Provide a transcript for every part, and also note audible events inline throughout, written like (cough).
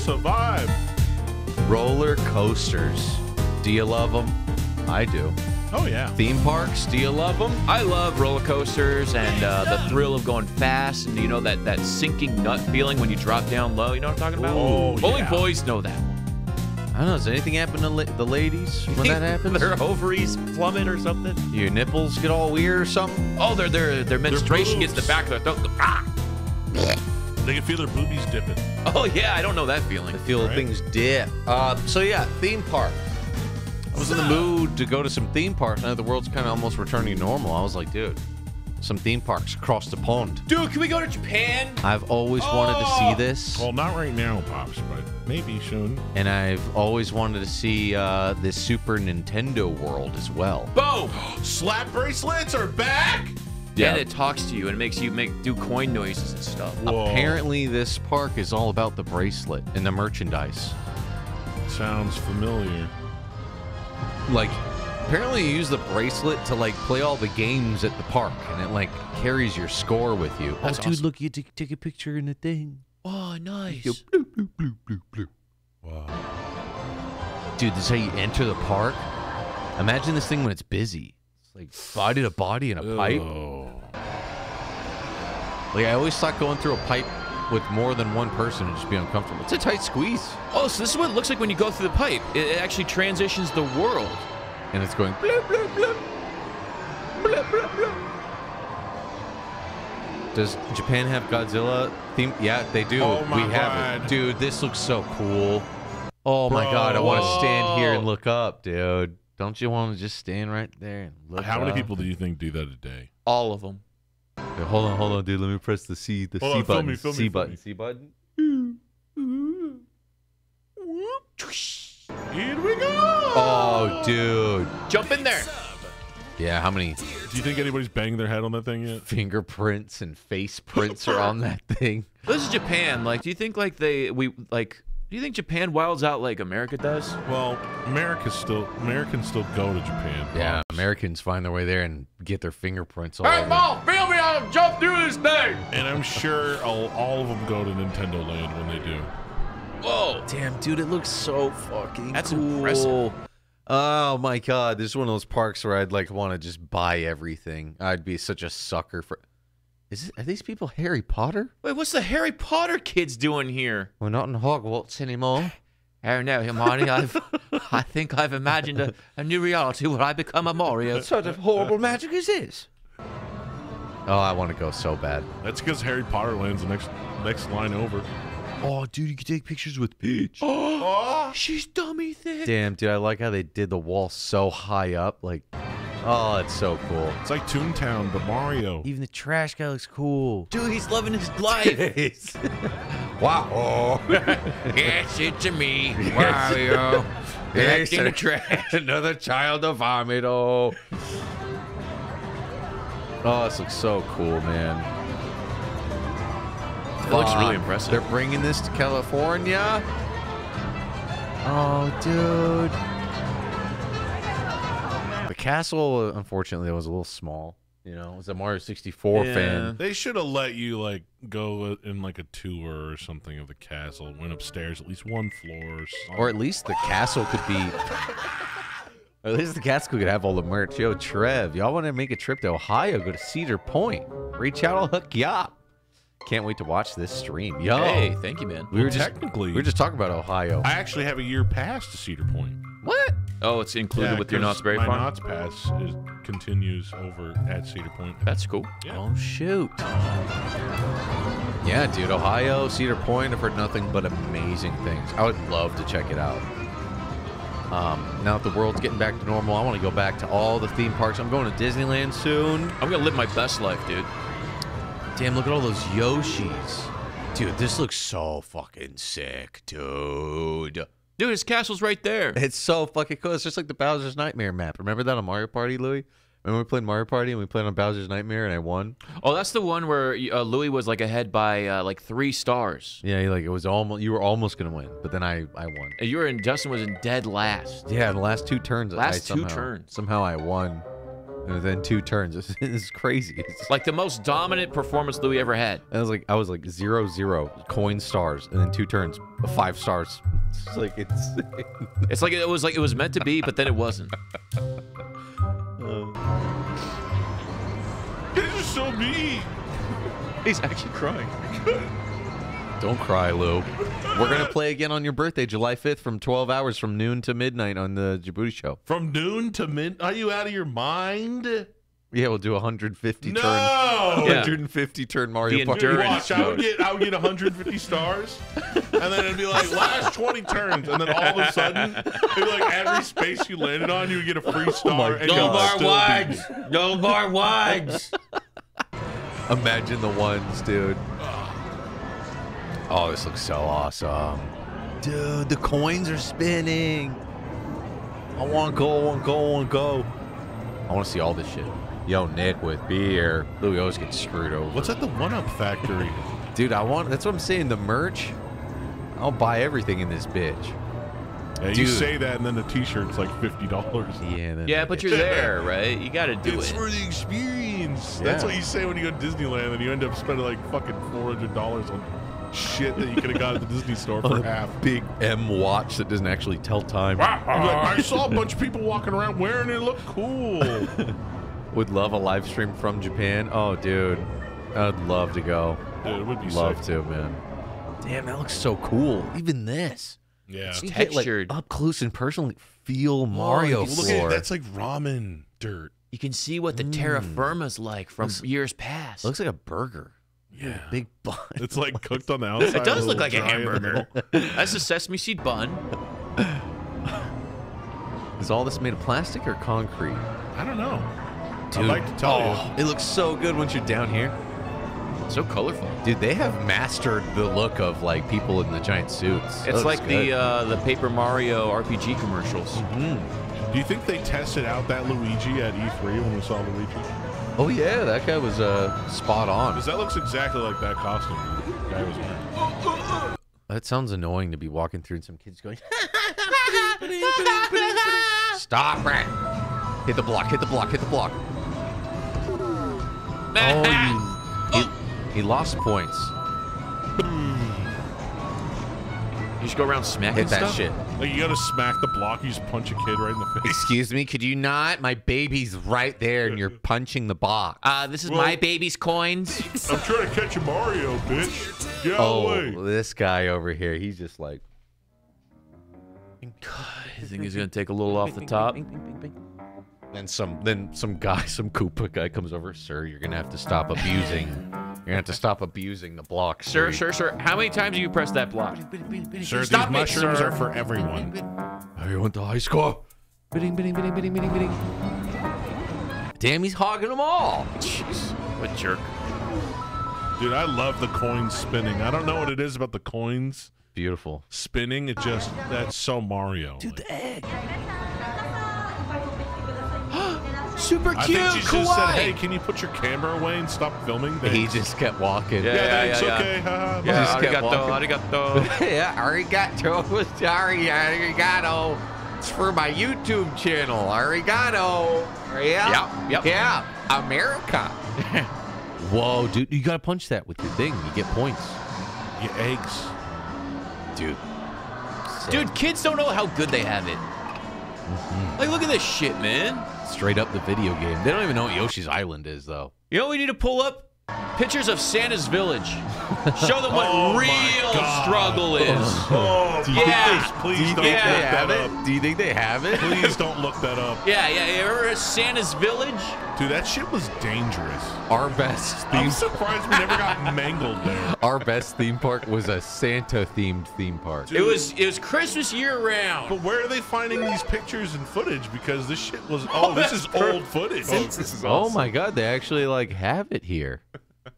survive. Roller coasters. Do you love them? I do. Oh yeah. Theme parks. Do you love them? I love roller coasters and uh, the thrill of going fast and you know that that sinking nut feeling when you drop down low. You know what I'm talking about? Oh, Bowling yeah. boys know that one. I don't know. Does anything happen to la- the ladies when that (laughs) happens? their ovaries plummet or something. Your nipples get all weird or something? Oh, their their their menstruation gets the boobs. back of their throat. Ah! They can feel their boobies dipping. (laughs) Oh yeah, I don't know that feeling. I feel Right. things dip. Uh, so yeah, theme park. I was in the mood to go to some theme parks. Now the world's kind of almost returning to normal. I was like, dude, some theme parks across the pond. Dude, can we go to Japan? I've always wanted to Oh! see this, Well, not right now, pops, but maybe soon. and I've always wanted to see uh, this Super Nintendo world as well. Boom! (gasps) Slap bracelets are back. Yeah. And it talks to you and it makes you make do coin noises and stuff. Whoa. Apparently, this park is all about the bracelet and the merchandise. Sounds familiar. Like, apparently, you use the bracelet to like play all the games at the park, and it like carries your score with you. Oh, That's oh, dude, awesome. look, you take, take a picture in the thing. Oh, nice. You go bloop, bloop, bloop, bloop, bloop. Wow. Dude, this is how you enter the park. Imagine this thing when it's busy. It's like body to body in a pipe. Like I always thought going through a pipe with more than one person would just be uncomfortable. It's a tight squeeze, Oh, so this is what it looks like when you go through the pipe. It it actually transitions the world. and it's going bloop bloop bloop. Bloop, bloop, bloop. Does Japan have Godzilla theme? Yeah, they do. Oh my we have it. Dude, this looks so cool. Oh my god, I want to stand here and look up, dude. Don't you want to just stand right there and look How many people do you think do that a day? All of them. Okay, hold on, hold on, dude. Let me press the C, the Hold C on, film button, me, film me, C film button. C button. Here we go. Oh, dude. Jump in there. Yeah, how many Do you think anybody's banged their head on that thing yet? fingerprints and face prints are on that thing? This is Japan. Like, do you think like they we like? Do you think Japan wilds out like America does? Well, America's still Americans still go to Japan. Yeah. Americans find their way there and get their fingerprints all Hey, over. mom, feel me how to jump through this thing. And I'm sure all, all of them go to Nintendo Land when they do. Whoa. Damn, dude, it looks so fucking That's cool. impressive. Oh my god, this is one of those parks where I'd like want to just buy everything. I'd be such a sucker for. Is it, are these people Harry Potter? Wait, what's the Harry Potter kids doing here? We're not in Hogwarts anymore. (sighs) Oh no, Hermione, I've (laughs) I think I've imagined a, a new reality where I become a Mario. what sort of horrible magic is this? Oh, I want to go so bad. That's because Harry Potter Land's the next next line over. Oh, dude, you can take pictures with Peach. (gasps) Oh, she's dummy thick. Damn, dude, I like how they did the wall so high up. Like, oh, it's so cool. It's like Toontown, but Mario. Even the trash guy looks cool. Dude, he's loving his (laughs) life. (laughs) wow. (laughs) yes, it's a me, Mario. Yes, Collecting trash. Another child of vomit. Oh. Oh, this looks so cool, man. It looks really impressive. They're bringing this to California. Oh, dude. The castle, unfortunately, was a little small. You know, as a Mario 64 Yeah. fan. They should have let you like go uh, in like a tour or something of the castle. Went upstairs at least one floor. Or, something. Or at least the castle could be. Or (laughs) at least the castle could have all the merch. Yo, Trev, y'all want to make a trip to Ohio? Go to Cedar Point. Reach out, I'll hook you up. Can't wait to watch this stream. Yo, Hey, thank you, man. we were just technically, we were just talking about Ohio. I actually have a year pass to Cedar Point. What? Oh, it's included Yeah, with your Knott's Berry my Farm. Knott's Pass is, continues over at Cedar Point. That's cool. Yeah. Oh shoot. Yeah, dude, Ohio, Cedar Point. I've heard nothing but amazing things. I would love to check it out. Um, now that the world's getting back to normal, I want to go back to all the theme parks. I'm going to Disneyland soon. I'm gonna live my best life, dude. Damn, look at all those Yoshis. Dude, this looks so fucking sick, dude. Dude, his castle's right there. It's so fucking cool. It's just like the Bowser's Nightmare map. Remember that on Mario Party, Louis? Remember we played Mario Party and we played on Bowser's Nightmare and I won? Oh, that's the one where uh, Louis was like ahead by uh, like three stars. Yeah, like it was almost you were almost gonna win, but then I I won. And you were in Justin was in dead last. Yeah, the last two turns. Last I two somehow, turns. Somehow I won. And then two turns. (laughs) This is crazy. It's- Like the most dominant performance Louis ever had. I was like, I was like zero zero coin stars, and then two turns, five stars. It's like it's. (laughs) It's like it was like it was meant to be, but then it wasn't. (laughs) Uh. This is so mean. He's actually crying. Don't cry, Lou. We're gonna play again on your birthday, July fifth, from twelve hours from noon to midnight on the Jaboody show. From noon to mid. Are you out of your mind? Yeah, we'll do 150 No. turn, Yeah. 150 turn Mario The Party. endurance. Watch, I would get I would get 150 stars, and then it'd be like (laughs) last 20 turns, and then all of a sudden, it'd be like every space you landed on, you would get a free oh star. my and you'd No bar still be- No bar wides. (laughs) Imagine the ones, dude. Uh, Oh, this looks so awesome. Dude, the coins are spinning. I want to go, I want go, I want go. I want to see all this shit. Yo, Nick with beer. Louis always gets screwed over. What's at the One Up Factory? (laughs) Dude, I want, that's what I'm saying. The merch, I'll buy everything in this bitch. Yeah, you say that, and then the T-shirt's like fifty dollars. Yeah, Yeah, but you're there, right? You got to do It's it. It's for the experience. That's what you say when you go to Disneyland, and you end up spending like fucking four hundred dollars on shit that you could have got at the Disney store for (laughs) half. big M watch that doesn't actually tell time. I'd like, I saw a bunch of people walking around wearing it. it looked cool. (laughs) Would love a live stream from Japan. Oh, dude. I'd love to go. Dude, it would be Love sick. to, man. Damn, that looks so cool. Even this. Yeah. You get, like, Textured. up close and personal. Feel Mario you Look floor. at it. That's like ramen dirt. You can see what the terra firma's like from years past. looks like a burger. Yeah. Big bun. It's (laughs) like cooked on the outside. it does look like a dry in the hamburger. (laughs) That's a sesame seed bun. (laughs) Is all this made of plastic or concrete? I don't know. Dude, I'd like to tell oh, It looks so good once you're down here. So colorful. Dude, they have mastered the look of like people in the giant suits. It's like the uh, the Paper Mario RPG commercials. you. Do you think they tested out that Luigi at E3 when we saw Luigi? Oh yeah, that guy was uh, spot on. Because that looks exactly like that costume the guy was wearing. That sounds annoying to be walking through and some kids going. (laughs) Stop it! Hit the block! Hit the block! Hit the block! (laughs) Oh, you, he, he lost points. You just go around smacking Hit that stuff? shit. Like you gotta smack the block, you just punch a kid right in the face. Excuse me, could you not? My baby's right there, and you're punching the box. Uh, this is Well- my baby's coins. I'm trying to catch a Mario, bitch. Get out of the. Oh, this guy over here, he's just like. I think he's gonna take a little off the top? Then some, then some guy, (laughs) some Koopa guy comes over. Sir, you're gonna have to stop abusing. You're gonna have to stop abusing the block. Sir, sir, sir. How many times do you press that block? Sir, Stop these mushrooms sir. are for everyone. I want the high score. Bidding, bidding, bidding, bidding, bidding, bidding. Damn, he's hogging them all. Jeez, what a jerk. Dude, I love the coins spinning. I don't know what it is about the coins Beautiful. spinning. It just that's so Mario. Dude, the egg. Super I cute, think she just said, "Hey, can you put your camera away and stop filming?" He just kept walking. Yeah. yeah, thanks. Okay, haha, Yeah, Just kept arigato, walking. arigato. (laughs) yeah, arigato. Sorry, arigato. It's for my YouTube channel. Arigato. Yeah. Yep, yep. Yeah. America. (laughs) Whoa, dude. You got to punch that with your thing. You get points. You eggs. Dude. Dude, kids don't know how good they have it. Mm-hmm. Like, look at this shit, man. Straight up the video game. They don't even know what Yoshi's Island is, though. You know, we need to pull up pictures of Santa's village. (laughs) Show them what Oh real God. struggle is. Oh, Yeah. please, Do please you don't think look they that up. Do you think they have it? Please don't look that up. (laughs) Yeah, yeah, yeah. Remember Santa's village? Dude, that shit was dangerous. Our best theme. I'm theme surprised we never got mangled there. (laughs) our best theme park was a Santa themed theme park. It was it was Christmas year round. But where are they finding these pictures and footage? Because this shit was oh, this is old footage. Oh, oh my god, they actually like have it here.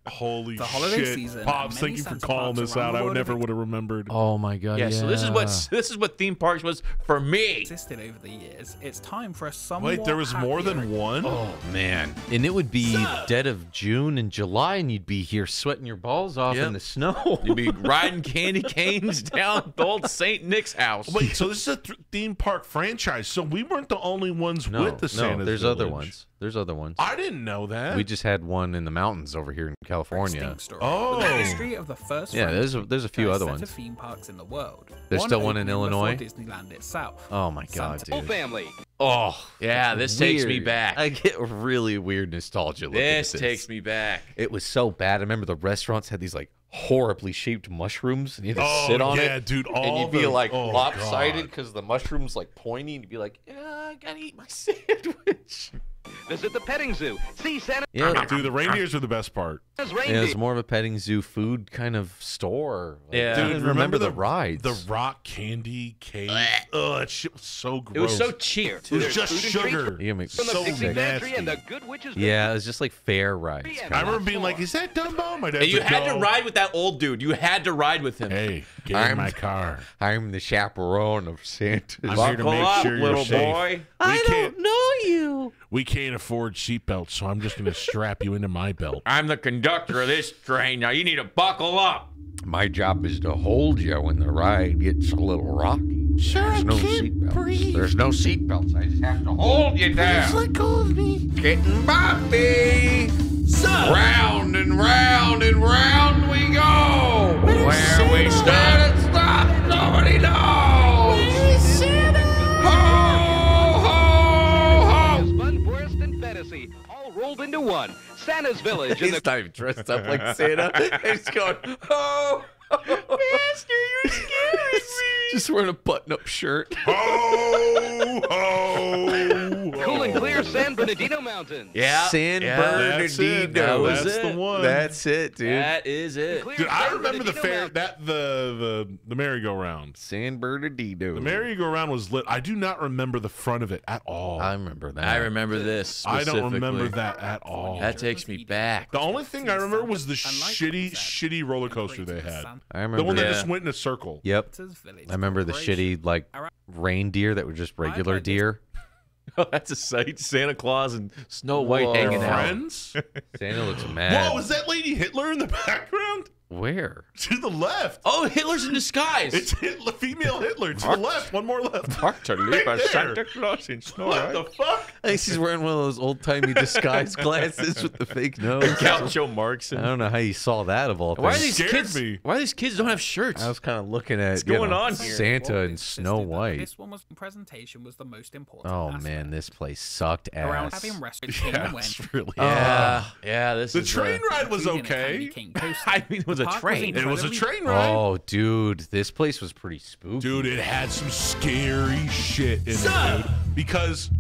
Holy The holiday shit. season, Pops, thank you for calling this out. I would never would have remembered. Oh my god. Yeah, so this is what this is what theme parks was for me. existed over the years. It's time for a somewhat Wait, there was more than happier- one? Oh man. And it would be dead of June and July and you'd be here sweating your balls off Yep. in the snow. (laughs) You'd be (laughs) riding candy canes down the old Saint Nick's house. (laughs) Wait, so this is a th- theme park franchise. So we weren't the only ones no, with the Santa's no, there's other ones. There's other ones. I didn't know that. We just had one in the mountains over here in California. Story. Oh. The history of the first Yeah, there's a, there's a few other set ones. of theme parks in the world. There's still one in Illinois? Disneyland itself. Oh my god, Santa- dude. family. Oh, Yeah, it's this takes me back. I get really weird nostalgia. looking at this takes me back. It was so bad. I remember the restaurants had these like horribly shaped mushrooms, and you had to Oh, sit on yeah, it, dude, and you'd be the- like oh, lopsided because the mushrooms like pointy, and you'd be like, "Yeah, I gotta eat my (laughs) sandwich." Visit the petting zoo. See Santa. Yeah, Dude, the reindeers are the best part. yeah, it was more of a petting zoo food kind of store. Like, Yeah. Dude, didn't remember, the, the rides. The rock candy cake. oh, that shit was so gross. It was so cheap. It was There's just food and treats sugar. You make- from so Dixie Pantry nasty. and the Good Witch's yeah, it was just like fair rides. I I kinda. remember being like, "Is that Dumbo?" My dad And you said, had to ride with that old dude. You had to ride with him. Hey, get I'm- in my car. I'm the chaperone of Santa. I'm here to make up, sure you're little safe. boy. We can't, know you. we can't afford seatbelts, so I'm just gonna strap you into my belt. I'm the conductor of this train. Now you need to buckle up. My job is to hold you when the ride gets a little rocky. Sure, There's I no seatbelts. There's no seatbelts. I just have to hold you down. let go of me. Getting bumpy. Round and round and round we go. Where we start and stop, nobody knows. Ho, rolled into one. Santa's Village (laughs) in He's the not even dressed up like Santa. (laughs) He's going, oh, Master, you're (laughs) scaring me. Just wearing a button-up shirt. Ho, ho, cool and clear San Bernardino Mountains. (laughs) Yeah. San yeah. That's it. Bernardino. That was That's it. the one. That's it, dude. That is it. Clear Dude, I San remember the fair Mountains. that the the the merry-go-round. San Bernardino. The merry-go-round was lit. I do not remember the front of it at all. I remember that. I remember this. I don't remember that at all. That takes me back. The only thing I remember was the Unlike shitty, what shitty roller coaster they had. I remember The one that Yeah. just went in a circle. Yep. I remember the shitty like reindeer that were just regular like this. deer. (laughs) Oh, that's a sight. Santa Claus and Snow White Whoa. hanging out. Friends? Santa looks mad. Whoa, is that Lady Hitler in the (laughs) background? Where? To the left. Oh, Hitler's in disguise. It's Hitler, female Hitler. To the left. One more left. Dr. Right there. Santa Claus in Snow What the fuck? I think she's wearing one of those old timey disguise (laughs) glasses with the fake nose. Groucho Marx. I don't know how you saw that of all Why are things. these Scared kids? me. Why are these kids don't have shirts? I was kind of looking at What's going know, on here? Santa Well, and Snow White. This one was presentation was the most important. Oh aspect. man, this place sucked around having restaurants (laughs) came Yeah, went. it's really. yeah, yeah. This the is train uh, ride was including a Candy okay. (laughs) I mean, it was The a park train. It was a train ride. Oh, dude, this place was pretty spooky. Dude, it had some scary shit in it, dude. Because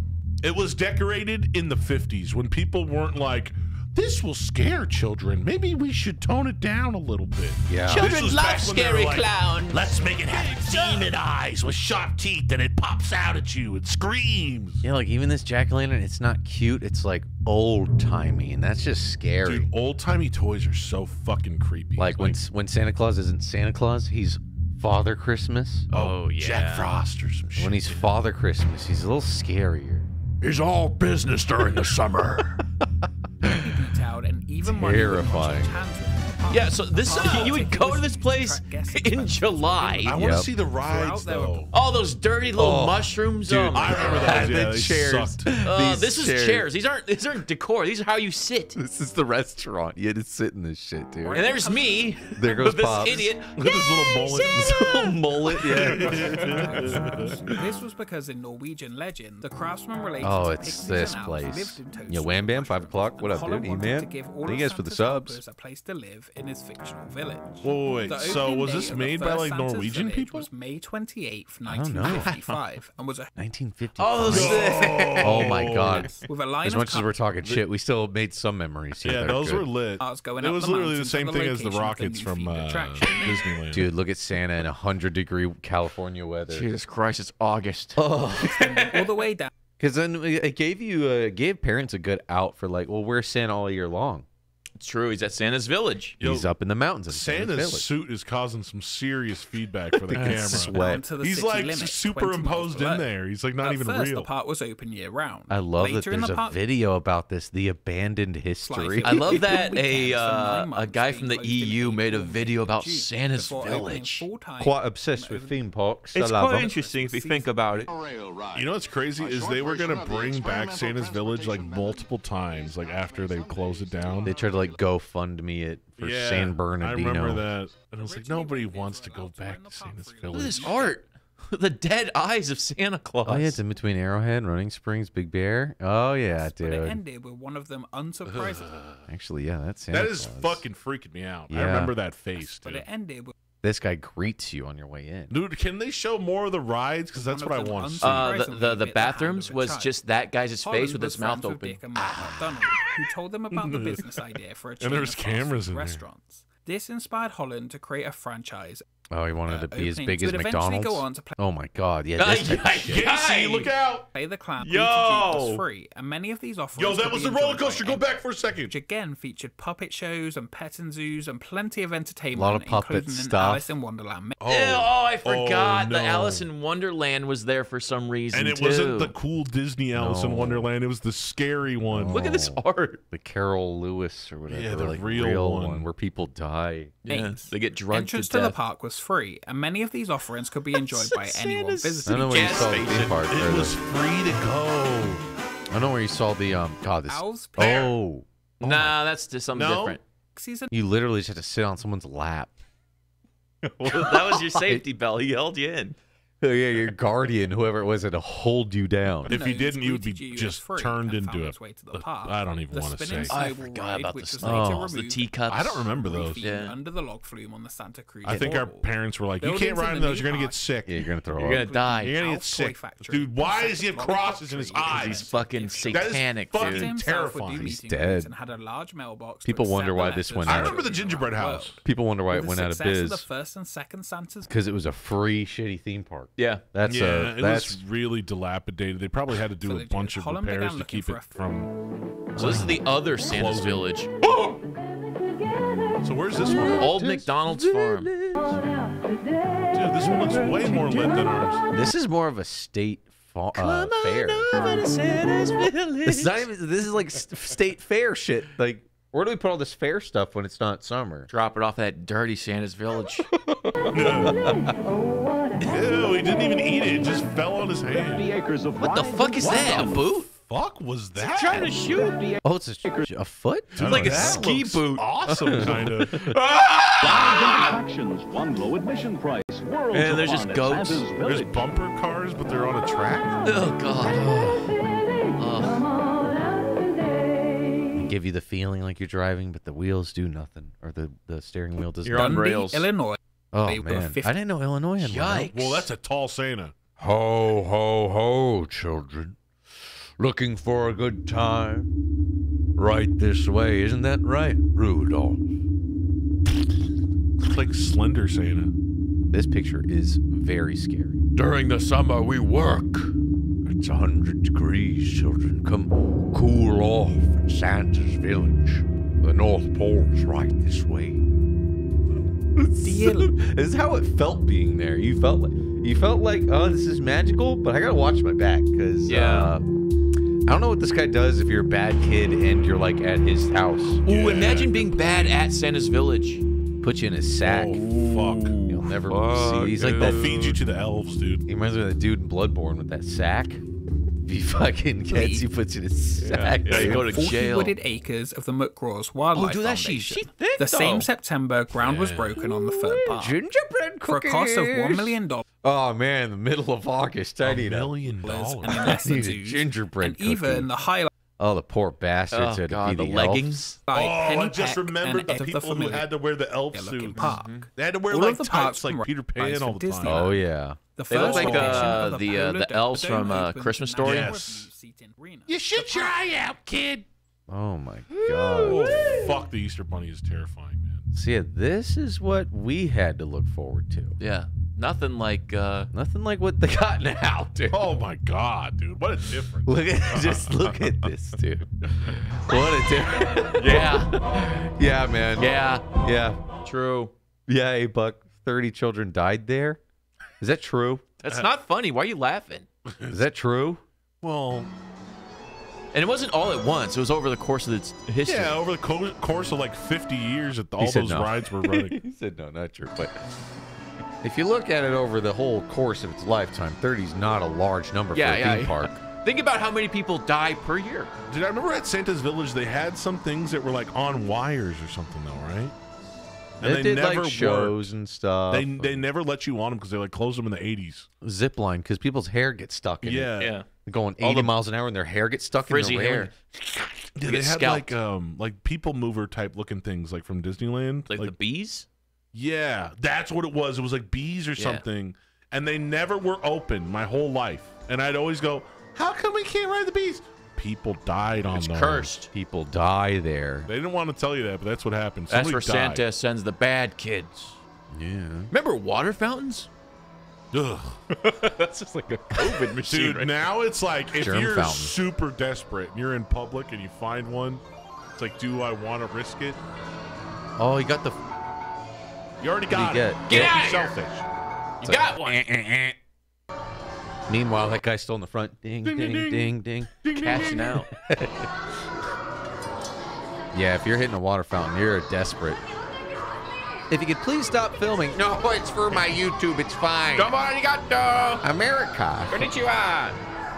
it was decorated in the 50s when people weren't like, this will scare children. Maybe we should tone it down a little bit. Yeah. Children love back when they were scary like, clowns. Let's make it have demon eyes with sharp teeth and it pops out at you and screams. Yeah, like even this jack o' lantern, it's not cute. It's like old timey, and that's just scary. Dude, old timey toys are so fucking creepy. like when when Santa Claus isn't Santa Claus, he's Father Christmas. Oh, oh yeah. Jack Frost or some shit. When he's Father Christmas, he's a little scarier. He's all business during the summer. (laughs) detailed and even money Terrifying. Yeah, so this you would go to this place in July. I want to Yep. see the rides, though. All those dirty little Oh, mushrooms. dude, oh my I remember God. those. (laughs) Yeah, the they chairs. sucked. Uh, These this is chairs. These aren't these aren't decor. These are how you sit. (laughs) This is the restaurant. You had to sit in this shit, dude. And there's me. There goes with (laughs) this Pops. idiot. Look at this little mullet. This little mullet, yeah. This was because in Norwegian legend, the craftsman related Oh, to it's pixies this and elves place. lived in toads Yeah, Wham Bam, 5 o'clock. What up, Holland dude? wanted E-Man? to give all Thank you of guys for the Santa's subs. helpers a place to live in his fictional village. Whoa, wait, The so was this made by like Santa's Norwegian village people? Was May 28th, 1955, and was a (laughs) 1950. Oh, sick. Oh my god. (laughs) with a line As much as we're talking shit, we still made some memories here. Yeah, those good. were lit. I was going It was the literally the same to the thing as the location the rockets from uh. Disneyland. Dude, look at Santa in 100 degree California weather. Jesus Christ, it's August. Oh. all the way down. (laughs) Because then it gave you, uh, gave parents a good out for like, well, where's Santa all year long? True, he's at Santa's Village. Yo, He's up in the mountains of Santa's Santa's Village. suit is causing some serious feedback for the (laughs) camera. sweat. The He's like limits, 20 superimposed in there. He's like not At even first, real. the park was open year round. I love Later that in there's the a park, video about this, the abandoned history. I love that a uh, a guy from the EU made a video about June, Santa's Village. Quite obsessed with theme parks. It's quite interesting if you think about it. You know what's crazy is they were gonna bring back Santa's Village like multiple times, like after they closed it down. They tried to like go fund me it for yeah, San Bernardino. I remember that, and I was like, nobody wants to go back to Santa's Look at Village. this art. (laughs) the dead eyes of Santa Claus. Oh yeah, it's in between Arrowhead, Running Springs, Big Bear. Oh yeah, dude. But it ended with one of them unsurprisingly. (sighs) Actually, yeah, that's Santa That is Claus. fucking freaking me out. I remember that face, but dude. it ended with This guy greets you on your way in. Dude, can they show more of the rides? Because that's what I want to see. uh, the, the, the bit the hand bathrooms was just that guy's face with his mouth open. Dick and Mac McDonald, who told them about the business idea for a chain there's of fast cameras food in there. restaurants. This inspired Holland to create a franchise. Oh, he wanted uh, to be as big as eventually McDonald's. go on to play Oh my god, yeah. Ay, (laughs) This type of ay, shit. Casey, look out! Play the Clown Yo! Yo! was free, and many of these offerings Yo, that was be the roller coaster. Go back for a second. Which again featured puppet shows and petting zoos and plenty of entertainment, A Lot of puppet including an stuff. Alice in Wonderland. Oh. oh, oh I oh, forgot. no. The Alice in Wonderland was there for some reason And it too. wasn't the cool Disney Alice in Wonderland. It was the scary one. Look at this art. The Carol Lewis or whatever. Yeah, the like, real one. one. where people die. Yeah, Eight. they get drugged Entrance to to, the park was free, and many of these offerings could be enjoyed by anyone Santa's I visiting. know where you saw the theme park. It was free to go. I know where you saw the um. God, this. Owls Oh, Nah, that's just something No? different. season you literally just had to sit on someone's lap. Well, (laughs) that was your (laughs) safety bell. He held you in. (laughs) Yeah, your guardian, whoever it was, had to hold you down. If you Known didn't, you would be greeted you as just turned into its a. way to the park. I don't even want to say. I forgot about the was snowballs, the teacups. I don't remember those. Yeah. under the log flume on the Santa Cruz. I think our parents were like, "You can't ride the in those. You're gonna get sick. Yeah, you're gonna throw up. You're gonna die. You're gonna get sick, dude. Why the does he have crosses in his eyes? He's fucking Gift shop. That is satanic, fucking dude. Santa himself would do terrifying. He's dead. And had a large mailbox People wonder why this went I remember the gingerbread house. People wonder why it went out of success biz the first and second Santas because it was a free shitty theme park. Yeah. That's yeah, a it that's was really dilapidated. They probably had to do a bunch of repairs to keep it a- from. So this is the other Santa's Closing. Village. So where's this one? Old McDonald's farm. Dude, this one looks way more lit than ours. this is more of a state fa- uh, fair. (laughs) This is even. This is like state fair shit. Like, where do we put all this fair stuff when it's not summer? Drop it off that dirty Santa's Village. (laughs) (laughs) Ew, he didn't even eat it. It just fell on his hand. What the fuck is that? A boot? Fuck was that? Trying to shoot? Oh, it's a, a foot. I don't like know, a ski boot. Awesome, (laughs) kind of. attractions, one low admission price. Worlds And of there's just fun goats. There's bumper cars, but they're on a track. Oh god. They give you the feeling like you're driving, but the wheels do nothing, or the the steering wheel does You're nothing. on Dundee, rails. Illinois. Oh They were man, 50 I didn't know Illinois had one. Yikes. Well, that's a tall Santa. Ho, ho, ho, children. Looking for a good time? Right this way, isn't that right, Rudolph? It's like Slender Santa. This picture is very scary. During the summer, we work. It's a 100 degrees, children. Come cool off at Santa's village. The North Pole's right this way. (laughs) Deal. this is how it felt being there. You felt like you felt like, oh, this is magical, but I gotta watch my back because Yeah. uh, I don't know what this guy does if you're a bad kid and you're like at his house. Ooh, imagine being bad at Santa's Village. Put you in a sack. Oh, fuck. You'll never see. He's like They'll that. feed you to the elves, dude. He reminds me of that dude in Bloodborne with that sack. If he fucking gets, he puts you in his sack. Yeah, you go to 40 jail. wooded acres of the McGraw's Wildlife Oh, dude, that she's Foundation. she thick The same. September, ground was broken on the third part. Gingerbread cookies. For a cost of $1 million Oh man, the middle of August. I A need a, million and dollars. in less need a gingerbread And even the highlight Oh, the poor bastards Oh had to god, the the elves. leggings. Oh, I just remembered the Ed of people who had to wear the elf looking suits. park. They had to wear All like the tights like Peter Pan Rise all from the time. Disney. Oh yeah. The They look like, edition uh, of the, uh, the elves from, uh, Christmas Story. Yes. You shoot your eye out, kid. Oh my god. Oh, fuck, the Easter Bunny is terrifying, man. See, this is what we had to look forward to. Yeah. Nothing like uh, Nothing like what they got now, (laughs) dude. Oh my god, dude! What a difference. Look at (laughs) just look at this, dude. What a difference. yeah, (laughs) yeah, man. yeah, Yeah. true. Yeah, a buck. 30 children died there. Is that true? That's uh, not funny. Why are you laughing? Is that true? Well, And it wasn't all at once. It was over the course of its history. yeah, over the co- course of like 50 years that all those no. rides were running. (laughs) he said no, not true. But if you look at it over the whole course of its lifetime, 30 is not a large number Yeah, for a yeah, theme yeah. park. Think about how many people die per year. Did I remember at Santa's Village they had some things that were like on wires or something though, right? They, did like worked. shows and stuff. They they never let you on them because they like closed them in the 80s. zip line because people's hair gets stuck in Yeah. it. Yeah. Going 80 All the miles an hour and their hair gets stuck Frizzy in the railing. hair. Yeah, they get had scalped. like um like people mover type looking things like from Disneyland. Like, the bees? yeah, that's what it was. It was like bees or Yeah. something, and they never were open my whole life. And I'd always go, "How come we can't ride the bees?" People died on It's those. cursed. People die there. They didn't want to tell you that, but that's what happened. That's Somebody where died. Santa sends the bad kids. Yeah. Remember water fountains? Ugh. (laughs) That's just like a COVID machine. Dude, now it's like if Germ you're fountain. super desperate and you're in public and you find one, it's like, do I want to risk it? Oh, you got the. You already do you got get? it. Get Don't out of here. selfish. You got one. eh, Meanwhile, that guy's still in the front. Ding, ding, Ding, ding, ding, ding. Cashing out. (laughs) Yeah, if you're hitting a water fountain, you're desperate. If you could please stop filming. No, it's for my YouTube. It's fine. Come on, you arigato. Uh, America. Konnichiwa.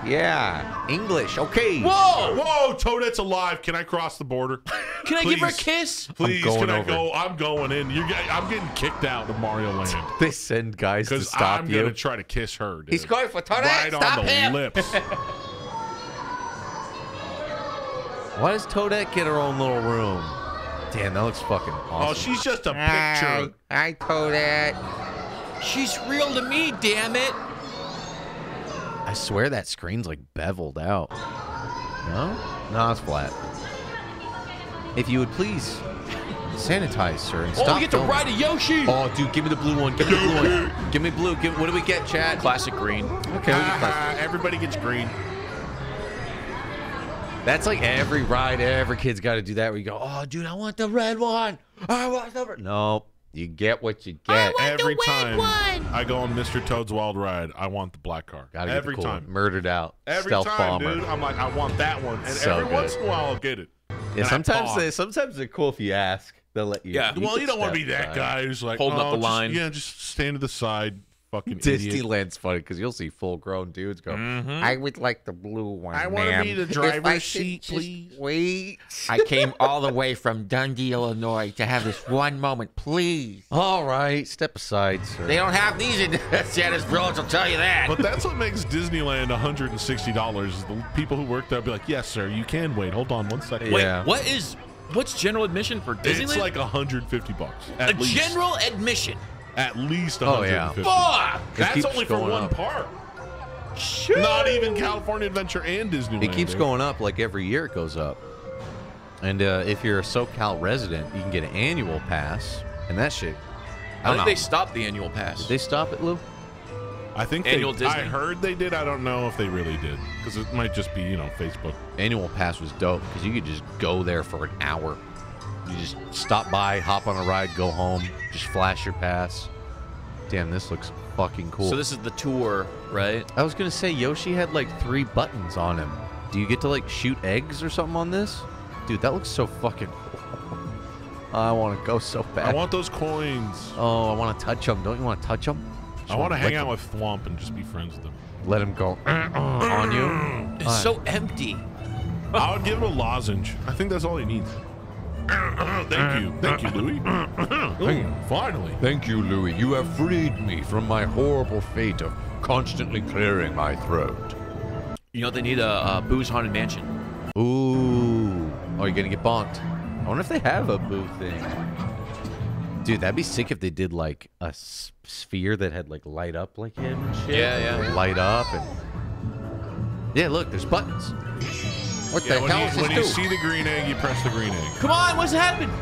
Yeah. English. Okay. Whoa! Whoa, Toadette's alive. Can I cross the border? (laughs) Can I give her a Please. kiss? Please, going can I over. go? I'm going in. You're, get- I'm getting kicked out of Mario Land (laughs) They send guys to because stop I'm you. gonna try to kiss her. Dude. He's going for Toadette. right Stop on the him. lips. (laughs) Why does Toadette get her own little room? Damn, that looks fucking oh, awesome. Oh, she's just a picture. Hi, Toadette. She's real to me, damn it. I swear that screen's like beveled out. No? No, it's flat. If you would please sanitize, sir, and Oh, stop we get to ride a Yoshi. Oh, dude, give me the blue one. Give me the blue one. (laughs) Give me blue. Give, what do we get, Chad? Classic green. Okay, we get classic. Ah, everybody gets green. That's like every ride. Every kid's got to do that. Where you go, oh, dude, I want the red one. I want the red. No, you get what you get. Every time I go on Mr. Toad's Wild Ride, I want the black car. Gotta get every the cool time. one. Murdered out. Every Stealth time, bomber. dude. I'm like, I want that one. And So every good. once in a while, I'll get it. Yeah, And I sometimes pause. they sometimes they're cool if you ask. They'll let you. Yeah. you Well, can you don't want to step be that aside. guy who's like Holding up oh, the just- line. Yeah, just stand to the side, fucking idiot. Disneyland's funny because you'll see full grown dudes go. Mm-hmm. I would like the blue one. I wanna be the driver's seat, please." Wait. I came all the way from Dundee, Illinois to have this one moment, please. All right, step aside, sir. They don't have these in (laughs) Santa's Village, I'll tell you that. But that's what makes Disneyland $160. The people who work there be like, yes, sir, you can wait. Hold on one second. Wait, what is what's general admission for Disneyland? It's like 150 bucks. a At least. general admission. At least Oh, yeah. Fuck! That's only for one up. park. Not even California Adventure and Disneyland. It keeps dude. going up like every year it goes up. And uh, if you're a SoCal resident, you can get an annual pass, and that shit. How I did don't they know. stop the annual pass? Did they stop it, Lou? I think Annual they, I heard they did. I don't know if they really did because it might just be you know Facebook. Annual pass was dope because you could just go there for an hour. You just stop by, hop on a ride, go home, just flash your pass. Damn, this looks fucking cool. So this is the tour, right? I was gonna say Yoshi had like three buttons on him. Do you get to like shoot eggs or something on this? Dude, that looks so fucking cool. I want to go so bad. I want those coins. oh, I want to touch them. Don't you want to touch them? I want to hang out with Thwomp and just be friends with him. Let him go uh, uh, on you. It's so empty. I would give him a lozenge. I think that's all he needs. Thank you, uh, thank you, uh, Louis. Uh, Ooh, finally. Thank you, Louis. You have freed me from my horrible fate of constantly clearing my throat. You know they need a, a booze haunted mansion. Ooh. Are you're gonna get bonked. I wonder if they have a boo thing. Dude, that'd be sick if they did like a s- sphere that had like light up like him and shit. Yeah, yeah. Light up and. Yeah, look, there's buttons. What Yeah, the when hell you, is when you see the green egg, you press the green egg. Come on, what's happened?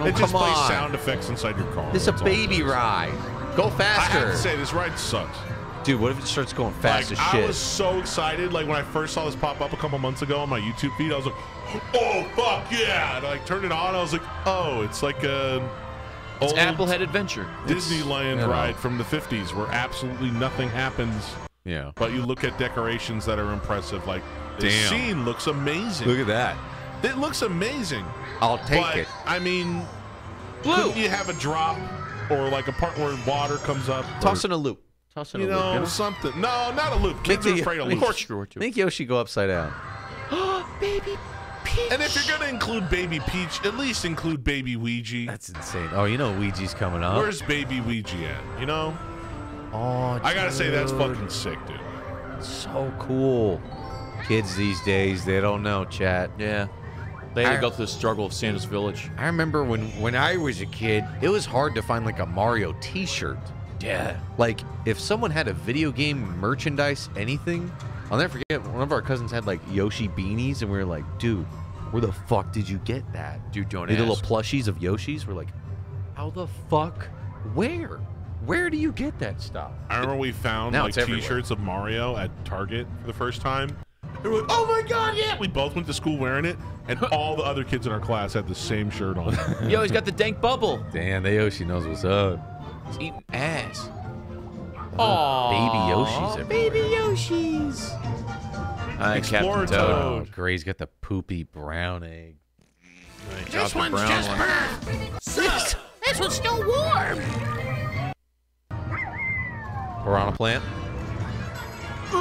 Oh, it just plays on. sound effects inside your car. This is a That's all it baby ride. Go I have faster. to say, this ride sucks. Dude, what if it starts going fast like, as shit? I was so excited. Like when I first saw this pop up a couple months ago on my YouTube feed, I was like, "Oh fuck yeah!" And I like turned it on. I was like, "Oh, it's like a It's old Applehead Adventure. Disneyland know. ride from the '50s where absolutely nothing happens." Yeah. But you look at decorations that are impressive. Like the Damn. scene looks amazing. Look at that. it looks amazing. I'll take but it. I mean, Blue. couldn't you have a drop or like a part where water comes up? or, Toss in a loop. Toss in you a loop. know, something. No, not a loop. Kids Make are the- afraid of make- loops. Corkscrew or two. Make Yoshi go upside down. Oh, (gasps) baby Peach. And if you're gonna include Baby Peach, at least include Baby Ouija. That's insane. Oh, you know Ouija's coming up. Where's Baby Ouija at? You know, oh, I gotta say that's fucking sick, dude. so cool. Kids these days, they don't know chat. Yeah. They had I- to go through the struggle of Santa's Village. I remember when when I was a kid, it was hard to find like a Mario T-shirt. Yeah. Like if someone had a video game merchandise, anything, I'll never forget. One of our cousins had like Yoshi beanies, and we were like, "Dude, where the fuck did you get that?" Dude, don't The little plushies of Yoshis. We're like, "How the fuck? Where? Where do you get that stuff?" I remember we found Now like. T-shirts of Mario at Target for the first time. We were like, "Oh my god, yeah!" We both went to school wearing it, and (laughs) all the other kids in our class had the same shirt on. (laughs) Yo, he's got the dank bubble. Damn, the Yoshi knows what's up. He's eating ass. Oh, Baby Yoshis. are Baby Yoshis. Hi, Explorer Captain Toad. Oh, Toad. Gray's got the poopy brown egg. This one's just one This, this one's still warm. Piranha plant.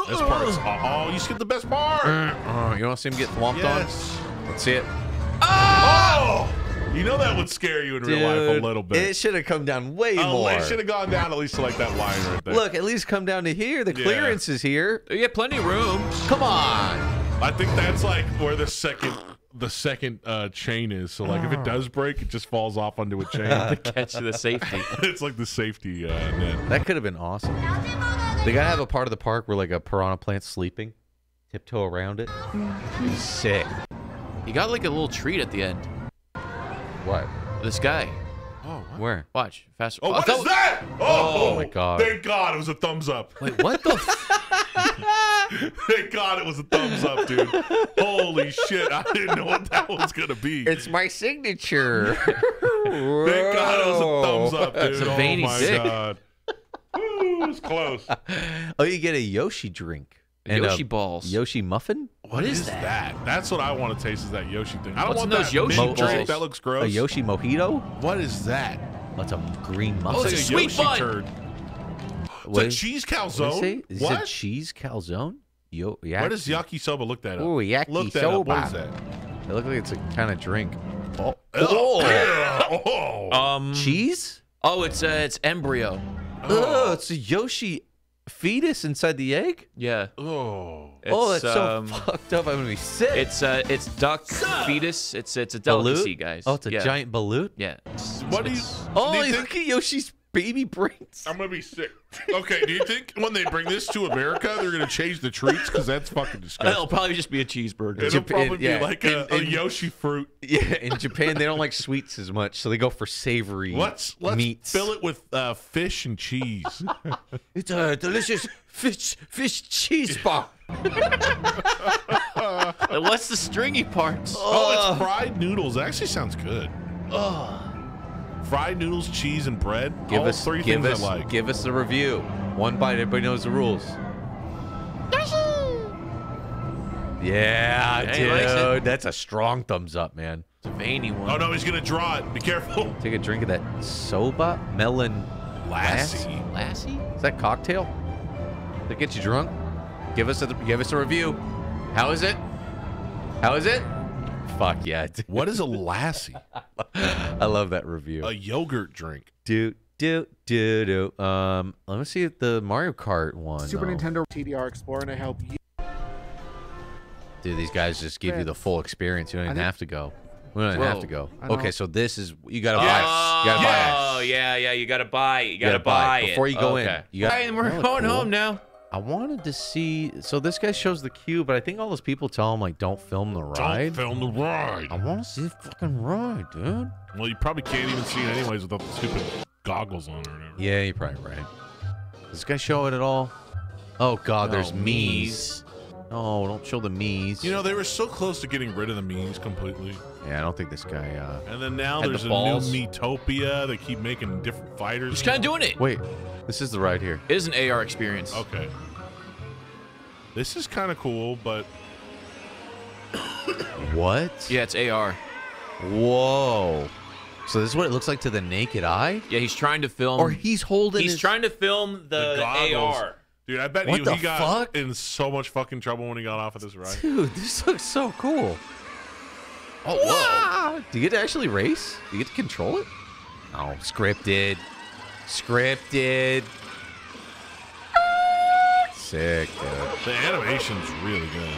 this part's oh, you skipped the best part. Oh, you want to see him get thwomped Yes. on? Let's see it. Oh, ah! you know that would scare you in real life a little bit. It should have come down way Oh, more. it should have gone down at least to like that line right there. Look, at least come down to here. The Yeah. clearance is here. You get plenty of room. Come on. I think that's like where the second the second uh, chain is. So like if it does break, it just falls off onto a (laughs) chain. Catch the safety. (laughs) it's like the safety uh, net. That could have been awesome. They gotta have a part of the park where like a piranha plant's sleeping, tiptoe around it. Sick. You got like a little treat at the end. What? This guy. Oh, Where? Watch. Fast. oh, I what is thought- that? Oh, Oh my God. Thank God it was a thumbs up. Wait, what the? (laughs) F- Thank God it was a thumbs up, dude. Holy shit! I didn't know what that was gonna be. It's my signature. (laughs) Thank God it was a thumbs up, dude. It's a oh veiny my dick. God. Ooh, it was close. oh, you get a Yoshi drink. And Yoshi balls. Yoshi muffin? what is, that? That's what I want to taste. Is that Yoshi thing? I don't What's want in those that Yoshi mint drink. That looks gross. A Yoshi mojito? What is that? That's a green oh, muffin. like it's a a sweet Yoshi bun. turd. What It's a cheese what did it say? calzone. Is What? it cheese calzone? Yo, yeah. What is yakisoba? Look that up. Ooh, Look that up. What is yakisoba. that? It looks like it's a kind of drink. Oh, Oh. (laughs) oh. um. cheese? Oh, it's uh, it's embryo. Oh, it's a Yoshi fetus inside the egg. Yeah. oh. oh, It's, that's so um, fucked up. I'm gonna be sick. It's uh, it's duck fetus. It's it's a Balut? delicacy, guys. Oh, it's a yeah. giant balut. Yeah. It's- What do you? Oh, do you look think? at Yoshi's baby brains. I'm gonna be sick. Okay. Do you think when they bring this to America, they're gonna change the treats? Because that's fucking disgusting. It'll probably just be a cheeseburger. It'll Japan- probably yeah, be like a, in- a in- Yoshi fruit. Yeah, in Japan they don't like sweets as much, so they go for savory Let's let's meats. fill it with uh, fish and cheese. (laughs) It's a delicious fish fish cheese bar. What's the stringy parts? oh, it's fried noodles. It actually sounds good. Fried noodles, cheese, and bread. Give All us three give things us I like. give us a review. One bite, everybody knows the rules. Yeah, Yeah, he likes it. dude, that's a strong thumbs up, man. It's a veiny one. Oh no, he's gonna draw it. Be careful. (laughs) Take a drink of that soba melon Lassi. Lassi? Is that cocktail? That get you drunk? Give us a give us a review. How is it? How is it? Fuck yeah! dude. What is a lassi? (laughs) I love that review. A yogurt drink. do do do do. Um, let me see the Mario Kart one. Super though. Nintendo TDR Explorer, and I help you. Dude, these guys just give you the full experience. You don't even think- have to go. We don't even have to go. Okay, so this is you gotta buy. Yes. it. You gotta buy it. Oh, yeah, yeah. You gotta buy it. You You gotta, buy, it before you go in. Okay. You gotta, Hey, we're going cool. home now. I wanted to see. So this guy shows the queue, but I think all those people tell him like, don't film the ride. Don't film the ride. I want to see the fucking ride, dude. Well, you probably can't even see it anyways without the stupid goggles on or whatever. Yeah, you're probably right. Does this guy show it at all? Oh God, there's No, Miis. No, don't show the Miis. You know, they were so close to getting rid of the memes completely. yeah, I don't think this guy. uh And then now Had the there's a balls. new Miitopia. They keep making different fighters. He's kind of doing it. Wait, this is the ride here. It is an AR experience. Okay. This is kind of cool, but What? Yeah, it's AR. Whoa. So this is what it looks like to the naked eye? Yeah, he's trying to film. Or he's holding he's his- trying to film the, the goggles. AR. Dude, I bet What you the he got fuck? in so much fucking trouble when he got off of this ride. Dude, this looks so cool. Oh, whoa. Do you get to actually race? Do you get to control it? Oh, scripted. Scripted. Sick, dude. The animation's really good.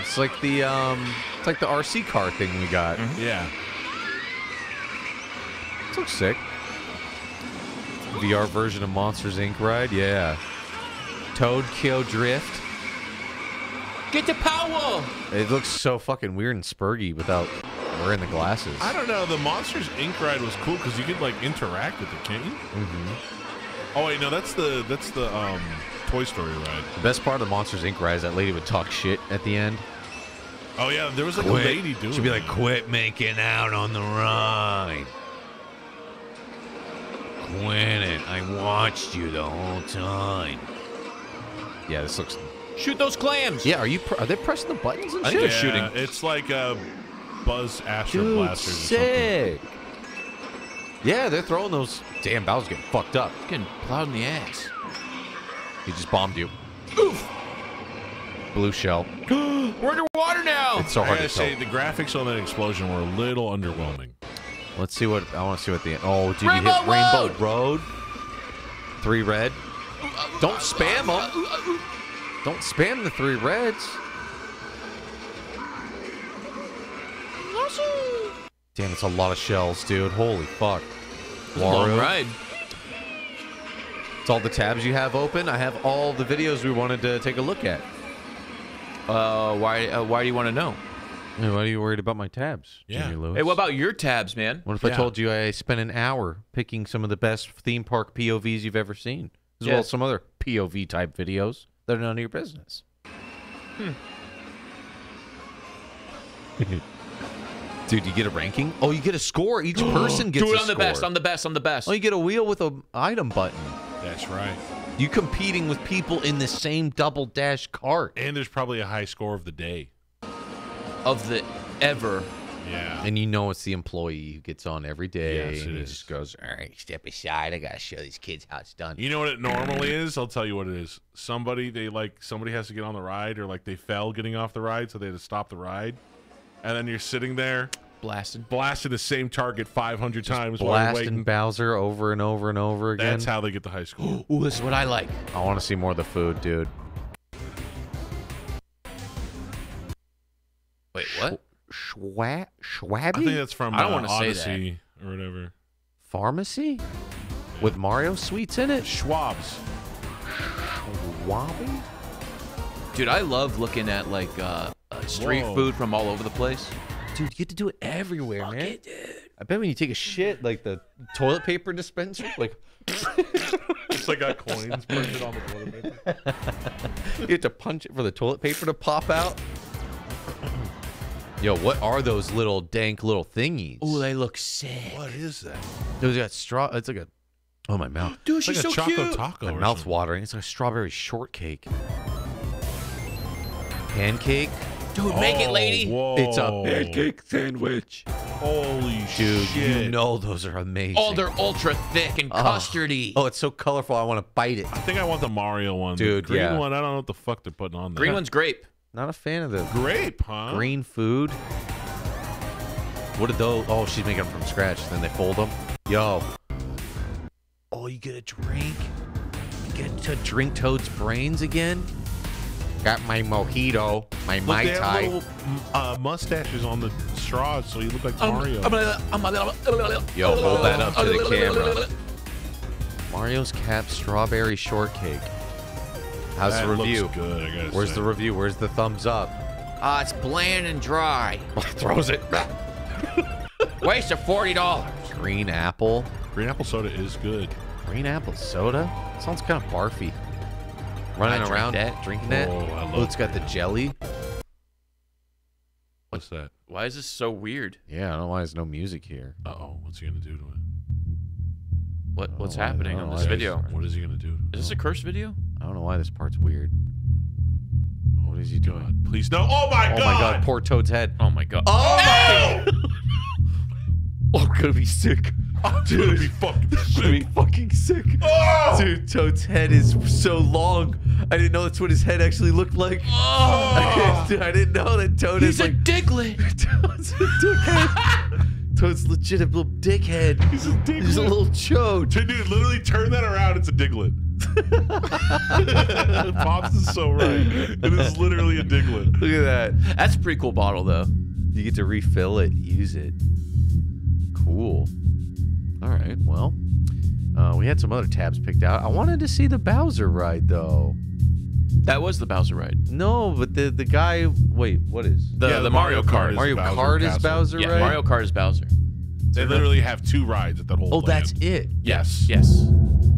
It's like the um it's like the RC car thing we got. Yeah. This looks sick. VR version of Monsters Inc. ride, yeah. Toad Kill Drift. Get the power. It looks so fucking weird and spurgy without wearing the glasses. I don't know. The Monsters Inc. ride was cool because you could like interact with it, can't you? Mm-hmm. Oh wait, no, that's the that's the um Toy Story ride. The best part of the Monsters Inc. ride is that lady would talk shit at the end. Oh yeah, there was like a lady doing. She'd be that. like, quit making out on the ride. Quit it. I watched you the whole time. Yeah, this looks. Shoot those clams. Yeah, are you? Pr- are they pressing the buttons and I shit? think they're Yeah, shooting. It's like a Buzz Astro Dude, Blasters or something. sick. Yeah, they're throwing those. Damn, Bowser's getting fucked up. Getting plowed in the ass. He just bombed you. Oof. Blue shell. (gasps) We're underwater now. It's so hard I hard gotta to say, tell. the graphics on that explosion were a little underwhelming. Let's see what I want to see what the. Oh, did Rainbow you hit Rainbow Road! Road? Three red. Don't spam them. Don't spam the three reds. Damn, it's a lot of shells, dude. Holy fuck. Long ride. It's all the tabs you have open. I have all the videos we wanted to take a look at. Uh, why? Uh, why do you want to know? Hey, why are you worried about my tabs, Yeah. Junior Lewis? Hey, what about your tabs, man? What if I told you I spent an hour picking some of the best theme park POVs you've ever seen, as well as some other POV type videos that are none of your business? Hmm. (laughs) Dude, you get a ranking? Oh, you get a score. Each (gasps) person gets Do it a on the best. I'm the best. I'm the best. Oh, you get a wheel with a item button. That's right. You competing with people in the same double dash cart. And there's probably a high score of the day. of the ever. Yeah. And you know it's the employee who gets on every day Yes, and he is. just goes, all right, step aside. I gotta show these kids how it's done. You know what it normally is? I'll tell you what it is. Somebody they like somebody has to get on the ride or like they fell getting off the ride, so they had to stop the ride. And then you're sitting there Blasted. blasting the same target 500 times while you're Blasting waiting. Bowser over and over and over again. That's how they get to high school. (gasps) Ooh, this is what I like. I want to see more of the food, dude. Wait, what? Schwa- I think that's from I don't uh, wanna say that. Or whatever. Pharmacy? With Mario sweets in it? Schwab's. Schwabby? Dude, I love looking at like uh, uh, street Whoa. food from all over the place. Dude, you get to do it everywhere, man. I bet when you take a shit, like the toilet paper dispenser, like (laughs) It's like got coins printed on the toilet paper. (laughs) you have to punch it for the toilet paper to pop out. Yo, what are those little dank little thingies? Oh, they look sick. What is that? Dude, got straw. It's like a. Oh my mouth. Dude, It's like she's a so choco cute. taco. My or mouth's something. watering. It's like a strawberry shortcake. Pancake. Dude, make it, Oh, lady. Whoa. It's a pancake sandwich. Holy Dude, shit. you know those are amazing. Oh, they're ultra thick and Oh. custardy. Oh, it's so colorful. I want to bite it. I think I want the Mario one. Dude, the green yeah. one, I don't know what the fuck they're putting on there. Green one's grape. Not a fan of the grape, huh? green food. What did those? Oh, she's making them from scratch. Then they fold them. Yo. Oh, you get a drink. You get to drink Toad's brains again. Got my mojito, my Look, mai they have tai. little mm, uh, mustaches on the straws, so you look like Mario. Yo, hold that up to the camera. Mario's Cap Strawberry Shortcake. How's that the review? Looks good, I gotta Where's say. the review? Where's the thumbs up? Ah, it's bland and dry. (laughs) Throws it. Waste of forty dollars. Green apple. Green apple soda is good. Green apple soda? Sounds kind of barfy. Running drink around that. drinking that. Oh, I Oh, love it's got the jelly. What's that? Why is this so weird? Yeah, I don't know why there's no music here. Uh oh. What's he gonna do to it? What what's happening on this video? What is he gonna do? Is this a curse video? I don't know why this part's weird. What is he doing? God, please no! Oh my oh god! Oh my god, poor Toad's head. Oh my god. Oh! (laughs) oh, I'm gonna be sick. I'm gonna be fucking I'm gonna be sick. fucking sick. Oh! Dude, Toad's head is so long. I didn't know that's what his head actually looked like. Oh! (laughs) Dude, I didn't know that Toad He's is a like diglett. (laughs) Toad's a dickhead. Toad's legit a little dickhead. He's a diglett. He's a little chode. Dude, literally turn that around. It's a diglett. (laughs) Pops is so right. It is literally a diglett. Look at that. That's a pretty cool bottle though. You get to refill it, use it. Cool. All right. Well, uh, we had some other tabs picked out. I wanted to see the Bowser ride though. That was the Bowser ride. No, but the the guy. Wait, what is? The Yeah, the, the Mario, Mario Kart. Kart is Mario Bowser Kart is Bowser yeah, ride. Mario Kart is Bowser. They literally have two rides at that whole. Oh, that's land. it. Yes. Yes.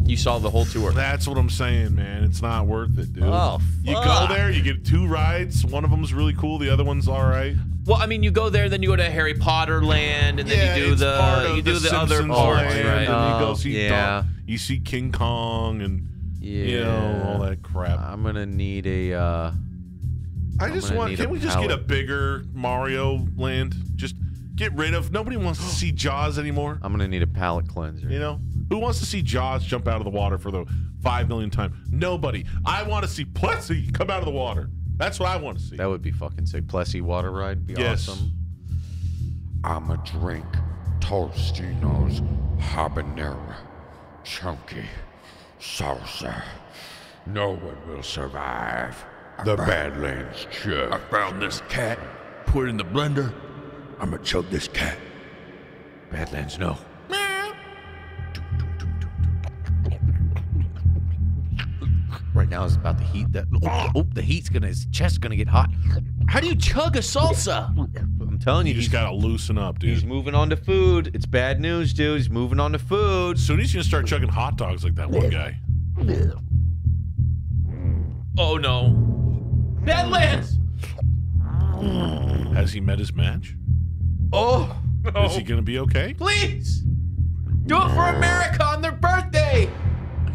You saw the whole tour. That's what I'm saying, man. It's not worth it, dude. Oh, you go there, you get two rides. One of them's really cool. The other one's all right. Well, I mean, you go there, then you go to Harry Potter Land, and then you do the you do the, other Simpsons parts, land, right? And you go Oh, see yeah. Don- you see King Kong and you know all that crap. I'm gonna need a. Uh, I just want. Can we just get a bigger Mario Land? Just get rid of. Nobody wants to see Jaws anymore. I'm gonna need a palate cleanser. You know, who wants to see Jaws jump out of the water for the five million time? Nobody. I want to see Plessie come out of the water. That's what I want to see. That would be fucking sick. Plessie water ride be Yes. awesome. I'ma drink Tostitos habanero, chunky salsa. No one will survive the Badlands chug. I found this cat, put it in the blender. I'ma choke this cat. Badlands, no. Right now is about to heat. That oh, oh, the heat's gonna. His chest's gonna get hot. How do you chug a salsa? I'm telling you, you he's, just gotta loosen up, dude. he's moving on to food. It's bad news, dude. He's moving on to food. Soon he's gonna start chugging hot dogs like that one guy. Oh no. Badlands. Has he met his match? Oh, Is he gonna be okay? Please. Do it for America on their birthday.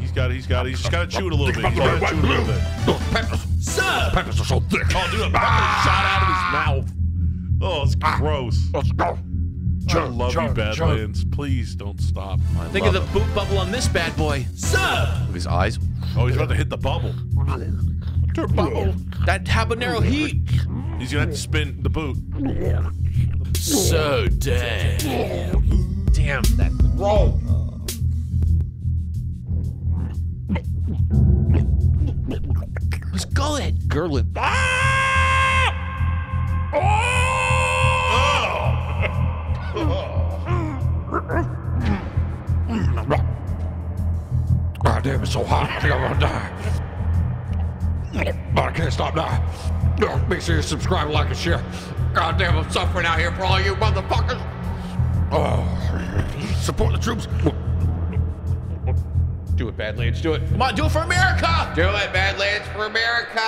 He's got. He's got. He's just got to chew it a little bit. He's got to chew it a little bit. Sub. Peppers are so thick. Oh, dude, a ah! pepper shot out of his mouth. Oh, it's ah! gross. Let's go. I love you, Badlands. Please don't stop. Think of the boot bubble on this bad boy. Sub. Look at his eyes. Oh, he's about to hit the bubble. Turn bubble. That habanero heat. He's gonna have to spin the boot. So dang. Damn that roll. Let's go it. Gerlin. Ah! Oh! God damn, it's so hot. I think I'm gonna die. But I can't stop now. Make sure you subscribe, like, and share. God damn, I'm suffering out here for all you motherfuckers. Oh, support the troops. Do it, Badlands. Do it. Come on, do it for America. Do it, Badlands for America.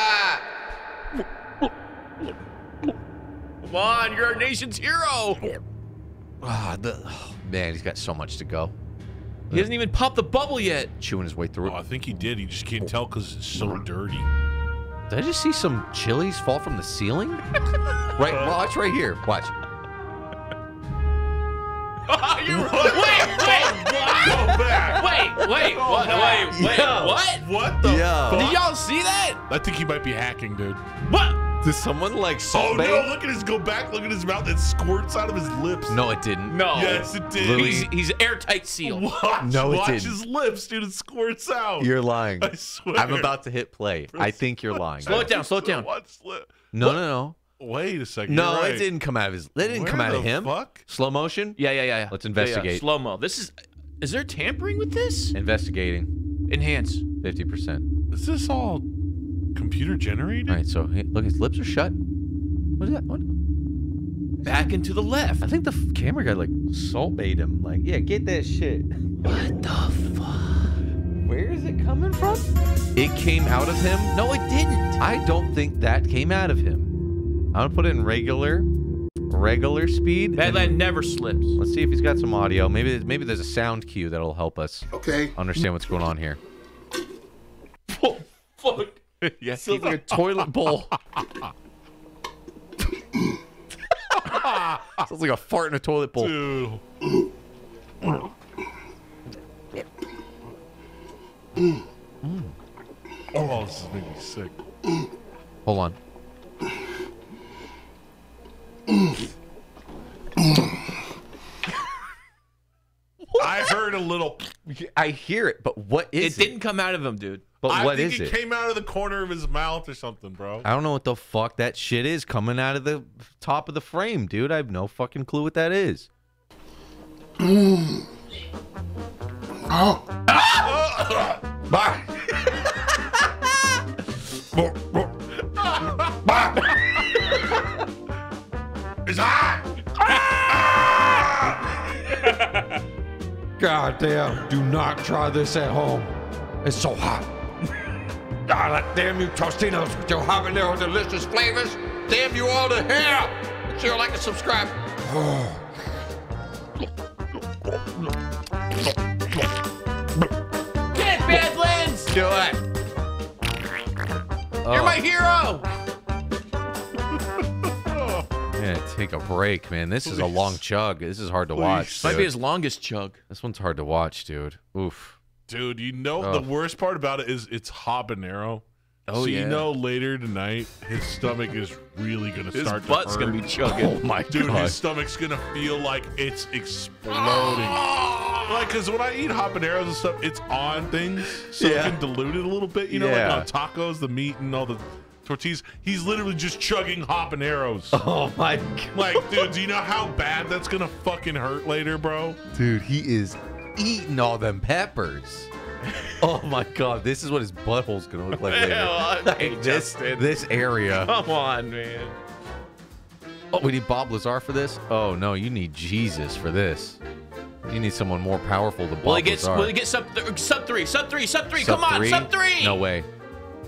Come on, you're our nation's hero. Ah, the, oh, man, he's got so much to go. He hasn't even popped the bubble yet. Chewing his way through Oh, I think he did. He just can't tell because it's so dirty. Did I just see some chilies fall from the ceiling? (laughs) right, watch right here. Watch. You wait, wait, Go back. wait, wait, what, wait, wait, Yo. what? What the Yeah. fuck? Did y'all see that? I think he might be hacking, dude. What? Did someone like Oh salt no! Look at his go back. Look at his mouth. It squirts out of his lips. No, it didn't. No. Yes, it did. Louis- He's he's airtight sealed. Watch, No, it watch didn't. his lips, dude. It squirts out. You're lying. I swear. I'm about to hit play. I think you're lying. Slow it down, slow it down. Watch lip. No, no, no. Wait a second. No, right. it didn't come out of his. It didn't Where come out of him. Fuck. Slow motion. Yeah, yeah, yeah. yeah. Let's Yeah, yeah. investigate. Slow mo. This is. Is there tampering with this? Investigating. Enhance. Fifty percent. Is this all computer generated? All right. So hey, look, his lips are shut. What is that? What? back into the left. I think the f- camera guy like salt bait him. Like, yeah, get that shit. What the fuck? Where is it coming from? It came out of him? No, it didn't. I don't think that came out of him. I'm gonna put it in regular, regular speed. and Badland never slips. Let's see if he's got some audio. Maybe maybe there's a sound cue that'll help us Okay. understand what's going on here. Oh, Fuck. yes. Sounds like a toilet bowl. (laughs) Sounds like a fart in a toilet bowl. Dude. Oh, this is making me sick. Hold on. I heard a little. I hear it, but what It is it? didn't come out of him, dude. But I what think is it, it? came out of the corner of his mouth or something, bro. I don't know what the fuck that shit is coming out of the top of the frame, dude. I have no fucking clue what that is. (laughs) Bye. (laughs) It's hot. (laughs) God damn, do not try this at home. It's so hot. (laughs) Ah, God damn you, Tostitos, with your habanero delicious flavors. Damn you all to hell. Make sure you like and subscribe. Get Badlands! Do it. You're my oh. hero! Yeah, take a break, man. This is a long chug. This is hard to watch. Might be his longest chug. This one's hard to watch, dude. Oof. Dude, you know Ugh. the worst part about it is it's habanero. Oh, so yeah. you know later tonight his stomach is really gonna His start. His butt's to gonna be chugging. Oh my Dude, god. his stomach's gonna feel like it's exploding. Like, cause when I eat habaneros and stuff, it's on things, so Yeah. it can dilute it a little bit. You know, Yeah. like on tacos, the meat and all the tortillas. He's literally just chugging habaneros. (laughs) Oh my god. like, dude, do you know how bad that's gonna fucking hurt later, bro? Dude, he is eating all them peppers. (laughs) Oh my god, this is what his butthole's gonna look like later. Hell, (laughs) Like, this, this area. Come on, man. Oh, we need Bob Lazar for this? Oh no, you need Jesus for this. You need someone more powerful than Bob Will he get? Lazar. Will he get sub th- sub three? Sub three? Sub three? Sub Come on, sub three! No way.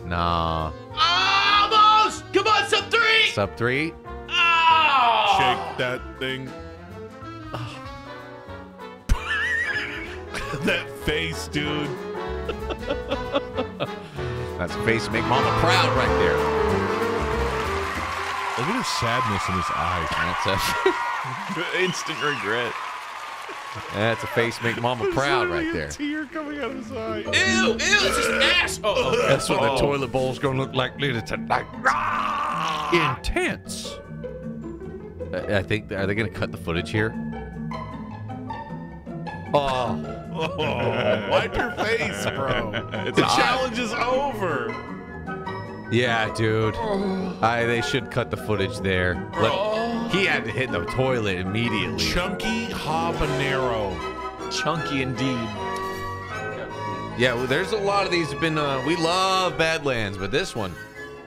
Nah. Almost! Come on, sub three! Sub three? Oh! Shake that thing. (laughs) that face, dude. That's face make mama proud right there. Look at his sadness in his eyes. That's a (laughs) (laughs) Instant regret. That's a face make mama proud literally right a there. tear coming out of his eye. Ew! Ew! It's his ass! Oh. That's what the Oh. toilet bowl's gonna look like later tonight. Intense. I I think are they gonna cut the footage here? Oh, Oh, wipe your face, bro. (laughs) the challenge is over. Yeah, dude. I they should cut the footage there. Let- he had to hit the toilet immediately. Chunky habanero. Chunky indeed. Yeah, well, there's a lot of these have been. Uh, we love Badlands, but this one,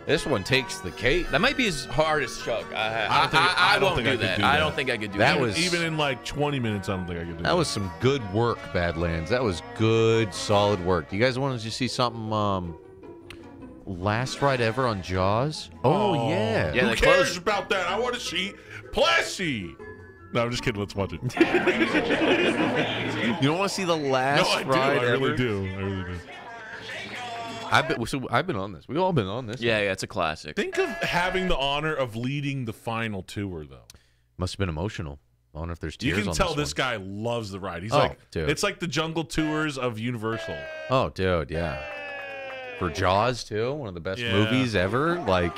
this one takes the cake. That might be his hardest chug. I, I, I don't think- I, I don't won't think do I that. do I don't think I could do That that. was- Even in like 20 minutes, I don't think I could do that. That was some good work, Badlands. That was good, solid work. You guys want to just see something? Um, last ride ever on Jaws. Oh, yeah. Yeah, Who cares closed- about that? I want to see Plessie. No, I'm just kidding. Let's watch it. You don't want to see the no, last I do. ride I ever? really do. I really do. I've been, so I've been on this. We've all been on this. Yeah, yeah, it's a classic. Think of having the honor of leading the final tour, though. Must have been emotional. I wonder if there's tears. You can on tell this, this guy loves the ride. He's Oh, like, dude. it's like the jungle tours of Universal. Oh, dude, yeah. For Jaws too, one of the best Yeah. movies ever. Like,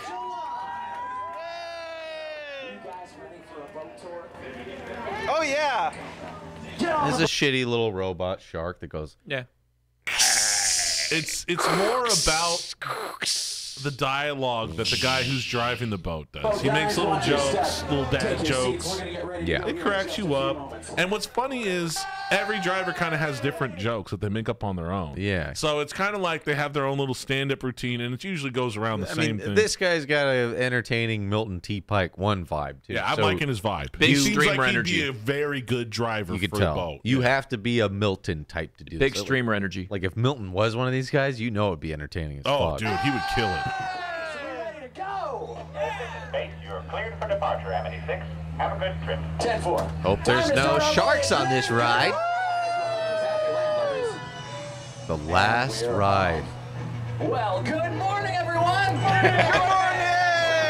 Oh yeah. there's a shitty little robot shark that goes. Yeah. It's it's more about the dialogue that the guy who's driving the boat does. He makes little jokes, little dad jokes. Yeah. It cracks you up. And what's funny is every driver kind of has different jokes that they make up on their own. Yeah. So it's kind of like they have their own little stand-up routine, and it usually goes around the I same mean, thing. this guy's got a entertaining Milton T. Pike one vibe too. yeah, I'm So liking his vibe. Big he seems streamer like he'd energy. be a very good driver You can for tell. a boat. You Yeah. have to be a Milton type to do Big this. streamer energy. Like if Milton was one of these guys, you know it'd be entertaining as Oh, fuck. dude, he would kill it. Base, you're cleared for departure, Amity 6. Have a good trip. 10-4. Hope there's no sharks on this ride. The last ride. Well, good morning, everyone. (laughs) good morning.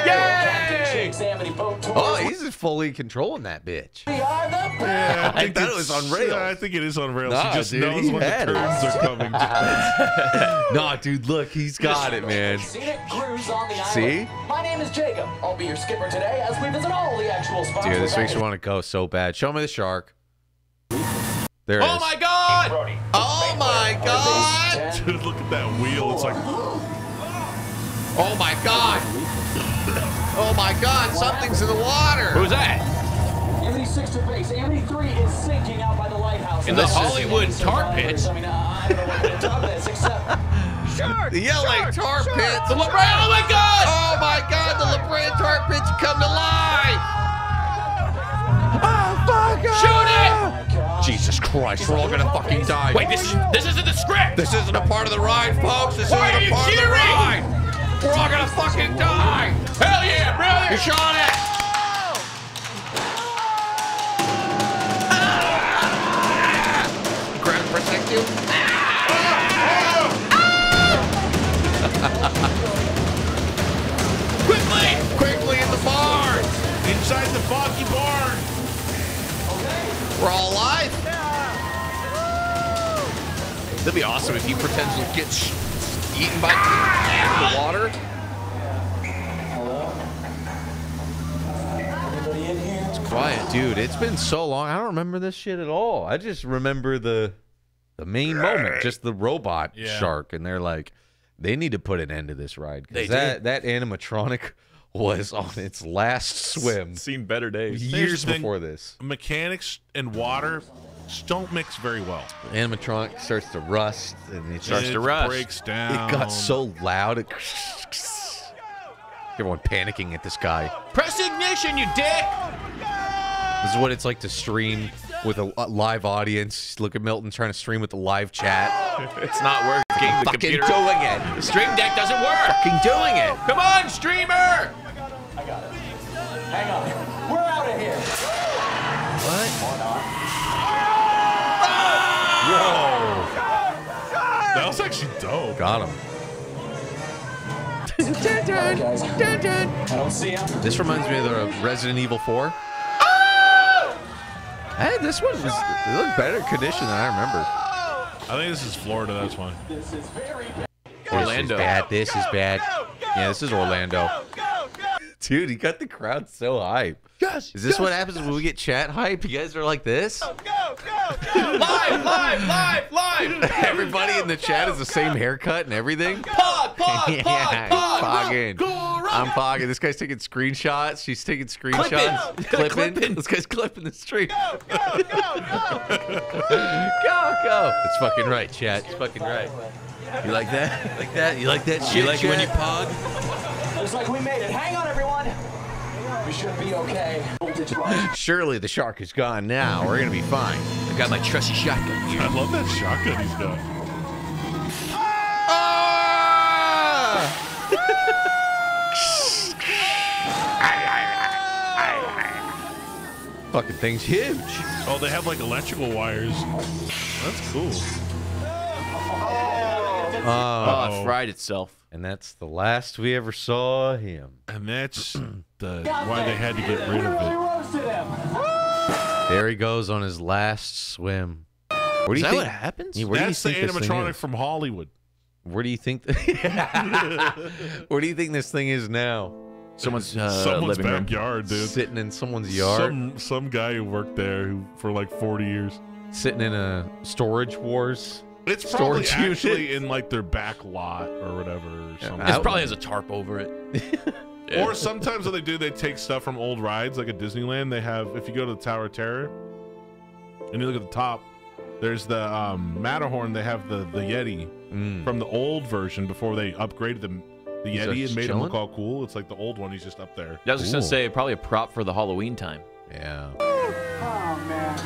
Captain Jake's Amity Boat Tours. Oh, he's just fully controlling that bitch. We are the Yeah, I thought it was on rails. yeah, I think it is on rails. Nah, he just dude, knows he when the had it. turns are coming. (laughs) Nah, dude, look, he's got it, man. Scenic cruise on the island. See? My name is Jacob. I'll be your skipper today as we visit all the actual spots. Dude, this makes me want to go so bad. Show me the shark. There it oh is. Oh my God! Brody. Oh my god! (laughs) Dude, look at that wheel. It's like, (gasps) Oh my god! Oh my god, something's in the water! Who's that? Amity 6 to base. Amity 3 is sinking out by the lighthouse. In the This Hollywood is tar not pits. I mean, uh, I don't know what (laughs) the tar pits, except The yellow tar pits! The LeBron! Oh my God! Oh my god, the LeBron tar pits come to life! Oh fuck! Shoot it! Jesus Christ, we're all gonna fucking die. Wait, this is this isn't the script. This isn't a part of the ride, folks. This Why isn't are a you part of the ride. We're all gonna fucking die. Hell yeah, brother! You shot it. Ground protect you. Quickly! Quickly in the barn. inside the foggy barn. We're all alive. That'd be awesome if he pretends to get sh- eaten by the water. anybody? Quiet, dude. It's been so long. I don't remember this shit at all. I just remember the the main moment, just the robot Yeah. shark, and they're like, they need to put an end to this ride because that that animatronic (laughs) was on its last swim Seen better days. years before this. Mechanics and water just don't mix very well. The animatronic starts to rust, and it Starts it to rust. breaks down. It got so loud. It, everyone panicking at this guy. Press ignition, you dick! This is what it's like to stream with a a live audience. Look at Milton trying to stream with the live chat. It's not working. The Fucking computer. doing it. The stream deck doesn't work. Fucking doing it. Come on, streamer! I got it. Hang on. That was actually dope. Got him. Guys, I don't see him. This reminds me of the Resident Evil 4. Hey, this one was it looked better condition than I remember. I think this is Florida. That's why. This is very bad. Orlando. This is bad. This is bad. Yeah, this is Orlando. Dude, he got the crowd so hype. Yes. Is this what happens when we get chat hype? You guys are like this? Go, go, go, go. (laughs) live, live, live, live! Everybody in the chat has the same haircut and everything? Pod, (laughs) pod, yeah, pod, pod! fogging. I'm fogging. This guy's taking screenshots. She's taking screenshots. Clipping. Clipping. Clipping. (laughs) This guy's clipping the stream. Go, go, go, go, It's fucking right, chat. It's fucking right. You like that? Like that? You like that shit? You like it when you chat? pog? Looks like we made it. Hang on, everyone. We should be okay. Voltage rise. Surely the shark is gone now. We're gonna be fine. I got my trusty shotgun here. I love that shotgun he's got. Fucking thing's huge. Oh, they have like electrical wires. That's cool. Uh, Oh, it fried itself. and that's the last we ever saw him. And that's (clears throat) the why they had to get rid of it. him. There he goes on his last swim. What do Is you that think? what happens? Yeah, where do you That's the think this thing animatronic is? from Hollywood. Where do you think? (laughs) Where do you think this thing is now? Someone's, uh, Someone's living room. backyard, dude. Sitting in someone's yard, Some some guy who worked there who for like 40 years. sitting in a storage wars It's probably (laughs) Storage unit. in like their back lot or whatever. Or something. It probably has a tarp over it. (laughs) Yeah. Or sometimes what they do, they take stuff from old rides, like at Disneyland. They have, if you go to the Tower of Terror and you look at the top, there's the um, Matterhorn. They have the the Yeti Mm. from the old version before they upgraded the the He's Yeti and made him look chilling? all cool. It's like the old one. He's just up there. Yeah, I was just gonna say probably a prop for the Halloween time. Yeah. Oh man.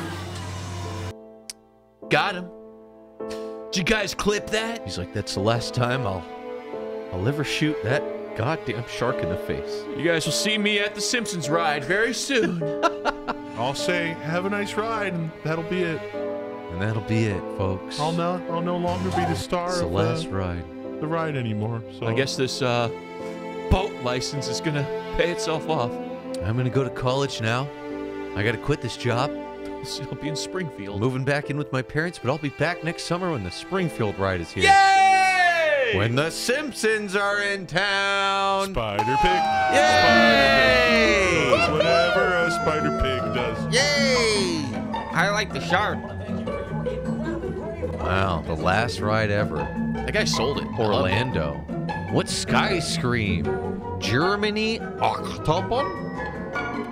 Got him. Did you guys clip that? He's like, that's the last time I'll I'll ever shoot that goddamn shark in the face. You guys will see me at the Simpsons ride very soon. (laughs) I'll say, have a nice ride, and that'll be it. And that'll be it, folks. I'll no, I'll no longer be the star It's the of last uh, ride. the ride anymore. So I guess this uh, boat license is gonna pay itself off. I'm gonna go to college now. I gotta quit this job. I'll be in Springfield. Moving back in with my parents, but I'll be back next summer when the Springfield ride is here. Yay! When the Simpsons are in town. Spider Pig. Yay! Does whatever a Spider Pig does. Yay! I like the shark. Wow, the last ride ever. That guy sold it. I love it. Orlando. What Sky Scream? Germany Octobon?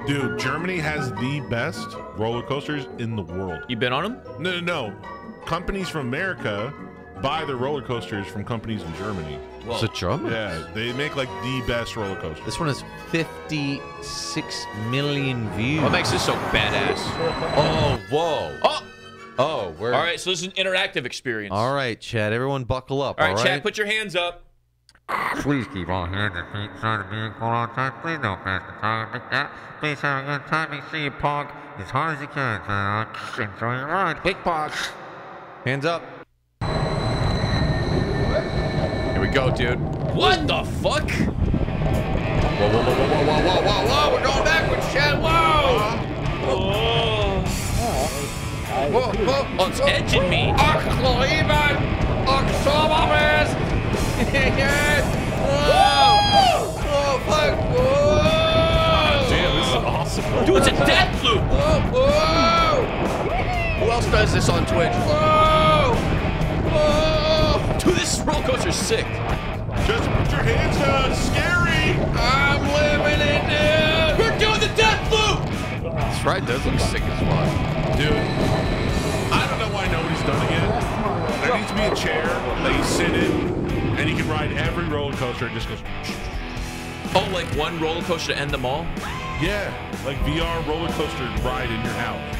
Dude, Germany has the best roller coasters in the world. You been on them? No, no, no. Companies from America buy their roller coasters from companies in Germany. It's a German? Yeah, they make like the best roller coasters. This one has 56 million views. What makes this so badass? Oh, whoa. Oh! Oh, oh we're. All right, so this is an interactive experience. All right, Chad. Everyone buckle up. All right, Chad, put your hands up. Please keep all hands and feet inside the vehicle on time. Please don't pass the time like that. Please have a good time and see you pog as hard as you can. Uh, enjoy your ride. Big pog. Hands up. Here we go, dude. What the fuck? Whoa, whoa, whoa, whoa, whoa, whoa, whoa, whoa, whoa. We're going backwards, Chad. Whoa. Whoa. Whoa, whoa. Oh, it's edging me. Whoa. Oh, fuck. Whoa. Damn, this is awesome. Dude, it's a death loop. Whoa. Who else does this on Twitch? Whoa. Whoa. Dude, this roller coaster's sick. Just put your hands down. Scary. I'm living it, dude. We're doing the death loop. This ride does look sick as fuck. Dude, I don't know why nobody's done it yet. There needs to be a chair that you sit in, and you can ride every roller coaster. It just goes, Oh, like one roller coaster to end them all? yeah, like VR roller coaster ride in your house.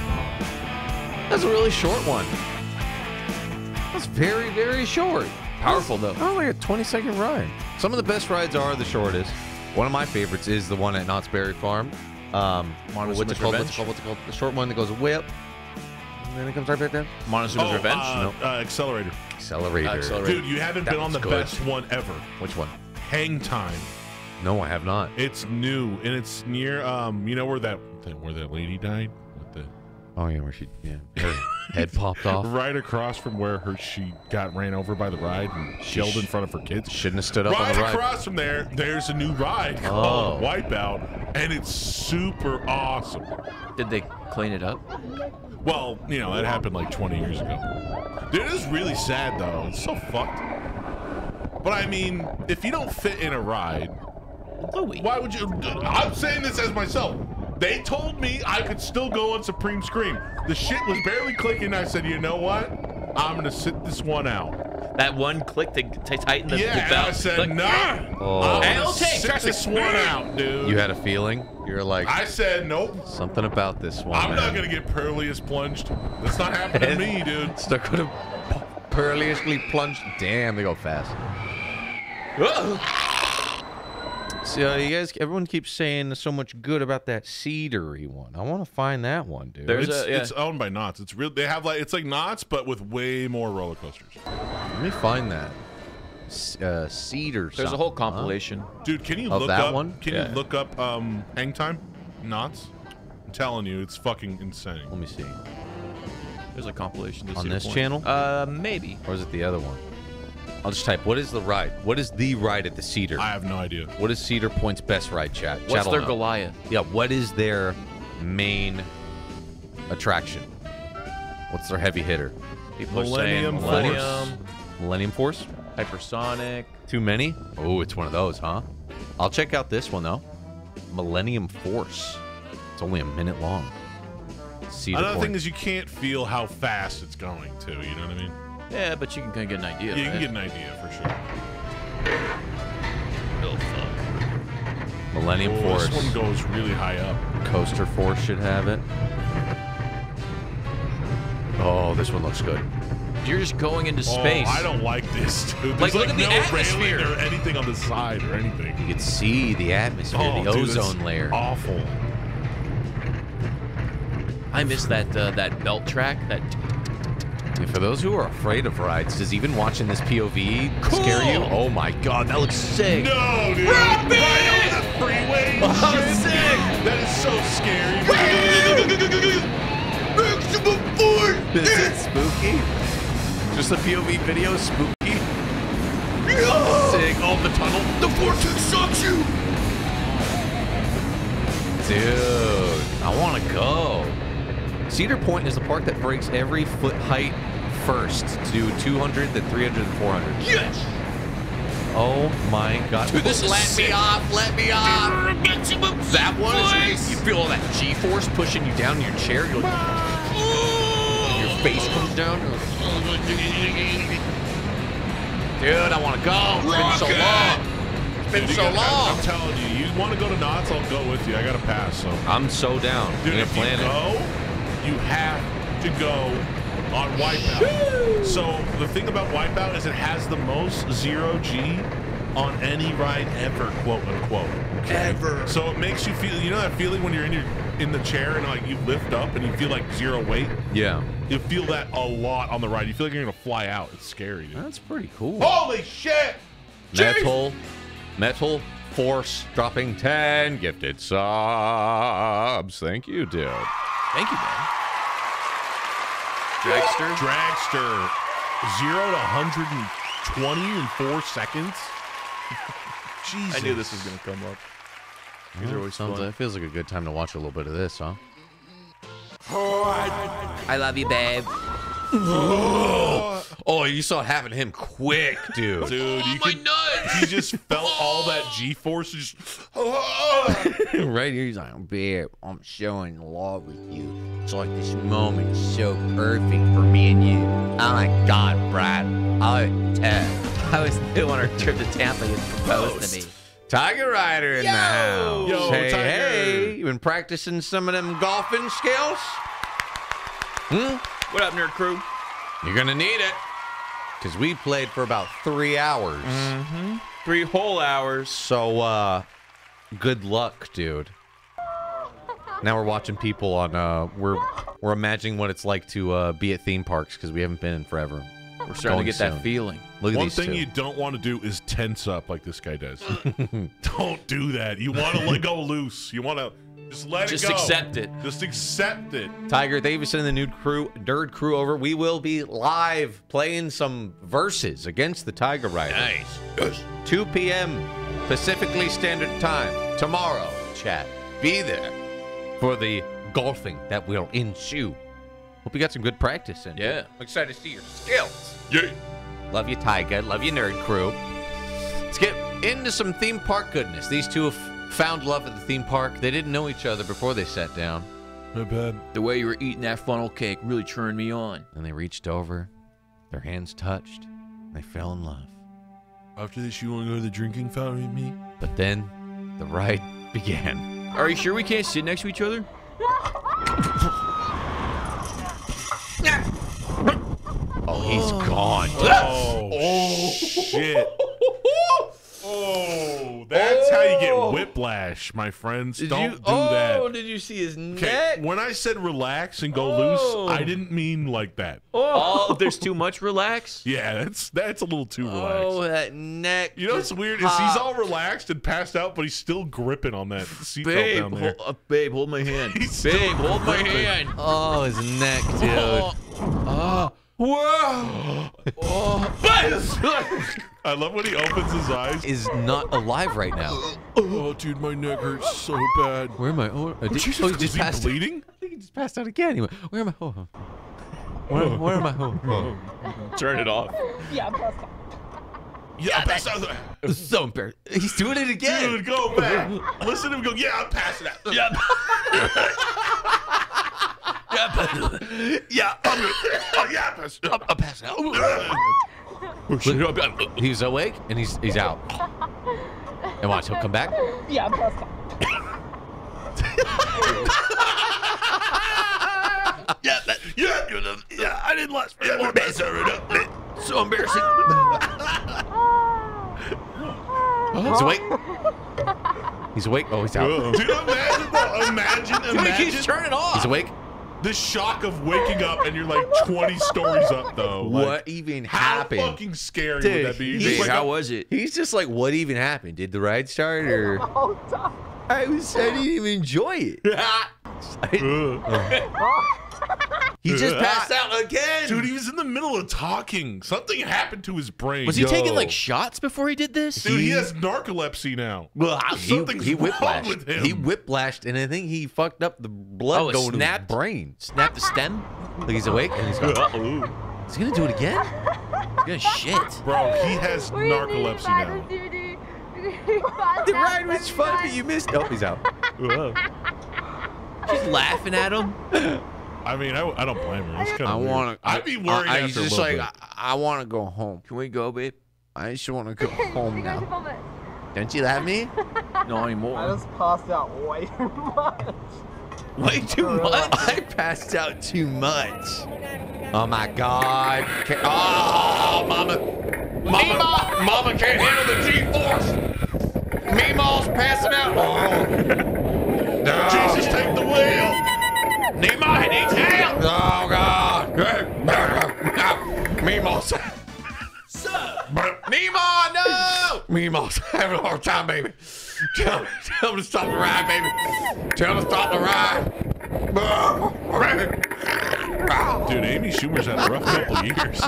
That's a really short one. That's very, very short. Powerful, though. Oh, like a 20 second ride. Some of the best rides are the shortest. One of my favorites is the one at Knott's Berry Farm. Um, Montezuma's what's it called? What's it called? What's it called? The short one that goes whip, and then it comes right back down. Montezuma's Oh, Revenge? uh, uh, accelerator. Accelerator. Accelerator. Dude, you haven't That been on the good. best one ever. Which one? Hang Time. No, I have not. It's new and it's near um you know where that where that lady died with the Oh yeah, where she yeah her head popped off. (laughs) right across from where her she got ran over by the ride and killed in front of her kids. Shouldn't have stood up on Right the ride. across from there, there's a new ride oh. called Oh. Wipeout, and it's super awesome. Did they clean it up? Well, you know that happened like 20 years ago. Dude, it is really sad though. It's so fucked. But I mean, if you don't fit in a ride, Louis. why would you? I'm saying this as myself. They told me I could still go on Supreme Scream. The shit was barely clicking. I said, you know what? I'm gonna sit this one out. That one click to, to tighten the, yeah, the and belt. I said, Like, nah. Oh. I'm Hey, gonna it'll take, sit trust me. this one out, dude. You had a feeling. You're like I said, nope. something about this one. I'm not gonna get Perilous plunged. That's not happening to me, (laughs) dude. Stuck with a pearliously plunged. Damn, they go fast. So uh, you guys, everyone keeps saying so much good about that cedary one. I want to find that one, dude. There's It's, a- yeah. it's owned by Knott's. It's real. They have like it's like Knott's, but with way more roller coasters. Let me find that. Uh, cedar. There's a something, whole huh? compilation. Dude, can you Of look that up? one? Can Yeah. you look up um hang time Knott's? I'm telling you, it's fucking insane. Let me see. There's a compilation. to On this point. channel? Uh, maybe. Or is it the other one? I'll just type. What is the ride? What is the ride at the Cedar? I have no idea. What is Cedar Point's best ride, chat? What's Chat'll their know. Goliath? Yeah. What is their main attraction? What's their heavy hitter? People are saying Millennium Millennium, Millennium Force. Hypersonic. Too many? Oh, it's one of those, huh? I'll check out this one though. Millennium Force. It's only a minute long. Cedar Another Point. thing is you can't feel how fast it's going too. You know what I mean? Yeah, but you can kind of get an idea. Yeah, you right? can get an idea for sure. Oh fuck. Millennium Oh, Force. This one goes really high up. Coaster Force should have it. Oh, this one looks good. You're just going into space. Oh, I don't like this, dude. Like, There's look like, at the no atmosphere. railing or anything on the side or anything. You can see the atmosphere, Oh, the dude, ozone layer. Awful. I miss that uh, that belt track. That And for those who are afraid of rides, does even watching this POV scare you? Oh my god, that looks sick. No, dude. Right over the freeway. and Oh, shit. sick. That is so scary. Is it spooky? Just a POV video, spooky? Sick. Oh, the tunnel. The vortex sucks you. Dude, I want to go. Cedar Point is the park that breaks every foot height first to do 200, then 300, then 400. yes. Oh my god. Dude, this is let sick. me off, let me off. That one is you feel all that G-force pushing you down in your chair. You're like, your face comes down. Dude, I want to go. It's been so long. It's been Dude, so gotta- long. I'm telling you, you want to go to Knott's, I'll go with you. I got to pass. So, I'm so down. dude, We're if gonna you go, you have to go on Wipeout. So the thing about Wipeout is it has the most zero G on any ride ever, quote unquote. Ever. So it makes you feel, you know that feeling when you're in your in the chair and like you lift up and you feel like zero weight. Yeah. You feel that a lot on the ride. You feel like you're gonna fly out. It's scary, dude. That's pretty cool. Holy shit! Metal, Metal Force dropping 10 gifted subs. Thank you, dude. Thank you, man. Dragster. Dragster, zero to 120 in four seconds. (laughs) Jesus. I knew this was gonna come up. These are always Sounds, fun. it feels like a good time to watch a little bit of this, huh? I love you, babe. Oh, you saw it happen to him quick, dude. Dude, you my could, nuts. he just felt (laughs) all that G-force. Just, (laughs) right here, he's like, Babe, I'm showing love with you. It's like this moment is so perfect for me and you. Oh my God, Brad. I would tell. I was new on our trip to Tampa. You proposed to me. Tiger Rider in the house. Yo, hey, Tiger. hey, you been practicing some of them golfing skills? Hmm? What up, nerd crew? You're gonna need it. Cause we played for about three hours. Three whole hours. So, uh, good luck, dude. Now we're watching people on. Uh, we're we're imagining what it's like to uh, be at theme parks because we haven't been in forever. We're starting Going to get soon. that feeling. Look at one these thing two. you don't want to do is tense up like this guy does. (laughs) don't do that. You want to let go loose. You want to just let Just it go. accept it. Just accept it. Tiger, thank you for sending the new crew, Nerd crew over. We will be live playing some verses against the Tiger Rider. Nice. Yes. 2 p.m. Pacifically Standard Time tomorrow. Chat, be there for the golfing that will ensue. Hope you got some good practice in. Yeah. I'm excited to see your skills. Yeah. Love you, Tiger. Love you, Nerd crew. Let's get into some theme park goodness. These two have found love at the theme park. They didn't know each other before they sat down. Not bad. The way you were eating that funnel cake really turned me on. And they reached over, their hands touched, and they fell in love. After this, you want to go to the drinking fountain with me? But then the ride (laughs) began. Are you sure we can't sit next to each other? (laughs) Oh, he's gone. Oh, shit. Oh, that's how you get whiplash, my friends. Don't you, do oh, that. Oh, did you see his Okay, neck? when I said relax and go Oh. loose, I didn't mean like that. Oh, there's too much relax. Yeah, that's that's a little too relaxed. Oh, that neck. You know what's just weird is he's all relaxed and passed out, but he's still gripping on that seatbelt Babe, down there. hold, uh, babe, hold my (laughs) hand. Babe, hold my hand. Oh, his neck, dude. Ah, whoa. (gasps) I love when he opens his eyes. Is not alive right now. Oh, dude, my neck hurts so bad. Where am I? Oh, did, Jesus, oh, he just he passed. bleeding? I think he just passed out again. He went, Where am I? Oh, oh. Where, oh. where am I? Oh. (laughs) Turn it off. Yeah, I passed out. Yeah, pass out. This is so embarrassing. He's doing it again. Dude, go back. Listen to him go. Yeah, I'm passing out. (laughs) Yep. (laughs) Uh, yeah, I'm good. Oh, yeah, pass. I'm passing out. (laughs) Oh, he's awake and he's he's out. And watch, he'll come back. Yeah, out. (laughs) yeah, that, yeah. Yeah, I didn't last long. Pass it. So embarrassing. (laughs) He's awake. He's awake. Oh, he's out. Dude, imagine, bro. Imagine, Dude, he imagine keeps turning off. He's awake. The shock of waking up and you're like 20 stories up, though. Like, What even How happened? fucking scary Dude, would that be? You he- just Dude, wake how was it? He's just like, what even happened? Did the ride start or? (laughs) Oh, I was, I didn't even enjoy it. (laughs) (laughs) (laughs) he just passed out again. Dude, he was in the middle of talking. Something happened to his brain. Was he Yo. taking like shots before he did this? Dude, he has narcolepsy now. Well, he, Something's he wrong whiplashed. with him. He whiplashed, and I think he fucked up the blood Oh, going snapped? to his brain. Snap the stem? Look, he's awake, and he's going. (laughs) He's gonna do it again. Good shit. Bro, he has narcolepsy now. (laughs) The ride was fun, but you missed. Oh, he's out. Uh-huh. She's laughing at him. I mean, I, I don't blame her. It's kind I want to. I'd be worried I, I after a just little like bit. I, I want to go home. Can we go, babe? I just want to go (laughs) home now. Don't you love me? (laughs) No I just passed out way too much. Way too much. I passed out too much. Oh my god. Ca- Oh, mama. Mama, Mama can't handle the G-force. Meemaw's passing out. Oh. Jesus, take the wheel. Meemaw needs help. Oh God. Meemaw's. Meemaw, no! Meemaw's having a hard time, baby. Tell him, tell him to stop the ride, baby. Tell him to stop the ride. Dude, Amy Schumer's had a rough couple years.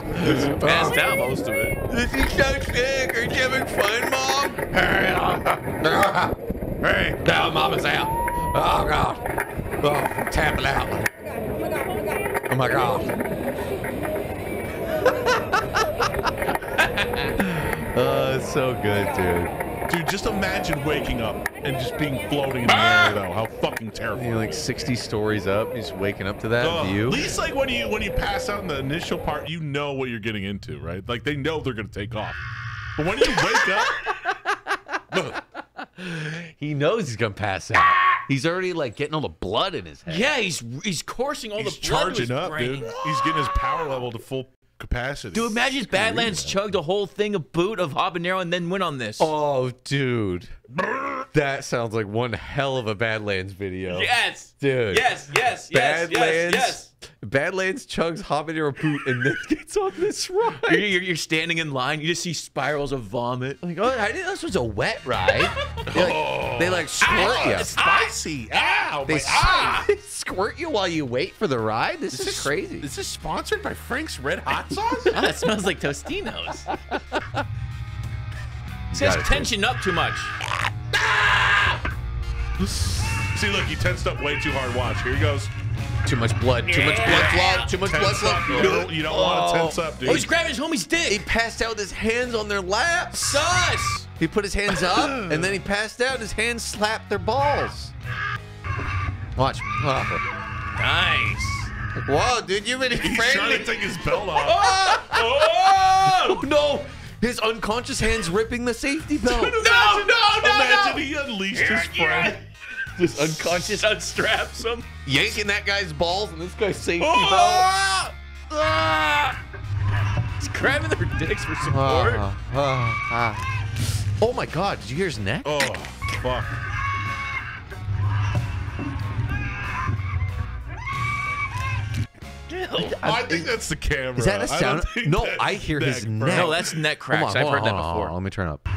Passed out most of it. This is so sick. Are you having fun, mom? Hey, now Mama's out. Oh God. Oh, I'm tapping out. Oh my God. (laughs) Oh, it's so good, dude. Dude, just imagine waking up and just being floating in the air, ah! though. How fucking terrible. You're like 60 stories up, just waking up to that Ugh. view. At least like when you when you pass out in the initial part, you know what you're getting into, right? Like they know they're gonna take off. But when you wake up, (laughs) He knows he's gonna pass out. He's already like getting all the blood in his head. Yeah, he's he's coursing all he's the blood charging to his up, brain. dude. He's getting his power level to full capacity. Dude, imagine if Badlands chugged a whole thing of boot of habanero and then went on this. Oh, dude. That sounds like one hell of a Badlands video. Yes. Dude. Yes, yes, yes, Badlands. yes, Badlands chugs habanero poot and then (laughs) gets on this ride. You're, you're, you're standing in line, you just see spirals of vomit. Like, oh, I didn't know this was a wet ride. (laughs) they, like, they like squirt you. It's spicy. Ow, They, (laughs) they squirt you while you wait for the ride. This, is, crazy. This is this sponsored by Frank's Red Hot Sauce? Ah, that smells like Tostitos. Says gotta tension up too much. (sighs) See, look, he tensed up way too hard. Watch, here he goes. Too much blood. Too much blood flow. Too much blood Tense flow. up. You don't, you don't want to oh. tense up, dude. Oh, he's grabbing his homie's dick. He dick. passed out with his hands on their laps. Sus! He put his hands up (sighs) and then he passed out. His hands slapped their balls. Watch. Oh. Nice. Whoa, dude, you really He's trying friendly. to take his belt off. (laughs) Oh, oh! (laughs) no! His unconscious hands ripping the safety belt. No, no, no, Imagine no! he unleashed his friend. Just unconscious, unstraps him. yanking that guy's balls and this guy's safety Oh! Ah! He's grabbing their dicks for support. belt. Ah, ah, ah. Oh my god, did you hear his neck? Oh, fuck. I think that's the camera. Is that a I don't sound? think No, I hear his bro. neck. No, that's neck Hold cracks. on, I've hold heard that on, on, before. on, Let me turn up.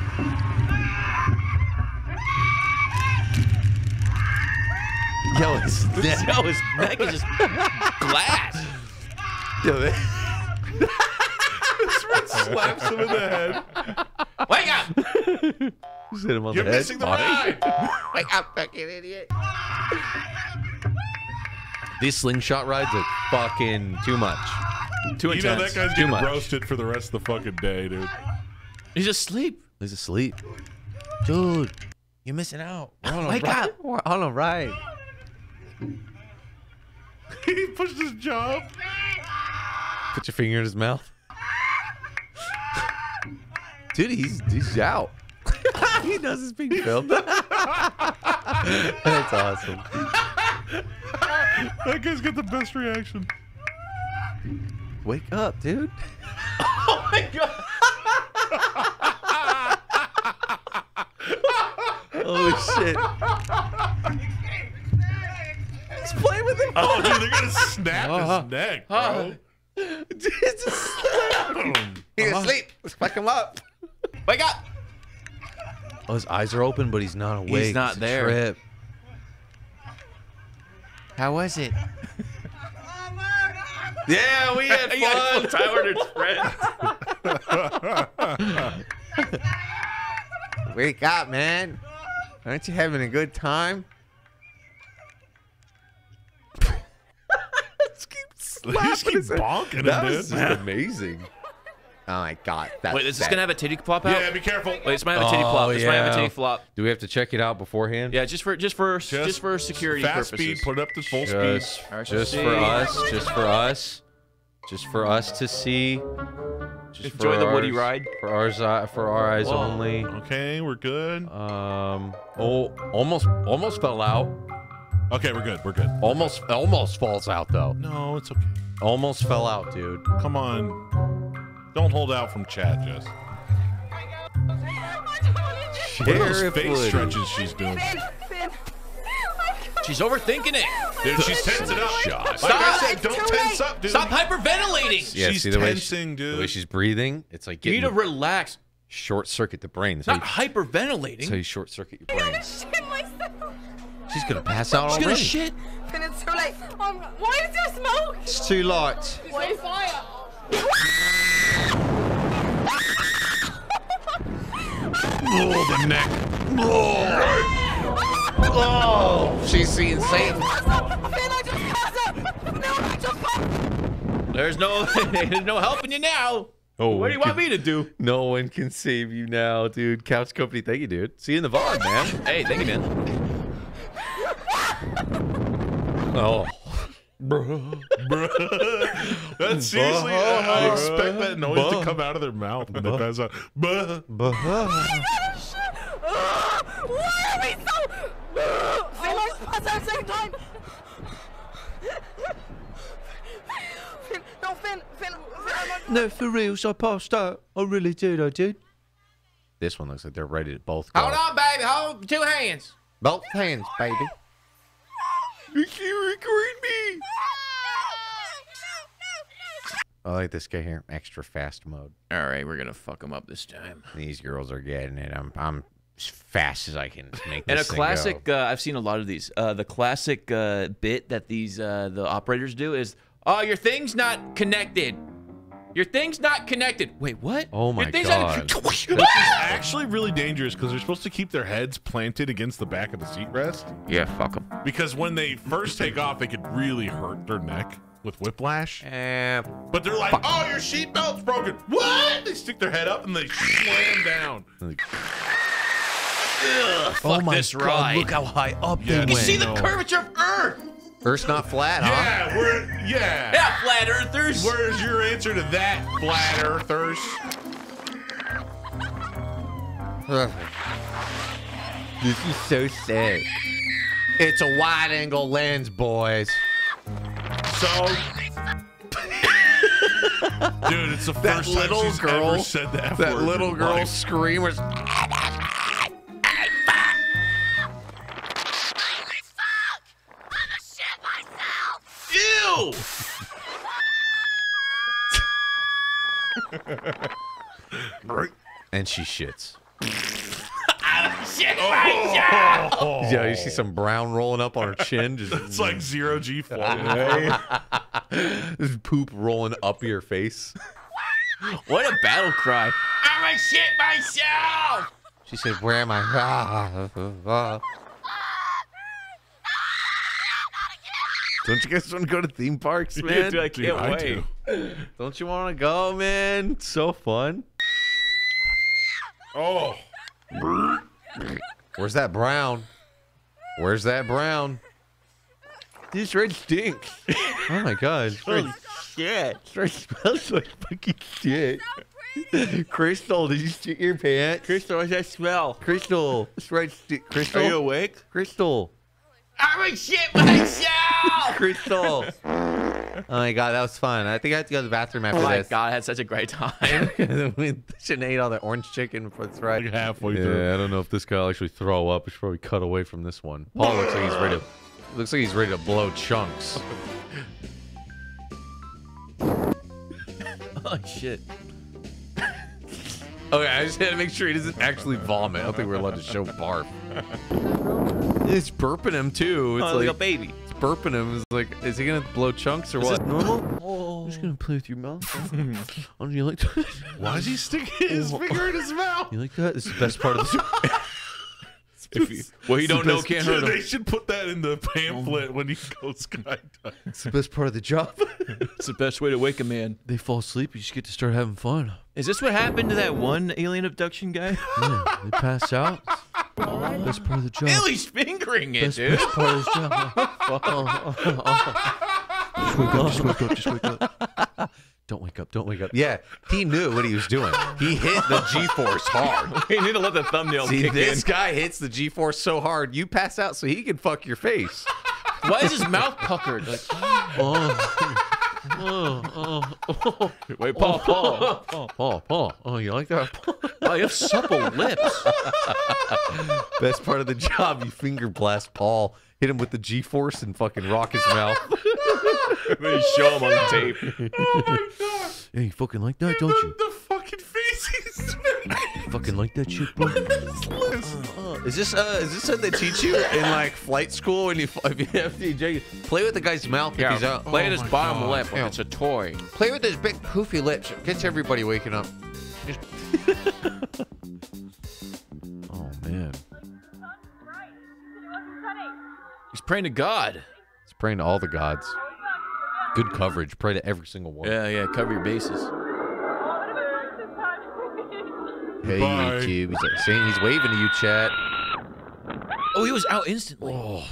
Yo, his (laughs) neck. Yo, his neck is just glass. Yo, that- slaps him in the head. Wake up! Just hit him on You're the head. missing the ride. Wake up, fucking idiot. These slingshot rides are fucking too much. Too intense. You know that guy's Too getting much. roasted for the rest of the fucking day, dude. He's asleep. He's asleep. Dude, you're missing out. We're on a Wake ride. up. We're on a ride. (laughs) he pushed his job. Put your finger in his mouth. (laughs) Dude, he's he's out. (laughs) he knows it's being filmed. That's awesome. (laughs) That guy's got the best reaction. Wake up, dude. Oh my god. (laughs) Oh shit. He's playing with him. Oh, dude, they're gonna snap Uh-huh. his neck, bro. (laughs) It's just- He's asleep. Let's fuck him up. Wake up. oh, his eyes are open, but he's not awake. He's not It's a there. Trip. How was it? (laughs) Yeah, we had (laughs) fun. Tyler and his friend. (laughs) Wake up, man. Aren't you having a good time? They just keep bonking him, That dude. was just amazing. Oh my god. That's Wait, is this bad. gonna have a titty plop out? Yeah, be careful. Wait, this might have a titty Oh, plop. This might have a titty flop. Do we have to check it out beforehand? Yeah, just for just for just, for security fast purposes. speed. Put it up to full Just, speed. Alright, just so for us. Just for us. Just for us to see. Just Enjoy for the Woody ride. For ours, uh, for our eyes Whoa. only. Okay, we're good. Um. Oh, almost, almost fell out. Okay, we're good. We're good. Almost, almost falls out though. No, it's okay. Almost fell out, dude. Come on. Don't hold out from Chad, Jess. What are those Sheriff face Woody. stretches she's doing? She's overthinking it. Dude, she's tensing up. Shot. Like Stop. I said, don't tense up, dude. Stop hyperventilating. Yeah, She's see the way tensing, she, dude. The way she's breathing, it's like You need to relax. short circuit the brain. That's Not you, hyperventilating. So you short circuit your brain. shit myself. She's gonna pass out She's already. gonna shit. And it's too late. Um, why is there smoke? It's too light. Why fire? Oh, the neck. Oh, oh, she's seeing Satan. There's no (laughs) there's no helping you now. Oh, what do you want me to do? No one can save you now, dude. Couch Company, thank you, dude. See you in the VOD, man. Hey, thank you, man. (laughs) Oh. That's seriously. I I expect that noise to come out of their mouth when they pass out. Buh. Why are we so? Finn, I pass at the same time. Finn, no, Finn, Finn, Finn, I'm. No, for real, I passed out. I really did, I did. This one looks like they're ready to both go. Hold on, baby. Hold two hands. Both hands, baby. You can't record me. I like this guy here. Extra fast mode. All right, we're gonna fuck him up this time. These girls are getting it. I'm I'm as fast as I can make And a classic, uh, I've seen a lot of these. Uh, the classic uh, bit that these uh, the operators do is, "Oh, your thing's not connected. Your thing's not connected." Wait, what? Oh my your thing's God. Not... This is actually really dangerous because they're supposed to keep their heads planted against the back of the seat rest. yeah, fuck them. Because when they first take off, they could really hurt their neck with whiplash. Eh, But they're like, "Oh, your seatbelt's broken." What? They stick their head up and they slam down. Fuck this ride. look how high up Yeah, you they see the curvature of Earth? Earth's not flat, huh? Yeah, we're yeah. Yeah, flat earthers. Where's your answer to that, flat earthers? (sighs) This is so sick. It's a wide angle lens, boys. So, (laughs) dude, it's the That first little time she's girl, ever said the F that word little her girl life. scream was. Ew. and she shits. Shit Oh, Yeah, you see some brown rolling up on her chin. Just it's like zero G floating. (laughs) There's poop rolling up your face. What a battle cry. I'm gonna shit myself. She said, "Where am I?" (laughs) Ah. Don't you guys want to go to theme parks, Dude, man? I can't Dude, I wait. do. Don't you want to go, man? It's so fun. Oh. Where's that brown? Where's that brown? Oh (laughs) this red stinks. Oh my god. Holy shit. It smells like fucking shit. Crystal, did you shit your pants? Crystal, what's that smell? Crystal, this red sti- Crystal. Are you awake? Crystal. I'm gonna shit myself! (laughs) Crystal. Oh my god, that was fun. I think I have to go to the bathroom after this. Oh my this. god, I had such a great time. (laughs) we shouldn't ate all the orange chicken before it's right. Like halfway yeah, through. I don't know if this guy will actually throw up. We should probably cut away from this one. Paul looks like he's ready to looks like he's ready to blow chunks. (laughs) oh shit. Okay, I just had to make sure he doesn't actually vomit. I don't think we're allowed to show barf. It's burping him too. It's Oh, like like a baby. It's burping him. It's like, is he gonna blow chunks or Is what? this normal? I'm just gonna play with your mouth. (laughs) oh, you like that? Why is he sticking his (laughs) finger in his mouth? You like that? This is the best part of the (laughs) If he, well, he It's the don't know best- can't hurt (laughs) They him. should put that in the pamphlet when he goes skydiving. It's the best part of the job. (laughs) It's the best way to wake a man. they fall asleep. You just get to start having fun. Is this what happened to that one alien abduction guy? Yeah, they pass out. Best part of the job. Ellie's fingering it, Best, dude. best part of the job. Oh, oh, oh. Just wake up. Just wake up. Just wake up. (laughs) Don't wake up. Don't wake up. Yeah, he knew what he was doing. He hit the G-force hard. (laughs) We need to let the thumbnail See, kick this in. guy hits the G-force so hard, you pass out so he can fuck your face. Why is his mouth puckered? Like, Oh. (laughs) Oh, oh, oh. wait, oh, Paul, oh, Paul, Paul. Paul, Paul. Oh, you like that? Oh, you have supple lips. Best part of the job, you finger blast Paul, hit him with the G-force and fucking rock his mouth. (laughs) then you show him on tape. (laughs) Oh my god. Hey, you fucking like that, don't you? The fucking faces. (laughs) Fucking like that shit, bro. Uh, is this uh is this something they teach you in like flight school when you if you have to eject- play with the guy's mouth if he's out? play Oh at his bottom God. lip like it's a toy. Play with his big poofy lips. It gets everybody waking up. oh man. He's praying to God. He's praying to all the gods. Good coverage. Pray to every single one. Yeah, yeah. Cover your bases. Hey Bye. YouTube. He's like saying he's waving to you, chat. Oh, he was out instantly. Oh.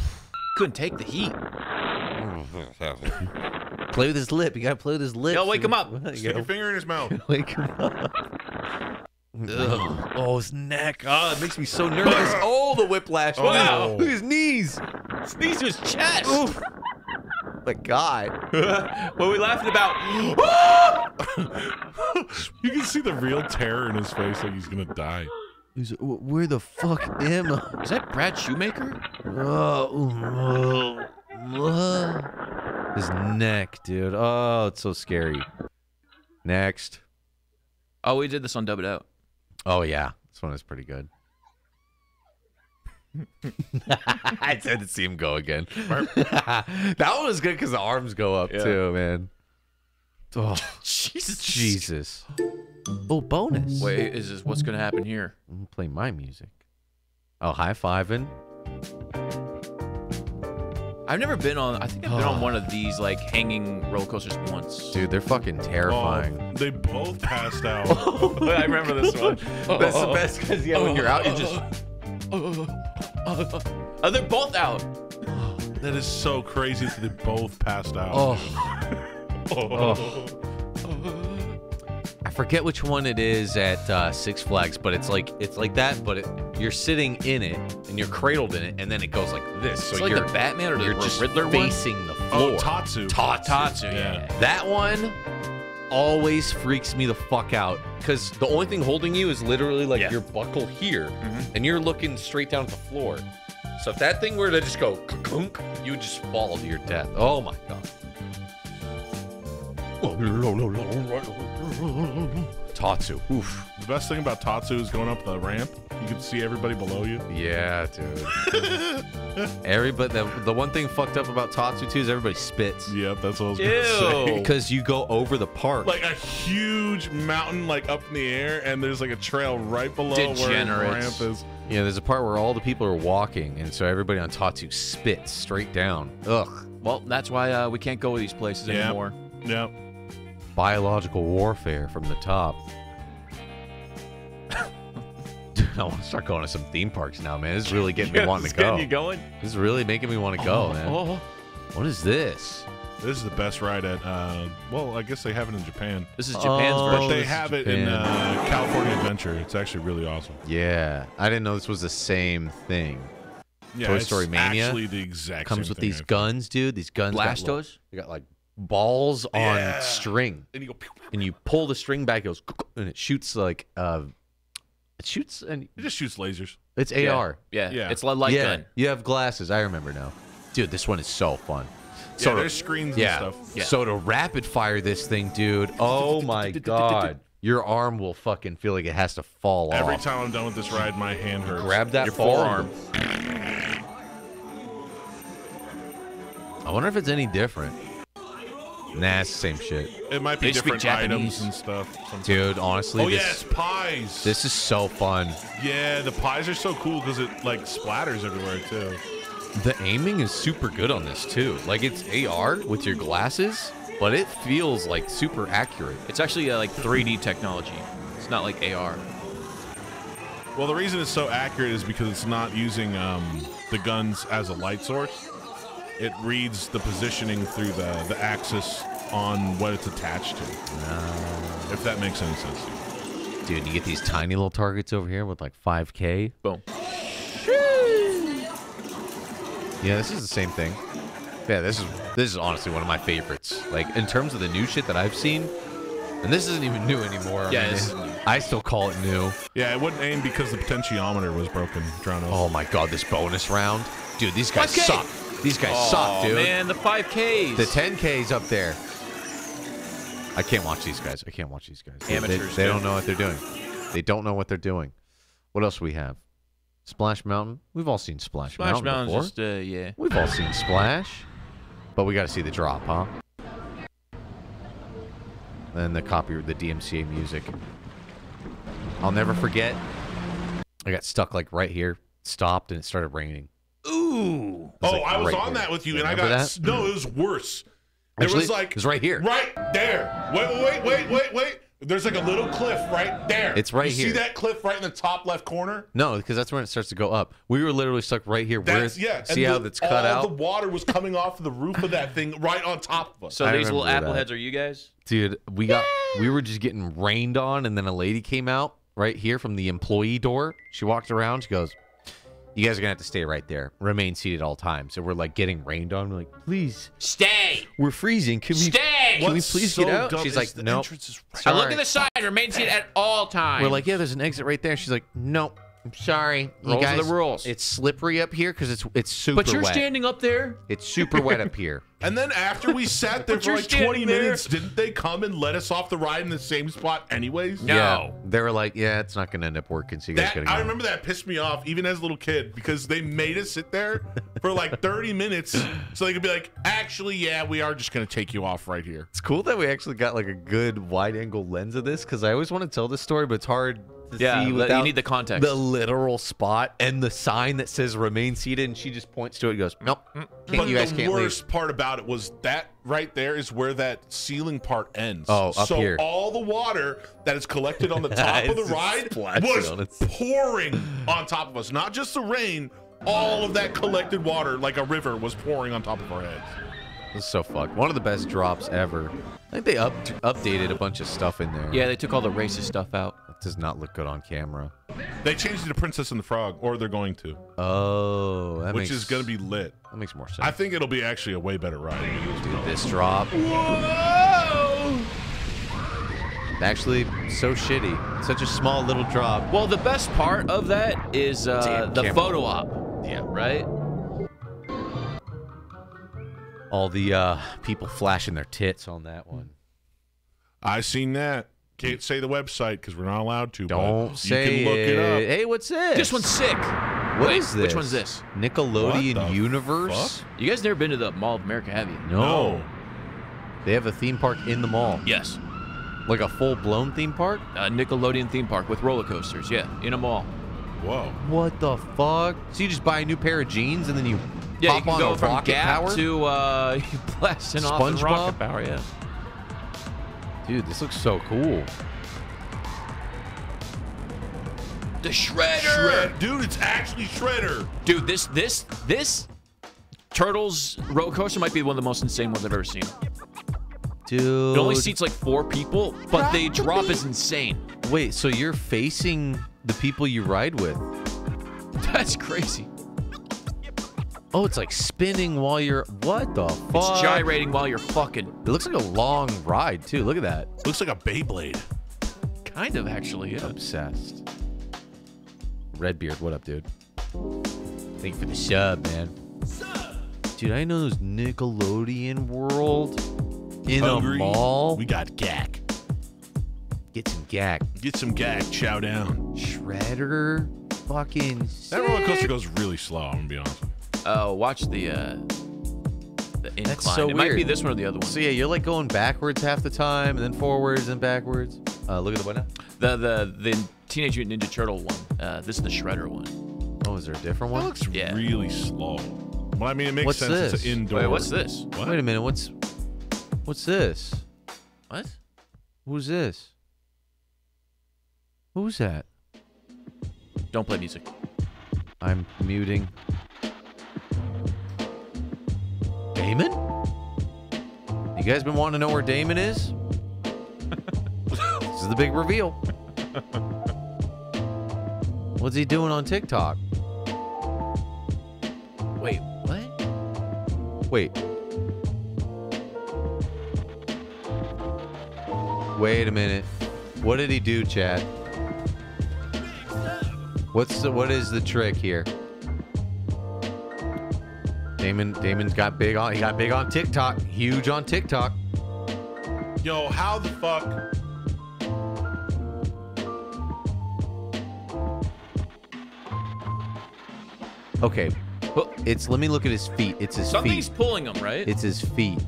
Couldn't take the heat. (laughs) Play with his lip. You gotta play with his lip. Yo, wake him up. (laughs) You Stick gotta your finger in his mouth. (laughs) Wake him up. Ugh. Oh, his neck. Oh, it makes me so nervous. (laughs) Oh, the whiplash. Oh. Wow. Look at his knees. Sneeze to his chest. Oof. My God. (laughs) what are we laughing about? (gasps) You can see the real terror in his face, like he's gonna die. He's, where the fuck am I? Is that Brad Shoemaker? Oh, his neck, dude. Oh, it's so scary. Next. Oh, we did this on Dub It Out. Oh, yeah. This one is pretty good. (laughs) I had to see him go again. (laughs) that one was good because the arms go up Yeah. too, man. Oh, (laughs) Jesus. Jesus. Oh, bonus. Wait, is this what's gonna happen here? I'm gonna play my music. Oh, high fiving. I've never been on. I think I've been on (sighs) one of these like hanging roller coasters once. Dude, they're fucking terrifying. Oh, they both passed out. (laughs) I remember this one. That's the best because yeah, when you're out, you just (sighs) Oh, they're both out. that is so crazy that they both passed out. oh. (laughs) oh. Oh. I forget which one it is at uh, Six Flags, but it's like it's like that, but it, you're sitting in it and you're cradled in it, and then it goes like this. So It's like you're the Batman or the you're just Riddler one? facing the Oh, floor. Tatsu. Tatsu. Tatsu, yeah. That one always freaks me the fuck out because the only thing holding you is literally like Yeah. your buckle here, Mm-hmm. and you're looking straight down at the floor. So if that thing were to just go you would just fall to your death. Oh my god. Tatsu. Oof. The best thing about Tatsu is going up the ramp. You can see everybody below you. Yeah, dude. (laughs) everybody. The, the one thing fucked up about Tatsu too is everybody spits Yep, that's what I was gonna say. (laughs) Ew. because you go over the park. Like a huge mountain, like up in the air, and there's like a trail right below where the ramp is. Yeah, there's a part where all the people are walking, and so everybody on Tatsu spits straight down. Ugh. Well, that's why uh, we can't go to these places Yeah. anymore. Yep. Biological warfare from the top. (laughs) Dude, I want to start going to some theme parks now, man. This is really getting me (laughs) wanting this to go. getting you going? This is really making me want to go, Oh, man. oh. What is this? This is the best ride at. Uh, well, I guess they have it in Japan. This is Japan's Oh, But they have it in uh, California Adventure. It's actually really awesome. Yeah, I didn't know this was the same thing. Yeah, Toy it's Story Mania Actually, the exact comes same with thing, these I think. guns, dude. These guns got, like- They got like balls on Yeah. string, And you go. pew, pew, and you pull the string back, it goes, and it shoots like uh, it shoots, and It just shoots lasers. it's Yeah. AR. Yeah. Yeah. It's a light yeah, gun. you have glasses. I remember now, dude. This one is so fun. So So there's screens yeah. and stuff. Yeah. So to rapid fire this thing, dude. (laughs) Oh my god, your arm will fucking feel like it has to fall Every off. Every time I'm done with this ride, my hand hurts. Grab that Your forearm. I wonder if it's any different. Nah, it's the same shit. It might be They speak different items Japanese. and stuff. sometimes. Dude, honestly, Oh this, yes, pies. this is so fun. yeah, the pies are so cool because it like splatters everywhere too. The aiming is super good on this too. Like it's AR with your glasses, but it feels like super accurate. It's actually uh, like 3D technology. It's not like AR. Well, the reason it's so accurate is because it's not using um, the guns as a light source. It reads the positioning through the, the axis on what it's attached to. Ah. If that makes any sense. to you. Dude, you get these tiny little targets over here with like 5k. Boom. Yeah, this is the same thing. Yeah, this is this is honestly one of my favorites. Like in terms of the new shit that I've seen, and this isn't even new anymore. I Yeah, mean, this it- isn't new. I still call it new. Yeah, it wouldn't aim because the potentiometer was broken. Drown. Oh my god, this bonus round, dude. These guys 5K. suck. These guys oh, suck, dude. man, the 5Ks. The 10K's up there. I can't watch these guys. I can't watch these guys. They- they- Amateurs, They, dude. don't know what they're doing. They don't know what they're doing. What else we have? Splash Mountain. We've all seen Splash, Splash Mountain Mountain's before. just, uh, yeah. We've all seen Splash. But we got to see the drop, huh? Then the copy, the DMCA music. I'll never forget. I got stuck like right here, stopped, and it started raining. Ooh. Oh, like I was right on here. that with you, and I got that? no. It was worse. There Actually, was like it's right here. right there. Wait, wait, wait, wait, wait. There's like a little cliff right there. It's right you here. See that cliff right in the top left corner? No, because that's when it starts to go up. We were literally stuck right here. Where, That's yeah. See and how the- that's cut all out? the water was coming off the roof of that thing right on top of us. So I these little remember apple that. heads are you guys? Dude, we got we were just getting rained on, and then a lady came out right here from the employee door. She walked around. She goes, "You guys are gonna have to stay right there. Remain seated all times." So we're like getting rained on. We're like, "Please, Stay. we're freezing. Can we Stay. Can we please so get out?" dumb She's like, the "No." entrance is right- I look at the side. Remain seated at all times. We're like, "Yeah, there's an exit right there." She's like, "No, I'm sorry. You Rules are the rules." It's slippery up here because it's it's super wet but you're wet. standing up there. It's super wet up here." (laughs) And then after we sat (laughs) there for like 20 there. minutes, didn't they come and let us off the ride in the same spot anyways? No. Yeah, they were like, "Yeah, it's not gonna end up working." So you guys That, gotta go. I remember that pissed me off even as a little kid because they made us sit there (laughs) for like 30 minutes so they could be like, actually, yeah, we are just going to take you off right here. It's cool that we actually got like a good wide angle lens of this because I always want to tell this story, but it's hard to Yeah, see you need the context. the literal spot and the sign that says "remain seated," and she just points to it and goes, "Nope, mm, can't, But you guys the can't leave." worst part about it was that right there is where that ceiling part ends. Oh, up so here. all the water that is collected on the (laughs) top of the ride splashing was on its- pouring on top of us. Not just the rain, all of that collected water, like a river, was pouring on top of our heads. This is so fucked. One of the best drops ever. I think they up updated a bunch of stuff in there. Yeah, they took all the racist stuff out. It does not look good on camera. They changed it to Princess and the Frog, or they're going to, Oh, that which makes, is going to be lit. that makes more sense. I think it'll be actually a way better ride. than it is Dude, now. this drop. Actually, so shitty. Such a small little drop. Well, the best part of that is uh, Damn the camera. photo op. Yeah. Right? All the uh, people flashing their tits on that one. I seen that. Can't say the website because we're not allowed to. Don't say you can look it, up. Hey, what's this? This one's sick. What Wait, is this? Which one's this? Nickelodeon Universe? fuck? You guys never been to the Mall of America, have you? No. They have a theme park in the mall. Yes. Like a full blown theme park? A Nickelodeon theme park with roller coasters. Yeah, in a mall. Whoa. What the fuck? So you just buy a new pair of jeans and then you Yeah, pop you can on go a from rocket Gap power? to uh, (laughs) blasting off in SpongeBob? rocket power. Yeah. Dude, this looks so cool. The shredder. Shred, dude, it's actually Shredder. Dude, this this this Turtles roller coaster might be one of the most insane ones I've ever seen. Dude. It only seats like four people, but they drop is insane. Wait, so you're facing the people you ride with? (laughs) That's crazy. Oh, it's like spinning while you're. What the fuck? It's gyrating while you're fucking. It looks like a long ride too. Look at that. Looks like a Beyblade. Kind of actually, yeah. Obsessed. Redbeard, what up, dude? Thank you for the sub, man. Dude, I know this Nickelodeon world in Hungry? a mall. We got Gak. Get some Gak. Get some Gak. Chow down. Shredder. Fucking. That roller coaster goes really slow. I'm gonna be honest. With Oh, watch the uh the incline. That's so it weird. might be this one or the other one. So yeah, you're like going backwards half the time, and then forwards and backwards. Uh, look at the one now. The the the Teenage Mutant Ninja Turtle one. Uh, this is the Shredder one. Oh, is there a different one? That looks Yeah. really slow. Well, I mean, it makes What's sense. It's this? an indoor. Wait, what's this? What? Wait a minute. What's what's this? What? Who's this? Who's that? Don't play music. I'm muting. Damon? You guys been wanting to know where Damon is? this is the big reveal. What's he doing on TikTok? Wait, what? Wait. Wait a minute. What did he do, Chad? What's the what is the trick here? Damon Damon's got big on he got big on TikTok, huge on TikTok. Yo, how the fuck? Okay. It's let me look at his feet. It's his Something's feet. pulling him, right? It's his feet.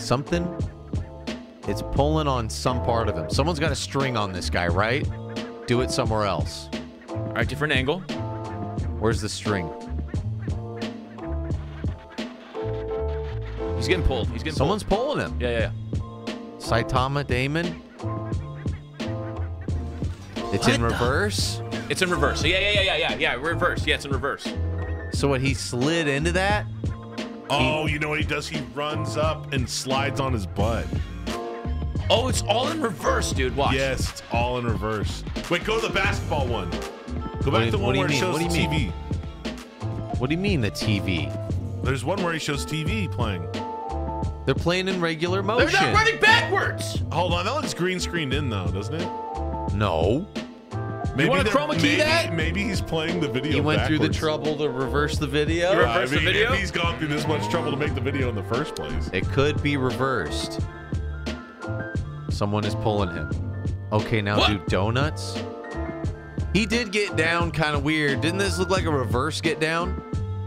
Something it's pulling on some part of him. Someone's got a string on this guy, right? Do it somewhere else. All right, different angle. Where's the string? He's getting pulled. He's getting Someone's pulled. pulling him. Yeah, yeah, yeah. Saitama Damon. It's What in the- reverse. It's in reverse. Yeah, yeah, yeah, yeah, yeah, yeah. Reverse. Yeah, it's in reverse. So what he slid into that? Oh, you know what he does? He runs up and slides on his butt. Oh, it's all in reverse, dude. Watch. Yes, it's all in reverse. Wait, go to the basketball one. Go back do to what one you where it mean? shows What do the you TV. mean? What do you mean the TV? There's one where he shows TV playing. They're playing in regular motion. They're not running backwards. Hold on, that looks green screened in though, doesn't it? No. Maybe wanna chroma key maybe, that? Maybe he's playing the video. He went through the trouble to reverse the video. You reverse I the video? If he's gone through this much trouble to make the video in the first place. It could be reversed. Someone is pulling him. Okay, now What? do donuts. He did get down kind of weird. Didn't this look like a reverse get down?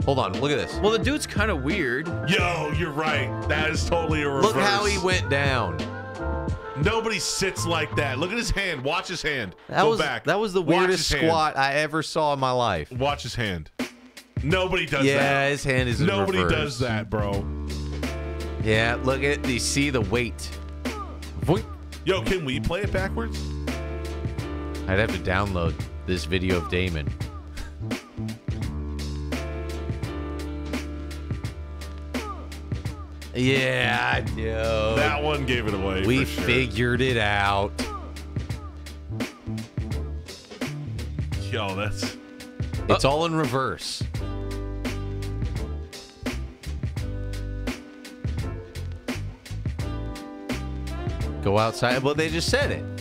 Hold on, look at this. Well, the dude's kind of weird. Yo, you're right. That is totally a reverse. Look how he went down. Nobody sits like that. Look at his hand. Watch his hand. That Go was back. that was the weirdest his hand. squat I ever saw in my life. Watch his hand. Nobody does yeah, that. Yeah, his hand is Nobody reverse. does that, bro. Yeah, look at you see the weight. Voink. Yo, can we play it backwards? I'd have to download this video of Damon. Yeah, dude. That one gave it away. we sure. figured it out. Yo, that's It's all in reverse. Go outside. Well, they just said it.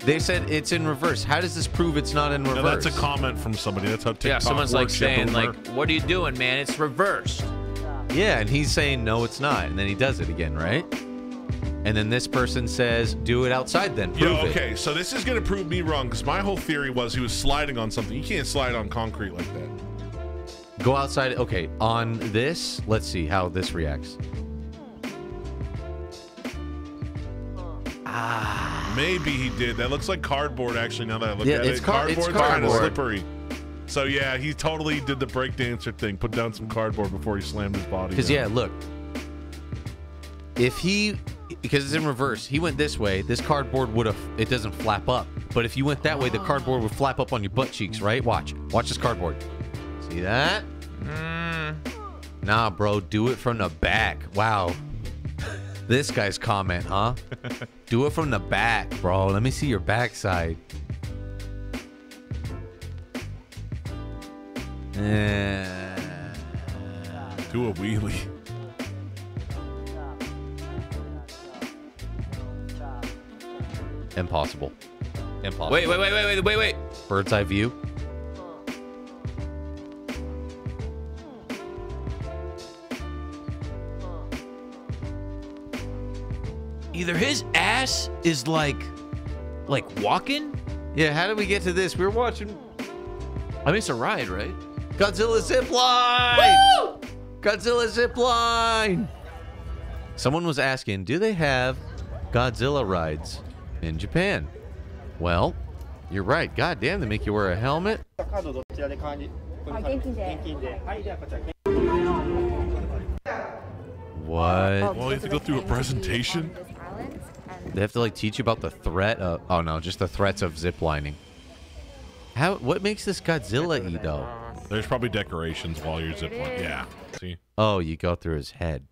They said it's in reverse. How does this prove it's not in now reverse? that's a comment from somebody. That's how TikTok Yeah, someone's like works. You saying, learn- like, "What are you doing, man? It's reversed." Yeah, and he's saying no, it's not, and then he does it again, right? And then this person says, "Do it outside, then prove Yo, it." okay, so this is gonna prove me wrong because my whole theory was he was sliding on something. You can't slide on concrete like that. Go outside. Okay, on this, let's see how this reacts. Ah. Maybe he did. That looks like cardboard. Actually, now that I look Yeah, at it's it, car- it's cardboard's kind of cardboard. slippery. So yeah, he totally did the breakdancer thing. Put down some cardboard before he slammed his body. Because yeah, look, If he, because it's in reverse, he went this way. This cardboard would have. It doesn't flap up. But if you went that way, the cardboard would flap up on your butt cheeks, right? Watch. Watch this cardboard. See that? Hmm. Nah, bro. Do it from the back. Wow. (laughs) This guy's comment, huh? (laughs) Do it from the back, bro. Let me see your backside. Eh. Do a wheelie. Impossible. Impossible. Wait, wait, wait, wait, wait, wait, wait. Bird's eye view. either his ass is like, like walking. Yeah, how did we get to this? We were watching. I mean, it's a ride, right? Godzilla zipline. Godzilla zipline. Someone was asking, do they have Godzilla rides in Japan? Well, you're right. God damn, they make you wear a helmet. What? Well, you have to go through a presentation? They have to like teach you about the threat of, oh no, just the threats of ziplining. How, what makes this Godzilla? though? There's probably decorations while you're ziplining. Yeah. See? Oh, you go through his head.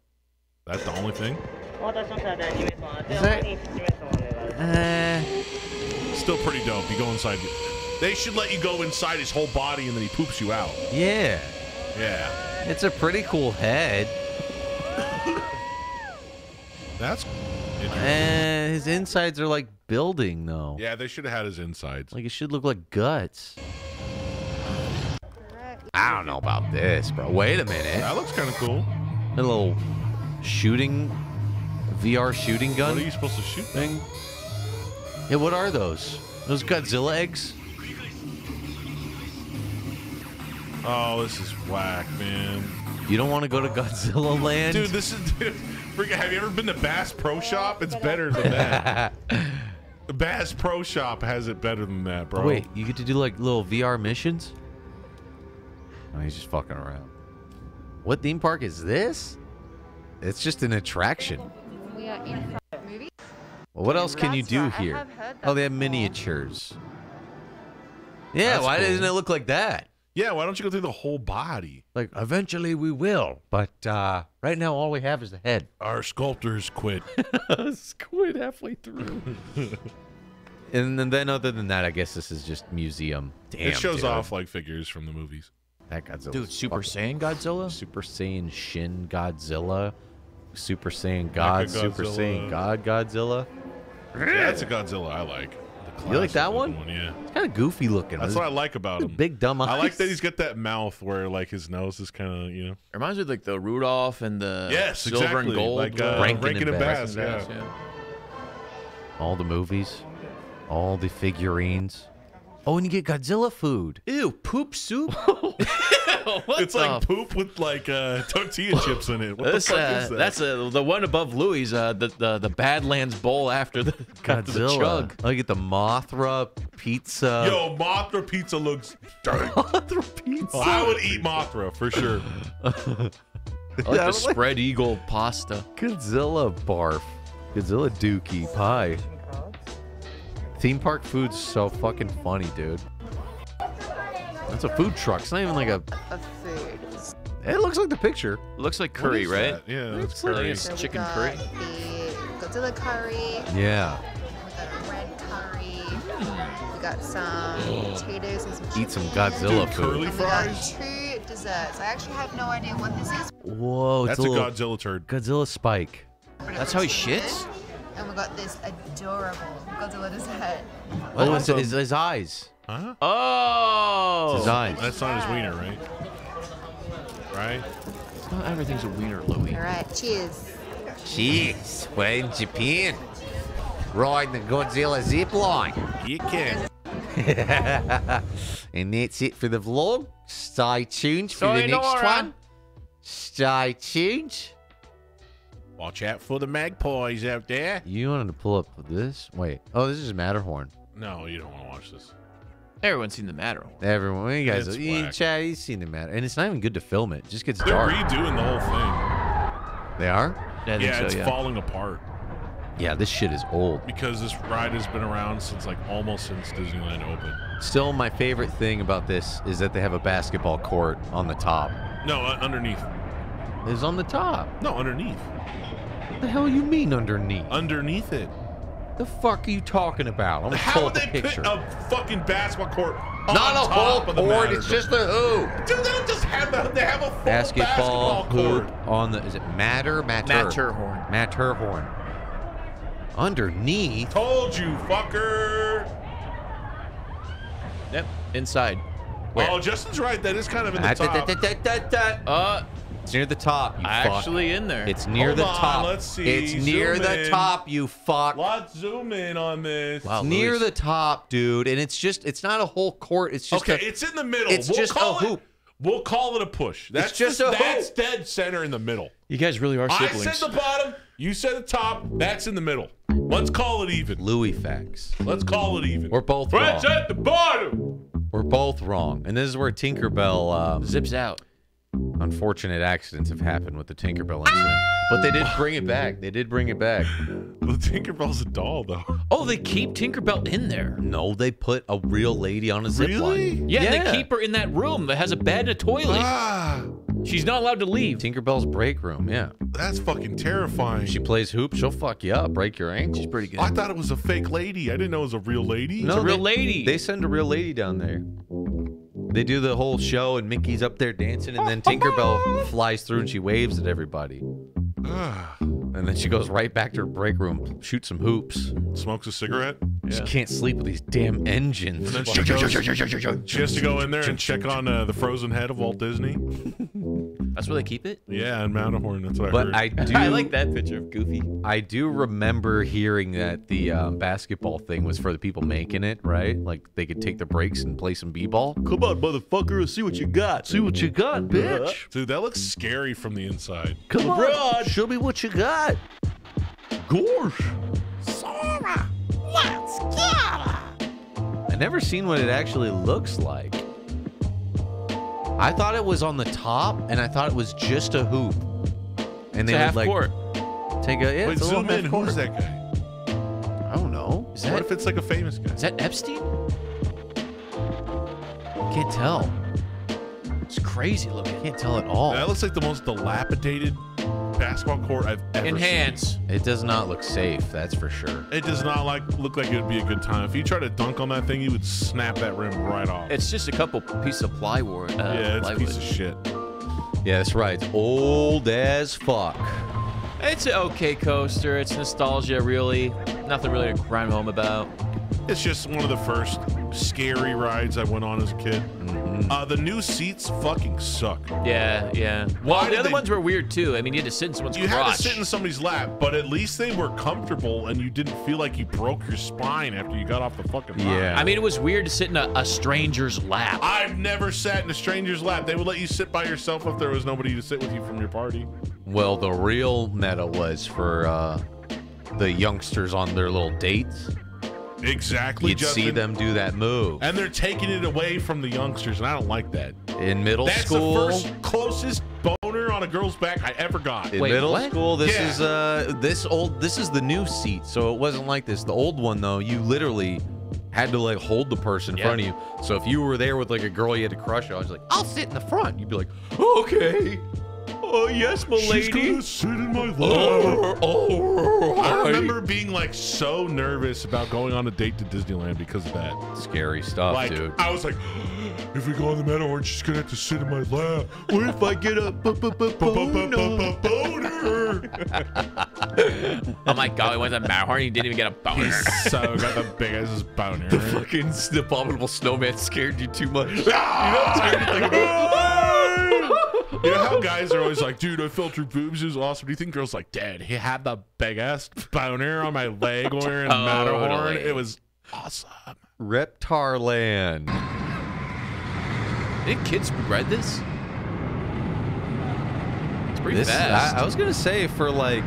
That's the only thing? Is that, uh, Still pretty dope. You go inside. They should let you go inside his whole body and then he poops you out. Yeah. Yeah. It's a pretty cool head. That's and eh, his insides are like building though. Yeah, they should have had his insides. Like it should look like guts. I don't know about this, bro. Wait a minute. That looks kind of cool. A little shooting VR shooting gun What are you supposed to shoot? thing. Yeah, what are those? Those Godzilla eggs? Oh, this is whack, man. You don't want to go to Godzilla (laughs) Land? Dude, this is. Dude, forget, have you ever been to Bass Pro Shop? It's better than that. (laughs) Bass Pro Shop has it better than that, bro. Oh, wait, you get to do like little VR missions? Oh, he's just fucking around. What theme park is this? It's just an attraction. We are in front of movie. Well, what else can you do right, here? Oh, they have miniatures. Yeah, That's why cool. doesn't it look like that? Yeah, why don't you go through the whole body? Like, eventually we will, but uh, right now all we have is the head. Our sculptors quit. (laughs) Squid halfway through. (laughs) and then, then, other than that, I guess this is just museum. Damn, it shows dude. off like figures from the movies. that Godzilla. Dude, Super Saiyan Godzilla. Super Saiyan Shin Godzilla, Super Saiyan God, Super Mechagodzilla. Saiyan God Godzilla. Yeah, that's a Godzilla I like. The You like that classic one? Yeah. It's kind of goofy looking. That's what I like about him. Big dumb eyes. I like that (laughs) he's got that mouth where like his nose is kind of you know. It Reminds me of like the Rudolph and the Yes, silver exactly. and gold. Like, uh, Rankin Rankin and and Bass. Bass. Rankin and yeah. Bass, all the movies, all the figurines. Oh, and you get Godzilla food. Ew, poop soup. (laughs) what It's like poop with like uh, tortilla chips in it. What This, the fuck uh, is that? That's uh, the one above Louis. Uh, the, the the Badlands Bowl after the (laughs) after the Godzilla. chug. Oh, you get the Mothra pizza. Yo, Mothra pizza looks. dank. (laughs) Mothra pizza. Oh, I would eat Mothra for sure. I like Yeah, the I like- spread eagle pasta. Godzilla barf. Godzilla dookie pie. Theme park food's so fucking funny, dude. That's a food truck. It's not even like a. Of food. It looks like the picture. looks like curry, is right? that? Yeah, It's that's like- curry. It's So we chicken got curry. The Godzilla curry. Yeah. We got a red curry. We got some potatoes and some Eat some. Godzilla Dude, food. curly And we got fries. two desserts. I actually have no idea what this is. Whoa, it's That's a a Godzilla turd. Godzilla spike. That's how he looks really shits? Good. And we got this adorable Godzilla dessert. Oh, it's Awesome. his, his eyes. Huh? Oh, It's his eyes. That's not his wiener, right? Right? Not everything's a wiener, Louis. All right, cheers. Cheers. we're in Japan. Riding the Godzilla zip line. You can. (laughs) and that's it for the vlog. Stay tuned for the next Sayonara. one. Stay tuned. Watch out for the magpies out there. You wanted to pull up this? Wait. Oh, this is Matterhorn. No, you don't want to watch this. Everyone's seen the Matterhorn. Everyone, you guys, It's you, whack. Chad, you've seen the matter, and it's not even good to film it. It just gets They're dark. redoing the whole thing. they are. Yeah, yeah, so, it's yeah. falling apart Yeah, this shit is old. because this ride has been around since like almost since Disneyland opened. Still, my favorite thing about this is that they have a basketball court on the top. No, uh, underneath. It's on the top. No, underneath. What the hell you mean underneath? Underneath it. The fuck are you talking about? I'm gonna How pull would up they a picture. put a fucking basketball court on Not a whole top of the court, Matterhorn? it's just a hoop. Dude, they don't just have that. They have a full basketball, basketball, court. hoop on the is it Matter Matter Matterhorn. Matterhorn. Underneath. Told you, fucker. Yep, inside. Oh, Justin's right. That is kind of in the Ah, da- da- top. da- da- da- da. Uh, It's near the top. You fuck. actually in there. It's near Hold the on, top. let's see. It's near Zoom the top. You fuck. Let's zoom in on this. Wow, near Luis. the top, dude, and it's just it's not a whole court. It's just okay, a, it's in the middle. it's we'll just a call it- hoop. We'll call it a push. That's just the- a That's hoop. dead center in the middle. You guys really are siblings. I said the bottom. You said the top. That's in the middle. Let's call it even. Louis facts. Let's call it even. We're both That's wrong. at the bottom. We're both wrong, and this is where Tinkerbell. Um, Zips out. unfortunate accidents have happened with the Tinkerbell incident, but they did bring it back. They did bring it back. The Tinkerbell's a doll, though. Oh, they keep Tinkerbell in there. No, they put a real lady on a zip Really? line. Yeah, and they keep her in that room that has a bed and a toilet. Ah, She's not allowed to leave. Tinkerbell's break room. Yeah, that's fucking terrifying. she plays hoops. She'll fuck you up, break your ankle. She's pretty good. I thought it was a fake lady. I didn't know it was a real lady. No, a real they- lady. They send a real lady down there. They do the whole show, and Mickey's up there dancing, and then Tinkerbell (laughs) flies through and she waves at everybody. Ah, And then she goes right back to her break room, shoots some hoops. smokes a cigarette. She can't sleep with these damn engines. And then she, goes, she has to go in there and check on uh, the frozen head of Walt Disney. (laughs) That's where they keep it. Yeah, in Matterhorn. That's what I But heard. I (laughs) do, I like that picture of Goofy. I do remember hearing that the um, basketball thing was for the people making it, right? Like they could take the breaks and play some b-ball. Come on, motherfucker, see what you got. See what you got, bitch. Dude, that looks scary from the inside. Come on, show me what you got. Gosh. Sarah, let's get her. I never seen what it actually looks like. I thought it was on the top, and I thought it was just a hoop. And It's they a would half like court. take a yeah. Wait, it's a zoom in. court. Who's that guy? I don't know. Is What that, if it's like a famous guy? is that Epstein? Can't tell. It's crazy looking. Can't tell at all. That looks like the most dilapidated basketball court I've ever Enhance. It does not look safe. That's for sure. It does not like look like it would be a good time. If you try to dunk on that thing, you would snap that rim right off. It's just a couple pieces of plywood. Uh, yeah, it's a piece of shit. Yeah, that's right. It's old as fuck. It's an okay coaster. It's nostalgia, really. Nothing really to grind home about. It's just one of the first scary rides I went on as a kid. Mm-hmm. Uh, the new seats fucking suck. Yeah, yeah. Why Well, the other they- ones were weird too. I mean, you had to sit in someone's You crotch. had to sit in somebody's lap, but at least they were comfortable and you didn't feel like you broke your spine after you got off the fucking ride. Yeah. I mean, it was weird to sit in a, a stranger's lap. I've never sat in a stranger's lap. They would let you sit by yourself if there was nobody to sit with you from your party. Well, the real meta was for uh, the youngsters on their little dates. Exactly. You'd see them do that move. And they're taking it away from the youngsters, and I don't like that. In middle That's school, the first closest boner on a girl's back I ever got. in Wait, middle what? school, this Yeah. is uh this old this is the new seat, so it wasn't like this. The old one though, you literally had to like hold the person in Yeah. front of you. So if you were there with like a girl you had to crush, I was like, I'll sit in the front. You'd be like, okay. Oh yes, my She's lady. gonna sit in my oh, lap. Oh, oh, I remember being like so nervous about going on a date to Disneyland because of that. Scary stuff, like dude. I was like, (gasps) if we go on the Matterhorn, she's gonna have to sit in my lap. What if I get a (laughs) boner? Boner. (laughs) oh my god, we went to Matterhorn. You didn't even get a boner. so got the big ass boner. The fucking the abominable snowman scared you too much. Ah! You know (laughs) how guys are always like, dude, I felt your boobs. It was awesome. Do you think girls like, Dad, he had the big ass boner on my leg when we were in (laughs) Matterhorn? Totally. It was awesome. Reptarland. Did kids read this? It's pretty This, fast. I, I was gonna say for like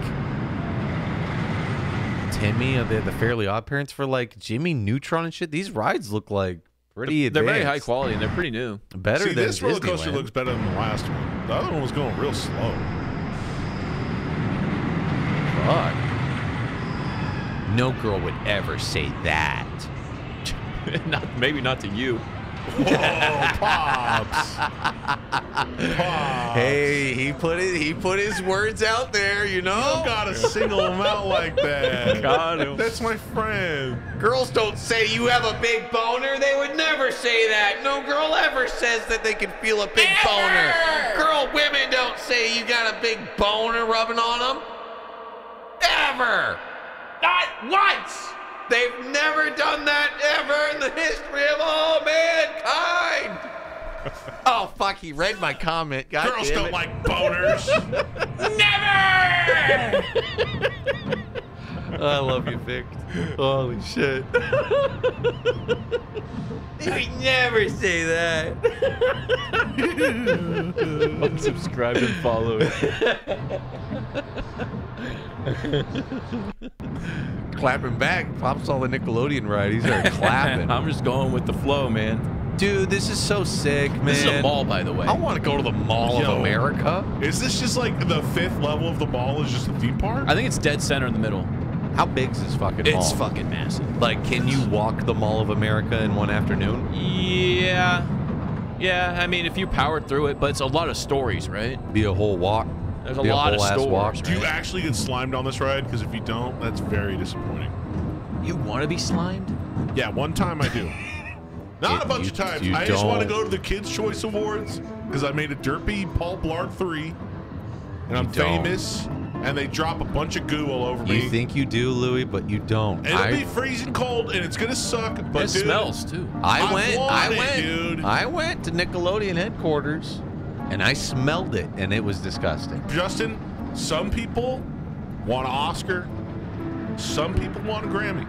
Timmy, uh, the the Fairly Odd Parents, for like Jimmy Neutron and shit. These rides look like pretty. they're very high quality and they're pretty new. Better See, than this roller coaster Disneyland. looks better than the last one. The other one was going real slow. fuck? No girl would ever say that. (laughs) not maybe not to you. Whoa, pops. Hey, he put it. He put his words out there. You You know. don't gotta single him out like that. Got him. That's my friend. Girls don't say you have a big boner. They would never say that. No girl ever says that they can feel a big boner. Girl, women don't say you got a big boner rubbing on them. Ever. Not once. They've never done that ever in the history of all mankind. (laughs) oh fuck! He read my comment. God Girls damn don't like boners. (laughs) (laughs) I love you, Vic. Holy shit. (laughs) they would never say that. Unsubscribe and follow. (laughs) clapping back. Pops all the Nickelodeon ride. He started clapping. (laughs) I'm just going with the flow, man. Dude, this is so sick, man. This is a mall, by the way. I want to go to the Mall Yo. of America. Is this just like the fifth level of the mall is just a theme park? I think it's dead center in the middle. How big's this fucking mall? It's fucking massive. Like, can you walk the Mall of America in one afternoon? Yeah. Yeah, I mean, if you powered through it, but it's a lot of stories, right? Be a whole walk. There's a Be lot of whole ass stores. walk. Right? Do you actually get slimed on this ride? Because if you don't, that's very disappointing. You want to be slimed? Yeah, one time I do. (laughs) Not a bunch You- of times. you I just want to go to the Kids' Choice Awards because I made a derpy Paul Blart 3 and I'm You don't. famous and they drop a bunch of goo all over me. You think you do, Louis, but you don't. it'll I, be freezing cold and it's going to suck. But it dude, smells too. I I went. want I it, went. dude. I went to Nickelodeon headquarters, and I smelled it, and it was disgusting. Justin, some people want an Oscar, some people want a Grammy.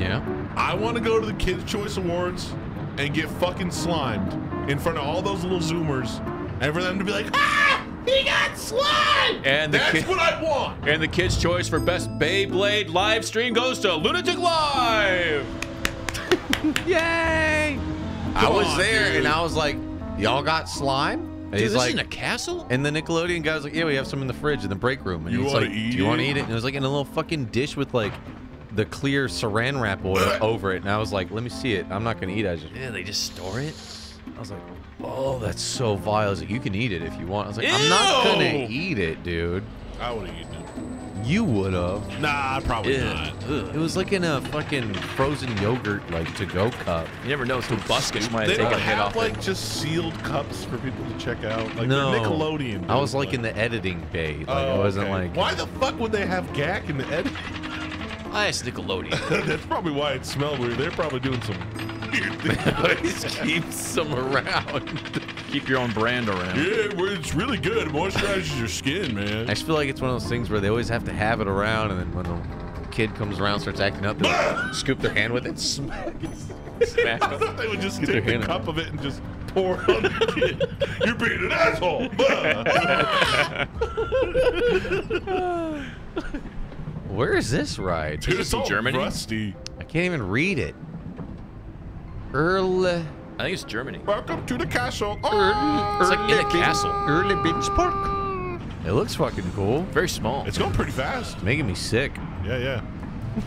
Yeah. I want to go to the Kids' Choice Awards and get fucking slimed in front of all those little Zoomers and for them to be like, ah, he got slime! And the That's kid- what I want! And the kids' choice for best Beyblade live stream goes to Lunatic Live. (laughs) Yay! I was on, there, dude. and I was like, "Y'all got slime?" And Dude, he's this like, is in a castle? and the Nickelodeon guy was like, "Yeah, we have some in the fridge in the break room." And You he's wanna like, eat "Do you want to eat it?" And it was like in a little fucking dish with like the clear Saran wrap oil (laughs) over it. And I was like, "Let me see it. I'm not gonna eat it." I just, Yeah, they just store it. I was like, "Oh, that's so vile." I was like, "You can eat it if you want." I was like, "I'm not gonna eat it, dude." I would have eaten it. You would have. Nah, I probably Ew. not. It was like in a fucking frozen yogurt like to go cup. You never know. Tobuscus might They have taken don't a hit have off like it. just sealed cups for people to check out. Like no, they're Nickelodeon. I was dude, like in the editing bay. Like Oh, it wasn't okay. like Why the fuck would they have Gak in the edit? I asked Nickelodeon. (laughs) That's probably why it smelled weird. They're probably doing some weird things. Just keep some around. Keep your own brand around. Yeah, well, it's really good. It moisturizes your skin, man. I just feel like it's one of those things where they always have to have it around, and then when the kid comes around, starts acting up, they like, (laughs) scoop their hand with it, smack it, smack I thought they would just Get their take the hand in. cup of it and just pour it on the kid. You're being an asshole. (laughs) (laughs) Where is this ride? Dude, it's in all Germany? rusty. I can't even read it. Early, uh, I think it's Germany. Welcome to the castle. Ah! It's like in a castle. early beach park. It looks fucking cool. Very small. It's going pretty fast. It's making me sick. Yeah, yeah.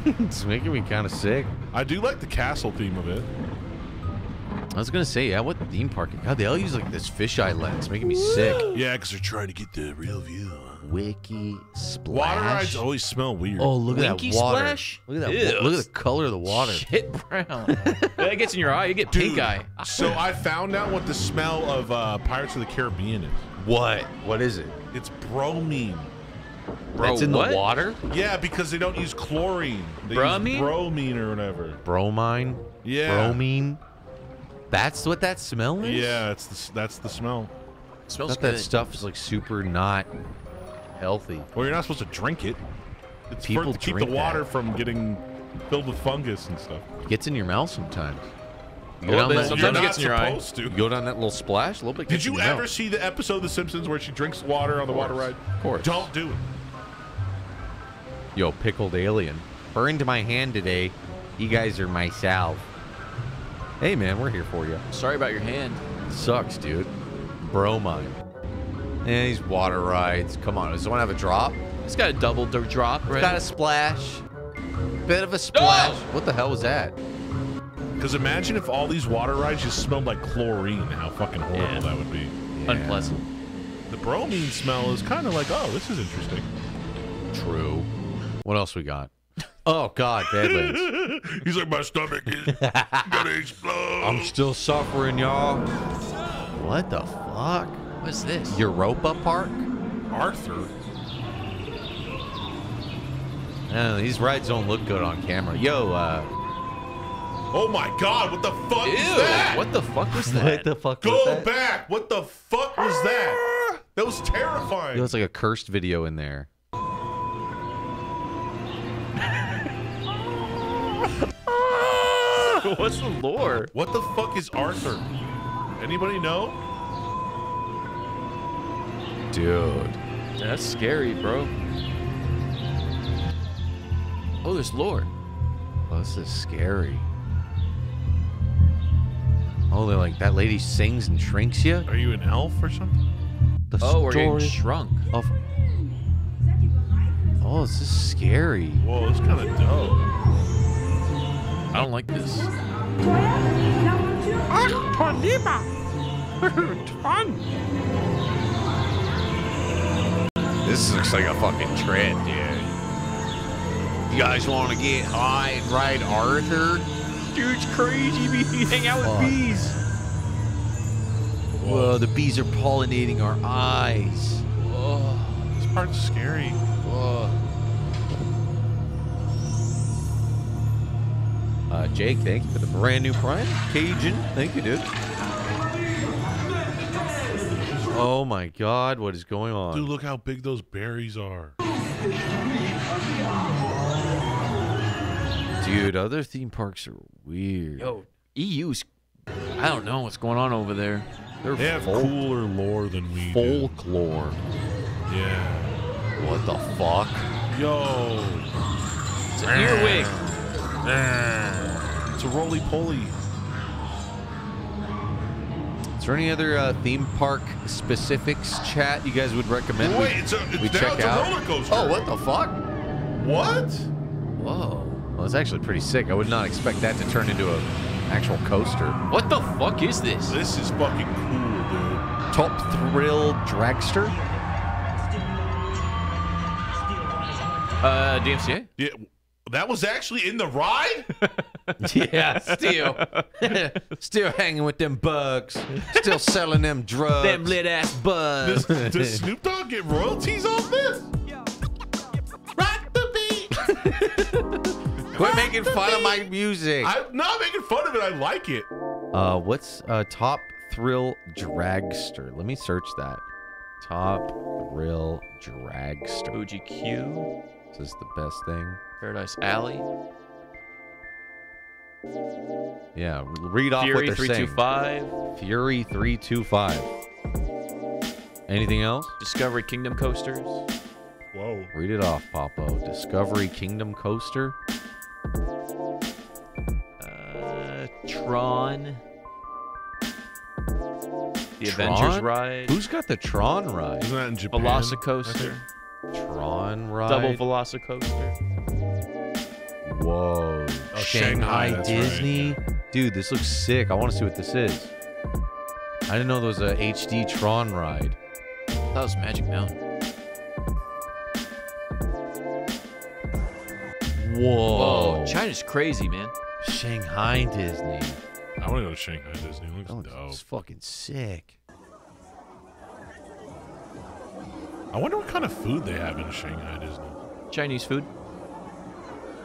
(laughs) It's making me kind of sick. I do like the castle theme of it. I was gonna say, yeah, what theme park? God, they all use like this fisheye lens, making me sick. Yeah, because they're trying to get the real view. Wiki splash. Water rides always smell weird. Oh, look at Winky that water. splash? Look at that. Ew, look at the color of the water. Shit brown. (laughs) that gets in your eye. You get Dude, pink eye. So I found out what the smell of uh, Pirates of the Caribbean is. What? What is it? It's bromine. Bro, That's in what? the water. Yeah, because they don't use chlorine. They Bromine? use bromine or whatever. Bromine. Yeah. Bromine. That's what that smell is. Yeah, it's the, that's the smell. I smells thought that stuff is like super not healthy. Well, you're not supposed to drink it. It's People for, to keep the water that. from getting filled with fungus and stuff. It gets in your mouth sometimes. You go down that, sometimes you're it not gets in your eye. supposed to. you go down that little splash, a little bit. Did you ever mouth. see the episode of The Simpsons where she drinks water on the water ride? Of course. Don't do it. Yo, pickled alien. Burn into my hand today. You guys are my salve. Hey man, we're here for you. Sorry about your hand. Sucks, dude. Bromine. And these water rides. Come on, does someone have a drop? It's got a double drop, right? Got a splash. Bit of a splash. What the hell was that? Because imagine if all these water rides just smelled like chlorine. How fucking horrible Yeah. that would be. Unpleasant. The bromine smell is kind of like, oh, this is interesting. True. What else we got? Oh God, Badlands. (laughs) He's like, my stomach is gonna explode. I'm still suffering, y'all. What the fuck? What's this? Europa Park? Arthur. No, these rides don't look good on camera. Yo, uh, Oh my god, what the fuck Ew, is that? what the fuck was that? what the fuck was Go back. What the fuck was that? That was terrifying. Yo, was like a cursed video in there. (laughs) What's the lore? What the fuck is Arthur? Anybody know? Dude. That's scary, bro. Oh, there's lore. Oh, this is scary. Oh, they're like, that lady sings and shrinks you? Are you an elf or something? The Oh, we're getting shrunk. of... Oh, this is scary. Whoa, it's kind of dope. I don't like this. This looks like a fucking trend, dude. You guys want to get high and ride Arthur? Dude's crazy. We hang out Fuck. with bees. Whoa, the bees are pollinating our eyes. Oh, This part's scary. Uh, Jake, thank you for the brand new Prime. Cajun, thank you, dude. Oh my God, what is going on? Dude, look how big those berries are. Dude, other theme parks are weird. yo, EU's. I don't know what's going on over there. They're They have folk- cooler lore than we do. folklore. Yeah. What the fuck? Yo. It's an earwig. It's a roly poly. Is there any other uh, theme park specifics chat you guys would recommend? Wait, we, it's a, it's we now check it's out? a roller coaster. Oh, what the fuck? What? Whoa. Well, it's actually pretty sick. I would not expect that to turn into an actual coaster. What the fuck is this? This is fucking cool, dude. Top Thrill Dragster? Uh, DMCA. Yeah, that was actually in the ride? (laughs) yeah, still. (laughs) still hanging with them bugs. Still selling them drugs. Them lit ass bugs. Does, does Snoop Dogg get royalties off this? Rock the beat. Quit making fun of my music. I'm not making fun of it. I like it. Uh, what's uh, Top Thrill Dragster? Let me search that. Top Thrill Dragster. Fuji Q. This is the best thing. Paradise Alley. Yeah, read off Fury what they're saying. 325. Fury 325. Anything else? Discovery Kingdom coasters. Whoa. Read it off, Popo. Discovery Kingdom Coaster. Uh, Tron. The Avengers ride. Who's got the Tron ride? Isn't that in Japan? Velocicoaster. Tron ride. Double Velocicoaster. Whoa. Oh, Shanghai, Shanghai, that's right, Disney. Dude, this looks sick. I want to see what this is. I didn't know there was a HD Tron ride. That was Magic Mountain. Whoa. Whoa, China's crazy, man. Shanghai Disney. I want to go to Shanghai Disney. It looks That looks dope. It's fucking sick. I wonder what kind of food they have in Shanghai Disney. Chinese food.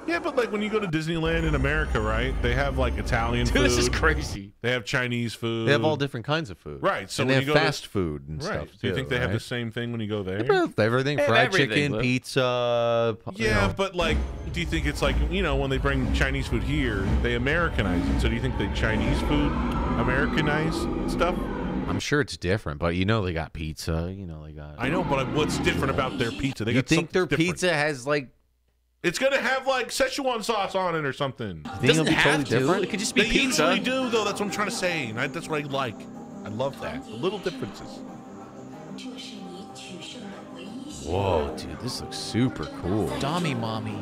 Yeah, but like when you go to Disneyland in America, right? They have like Italian Dude, food. this is crazy. They have Chinese food. They have all different kinds of food. Right. So and they when have you go to- fast food and right. stuff. Do you too, think they have the same thing when you go there? Everything, fried everything, chicken, Lou. pizza. you Yeah, know. but like, do you think it's like you know when they bring Chinese food here, they Americanize it? So do you think the Chinese food Americanize stuff? I'm sure it's different, but you know they got pizza. You know they got. I know, but what's different about their pizza? They you got think their different. pizza has like? It's gonna have like Szechuan sauce on it or something. It doesn't have totally to. Different? It could just be they pizza. usually do though. That's what I'm trying to say. I, that's what I like. I love that. The little differences. Whoa, dude, this looks super cool. Dommy mommy.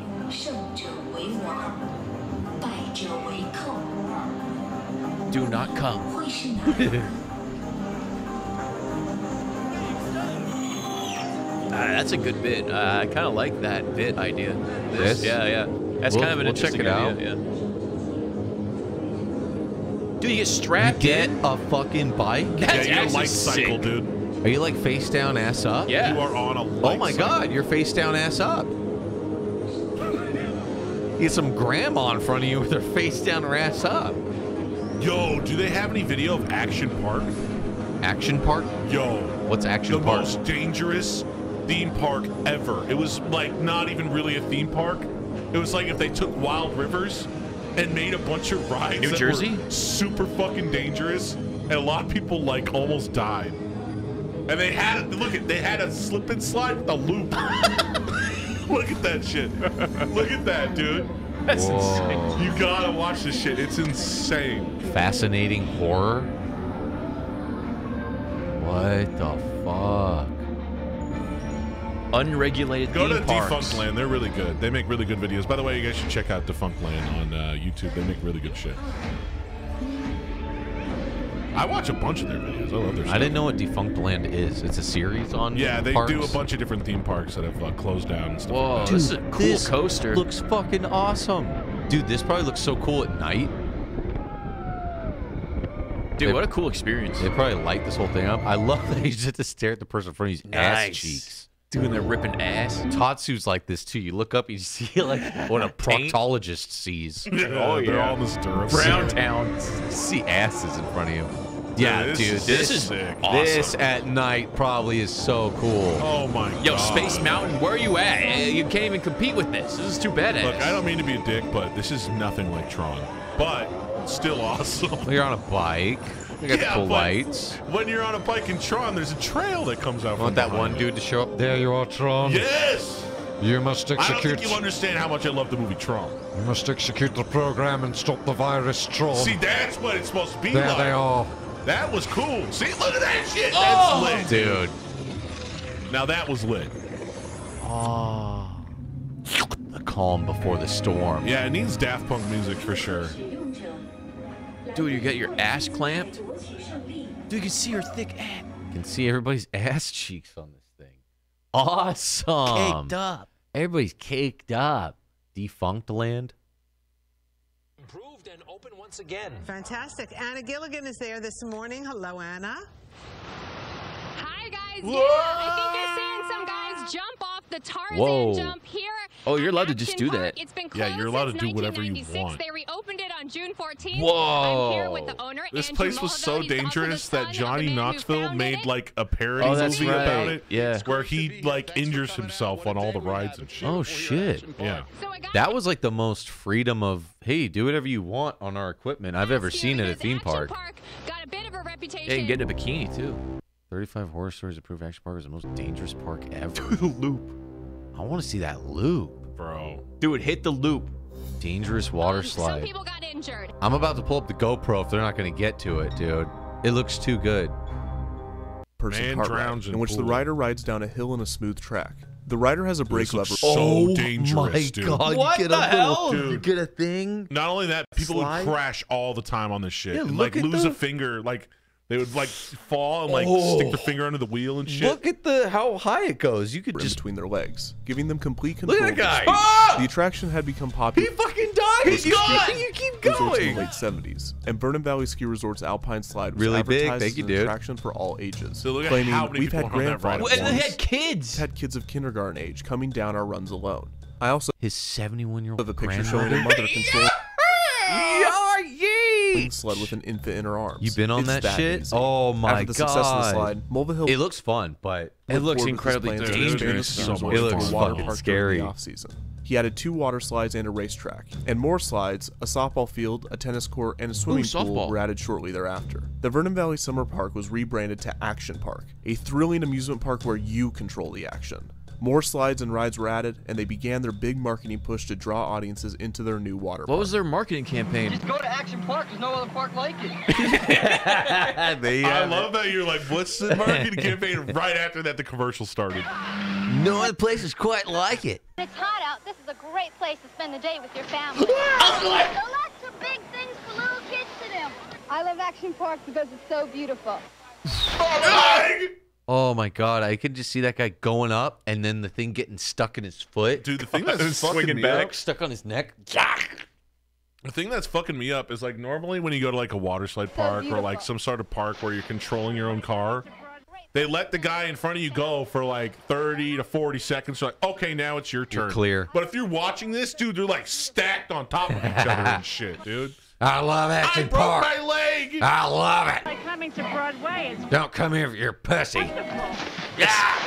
(laughs) Do not come. (laughs) that's a good bit. Uh, I kind of like that bit idea. This? Yeah, yeah. That's We'll- kind of an we'll check interesting it out. idea. Yeah. Dude, you get strapped Get in. a fucking bike? Yeah, That's you're a actually light cycle, dude. Are you like face down, ass up? Yeah. You are on a Oh my cycle. god, you're face down, ass up. You get some grandma in front of you with her face down, her ass up. Yo, do they have any video of Action Park? Action Park? Yo, What's Action the Park? most dangerous theme park ever. It was like not even really a theme park. It was like if they took Wild Rivers and made a bunch of rides. New that Jersey? were super fucking dangerous, and a lot of people like almost died. And they had look at they had a slip and slide with a loop. (laughs) look at that shit. Look at that, dude. That's insane. You gotta watch this shit. It's insane. Fascinating horror? What the fuck? Unregulated Go to theme parks. Defunctland. They're really good. They make really good videos. By the way, you guys should check out Defunctland on uh, YouTube. They make really good shit. I watch a bunch of their videos. I love their stuff. I didn't know what Defunctland is. It's a series on Yeah, they parks? do a bunch of different theme parks that have uh, closed down and stuff. Whoa, like that. this is a cool this coaster. Looks fucking awesome. Dude, this probably looks so cool at night. Dude, They- what a cool experience. They probably light this whole thing up. I love (laughs) that you just have to stare at the person in front of you. Ass Nice. cheeks. Dude, they're ripping ass. Tatsu's like this too. You look up, you (laughs) see like what a proctologist sees. (laughs) oh Yeah, they're all in the stirrups. Brown Town. See asses in front of you. Yeah, this dude, is this is sick. This at night probably is so cool. Oh my god. Yo, Space Mountain, where are you at? Eh, You can't even compete with this. This is too badass. Look, I don't mean to be a dick, but this is nothing like Tron. But still awesome. You're on a bike. You got Yeah, the cool but lights. When you're on a bike in Tron, there's a trail that comes out. I from want that one it. dude to show up. There you are, Tron. Yes. You must execute. I don't execute. think you understand how much I love the movie Tron. You must execute the program and stop the virus, Tron. See, that's what it's supposed to be there like. they are. That was cool. See, look at that shit. Oh! That's lit, Dude. Now that was lit. Oh. The calm before the storm. Yeah, it needs Daft Punk music for sure. Dude, you got your ass clamped? Dude, you can see her thick ass. You can see everybody's ass cheeks on this thing. Awesome. Caked up. Everybody's caked up. Defunctland. Improved and open once again. Fantastic. Anna Gilligan is there this morning. Hello, Anna. Hi guys. Yeah, I think you're seeing some guys jump off the Tarzan Whoa. jump here. Oh, you're allowed to just do Park. that. It's been Yeah, you're allowed to do whatever you want. They reopened it on June 14th. I'm here with the owner. This Andrew place was so He's dangerous that Johnny the man who Knoxville made it. like a parody Oh, that's movie about it. Yeah. Where he like injures himself on all the rides and shit. Oh shit. Yeah. That was like the most freedom of hey, do whatever you want on our equipment I've ever seen at a theme park. Got a bit of a reputation. Yeah, you can get a bikini too. 35 horror stories to prove Action Park is the most dangerous park ever. (laughs) the loop. I want to see that loop. Bro. Dude, hit the loop. Dangerous water Some slide. people got injured. I'm about to pull up the GoPro if they're not going to get to it, dude. It looks too good. person Man drowns ride, in in which the rider rides down a hill in a smooth track. The rider has a brake lever. looks so oh dangerous, dude. What get the a little, hell? you get a thing. Not only that, people Slide? would crash all the time on this shit. Yeah, and, look like at lose the- a finger, like they would like fall and like Oh. stick their finger under the wheel and shit. Look at the how high it goes. You could in just between their legs, giving them complete control. Look control. at the guy. Ah! The attraction had become popular. He fucking died. He's gone. You keep resorts in going. the late 70s, and Vernon Valley Ski Resort's Alpine Slide was Really big. advertised Thank as you, an dude. attraction for all ages. So look at claiming how many we've had people are on that ride grandfathers. at And they had kids. had kids of kindergarten age coming down our runs alone. I also His 71 year old have a picture showing a mother controlling a sled with an infant in her arms. You've been on It's that, shit? easy. Oh my After the success of the God. slide, Mulvihill It looks fun, but It looks forward with his incredibly plans to Dude, expand dangerous. the ski so much It to a looks water fucking park scary. during the off-season. He added two water slides and a racetrack, and more slides, a softball field, a tennis court, and a swimming pool were added shortly thereafter. The Vernon Valley Summer Park was rebranded to Action Park, a thrilling amusement park where you control the action. More slides and rides were added, and they began their big marketing push to draw audiences into their new water What was their marketing campaign? Just go to Action Park. There's no other park like it. (laughs) Uh, I love it. that you're like, what's the (laughs) marketing campaign? Right after that, the commercial started. No other place is quite like it. When it's hot out. This is a great place to spend the day with your family. lots of big things for little kids to do. I love Action Park because it's so beautiful. oh, Oh my god, I can just see that guy going up and then the thing getting stuck in his foot. Dude, the thing (laughs) that's swinging back, up, stuck on his neck. The thing that's fucking me up is like normally when you go to like a waterslide park or like some sort of park where you're controlling your own car, they let the guy in front of you go for like 30 to 40 seconds. They're like, okay, now it's your turn. You're clear. But if you're watching this, dude, they're like stacked on top of each other and (laughs) shit, dude. I love Action I Park. I broke my leg. I love it. Like coming to Broadway is. Don't come here if you're pussy. Yeah.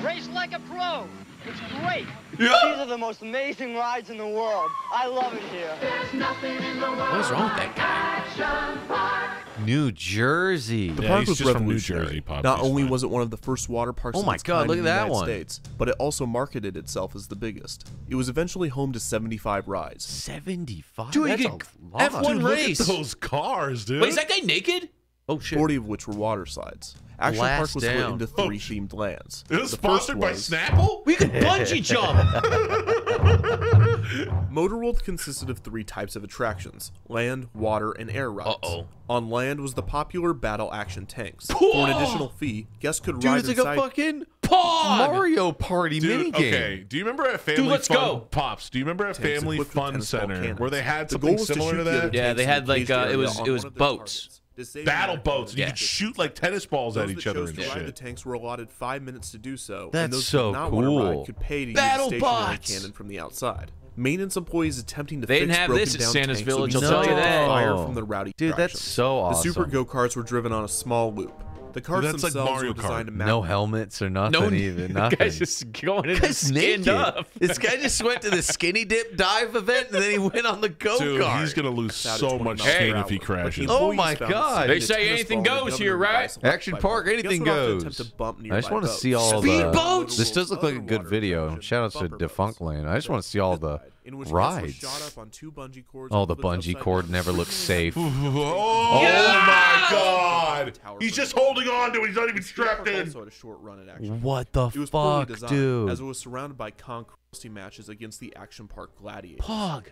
Race like a pro. It's great. Yeah. These are the most amazing rides in the world. I love it here. What is wrong with that guy? New Jersey. The yeah, park was revolutionary. Not only fine. was it one of the first water parks oh my God, look at that United one. States, but it also marketed itself as the biggest. It was eventually home to 75 rides. 75? Dude, That's you lot. F1 race. Look at those cars, dude. Wait, is that guy naked? Oh shit! Forty of which were water slides. Action Last Park was down. split into three oh, themed lands. It was the sponsored was, by Snapple. We could bungee (laughs) jump. Motorworld consisted of three types of attractions: land, water, and air rides. Uh-oh. On land was the popular battle action tanks. Pog! For an additional fee, guests could Dude, ride it's inside. like a fucking Pog! Mario Party Dude, minigame. Okay, do you remember at Family Dude, let's Fun go. Pops? Do you remember at Family Fun Center where they had the something similar to that? Yeah, they had like uh, it was it was boats. Targets battle boats. Yeah. You could shoot like tennis balls Those at each that other chose and to shit. Ride the tanks were allotted five minutes to do so. That's and those so not cool. Ride could pay to battle use cannon from the outside. Maintenance employees attempting to they fix didn't have broken this at down Santa's tanks Village. I'll tell you that. Fire from the rowdy Dude, traction. that's so awesome. The super go karts were driven on a small loop. The cars That's themselves like Mario were designed Kart. to mount. No helmets or nothing no, even. (laughs) Nothing. This guy's just going in skinned naked. up. this guy just went to the skinny dip dive event and then he went on the go Dude, kart. he's gonna lose so much skin if he crashes. Oh my god! They say anything goes here, right? Action park, anything goes. I just want to see all the speedboats. This does look like a good video. Shout out to Defunctland. I just want to see all the in which rides shot up on two bungee cords. Oh, the bungee cord never looks (laughs) safe. oh my god! He's just holding on to. It. He's not even strapped in. Also had a short run at action. What the it was fuck, dude? As it was surrounded by concrete matches against the Action Park Gladiators. Pog.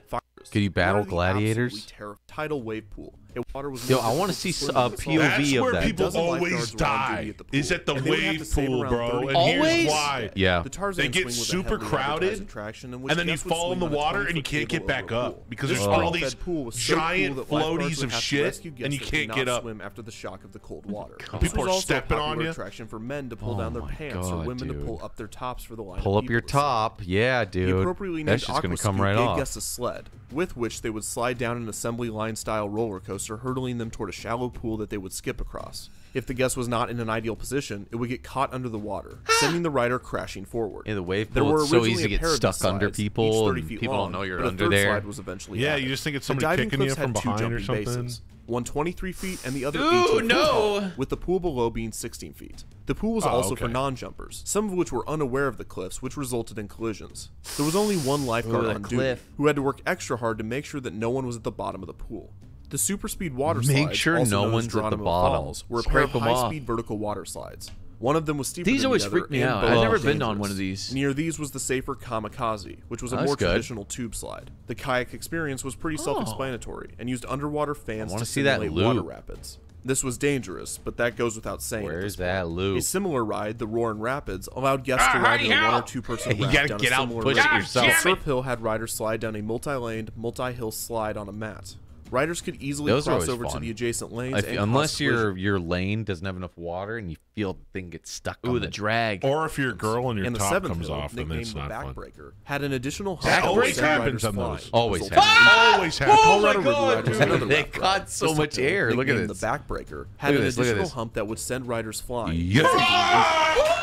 Could you battle gladiators? Tidal wave pool. Yo, I want to see a POV of that. That's where people always die. Is at the and wave pool, bro. And always? here's why. Yeah. The they get super crowded, and then you fall in the water and you can't get back up because there's all these giant floaties of shit, and you can't get up. after the shock of the cold oh water. People are stepping on you. Attraction for men to pull down their oh pants or women to pull up their tops for the line. Pull up your top, yeah, dude. That's just gonna come right off. Guess a sled with which they would slide down an assembly line style roller coaster, hurtling them toward a shallow pool that they would skip across. If the guest was not in an ideal position, it would get caught under the water, (gasps) sending the rider crashing forward. In the wave pool, there were it's so easy to get stuck slides, under people. People long, don't know you're but under a third there. Slide was eventually yeah, added. you just think it's somebody diving kicking you from had behind two jumping or something. Bases. 123 feet, and the other Ooh, 18 no. feet, high, with the pool below being 16 feet. The pool was oh, also okay. for non-jumpers, some of which were unaware of the cliffs, which resulted in collisions. There was only one lifeguard Ooh, on cliff. duty, who had to work extra hard to make sure that no one was at the bottom of the pool. The super speed water Make slides, sure also no one's at the bottom. Falls, were a pair of high-speed vertical water slides. One of them was steeper. These always the freak me out. I've never dangerous. been on one of these. Near these was the safer Kamikaze, which was a oh, more good. traditional tube slide. The kayak experience was pretty oh. self-explanatory and used underwater fans to simulate water rapids. This was dangerous, but that goes without saying. Where's that loop? A similar ride, the Roaring Rapids, allowed guests to ah, ride in a one or two person (laughs) raft down a similar out and push it yourself. Surf Hill had riders slide down a multi-laned, multi-hill slide on a mat. Riders could easily Those cross over fun. to the adjacent lanes. If, unless your your lane doesn't have enough water and you feel the thing gets stuck. Ooh, the it. drag. Or if your girl and your and top the comes hill, off, then it's not backbreaker, fun. Had an additional that always happens on those. Always happens. Ah! Always happens. Oh my God, River (laughs) They caught so much air. Look at this. The backbreaker had an additional hump that would send riders flying. Yes.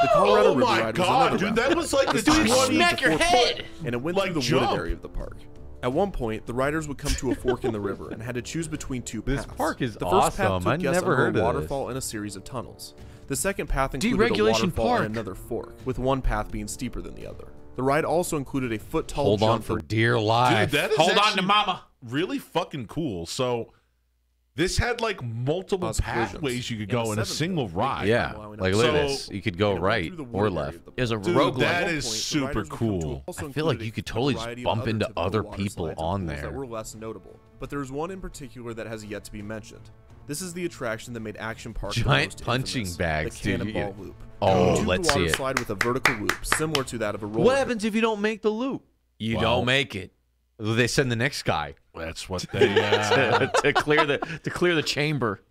The Colorado oh River Rider was another. Dude, that was like the dude smack your head, and it went through the wooded area of the park. At one point, the riders would come to a fork in the river and had to choose between two paths. This park is the first awesome. Path took I guests never heard a waterfall this. and a series of tunnels. The second path included a waterfall park. and another fork, with one path being steeper than the other. The ride also included a foot tall. jump on for dear life. Dude, that is Hold on to mama. Really fucking cool. So this had like multiple Cause pathways you could And go the in a single ride. Yeah, like up look at this. You could go right or left. area of the There's a Dude, roguelike. that At one is point, the super riders would come to a- cool. I feel like you could totally just bump other into other people on there. That were less notable, but there's one in particular that has yet to be mentioned. This is the attraction that made Action Park the Giant most punching infamous, bags, the dude. Cannonball Loop. Oh, A tubed let's see water it. slide with a vertical loop, similar to that of a roller. What happens if you don't make the loop? You Well, don't make it They send the next guy. That's what (laughs) they. Uh, to, to clear the to clear the chamber.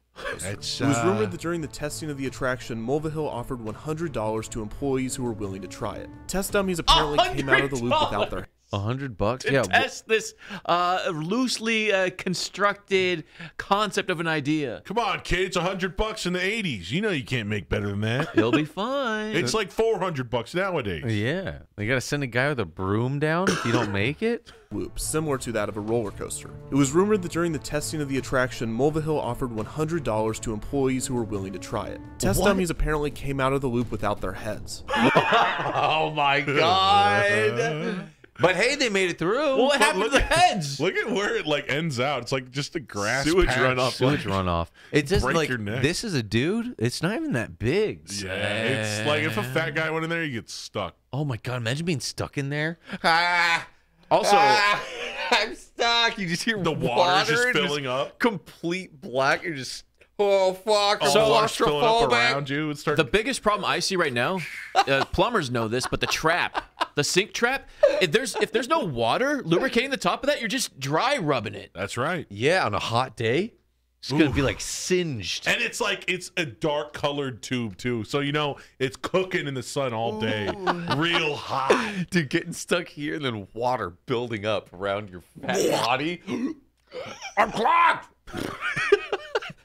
it's, It was uh, rumored that during the testing of the attraction, Mulvihill offered $100 to employees who were willing to try it. Test dummies apparently came out of the loop without their A hundred bucks? To Yeah. test this uh, loosely uh, constructed concept of an idea. Come on, kid. It's a hundred bucks in the '80s. You know you can't make better than that. It'll be fine. It's like four hundred bucks nowadays. yeah. They gotta send a guy with a broom down if you don't make it. (coughs) loop, similar to that of a roller coaster. It was rumored that during the testing of the attraction, Mulvihill offered $100 to employees who were willing to try it. Test What? dummies apparently came out of the loop without their heads. (laughs) oh my god. (laughs) But hey, they made it through. Well, what happened to the heads? Look at where it like ends out. It's like just a grass Sewage patch. runoff. Sewage runoff. It doesn't Break like your neck. this is a dude. It's not even that big. Yeah, it's like if a fat guy went in there, he gets stuck. Oh my god! Imagine being stuck in there. Ah, Also, ah, (laughs) I'm stuck. You just hear The water, just water and filling up. Complete black. You're just oh fuck. I'm All the water's filling up claustrophobic. around you and start. the biggest problem I see right now, uh, (laughs) plumbers know this, but the trap, the sink trap, if there's if there's no water lubricating the top of that, you're just dry rubbing it. That's right. Yeah, on a hot day, it's gonna be like singed. And it's like it's a dark colored tube too, so you know it's cooking in the sun all day, (laughs) real hot. Dude, getting stuck here and then water building up around your fat body. (gasps) I'm clogged. (laughs)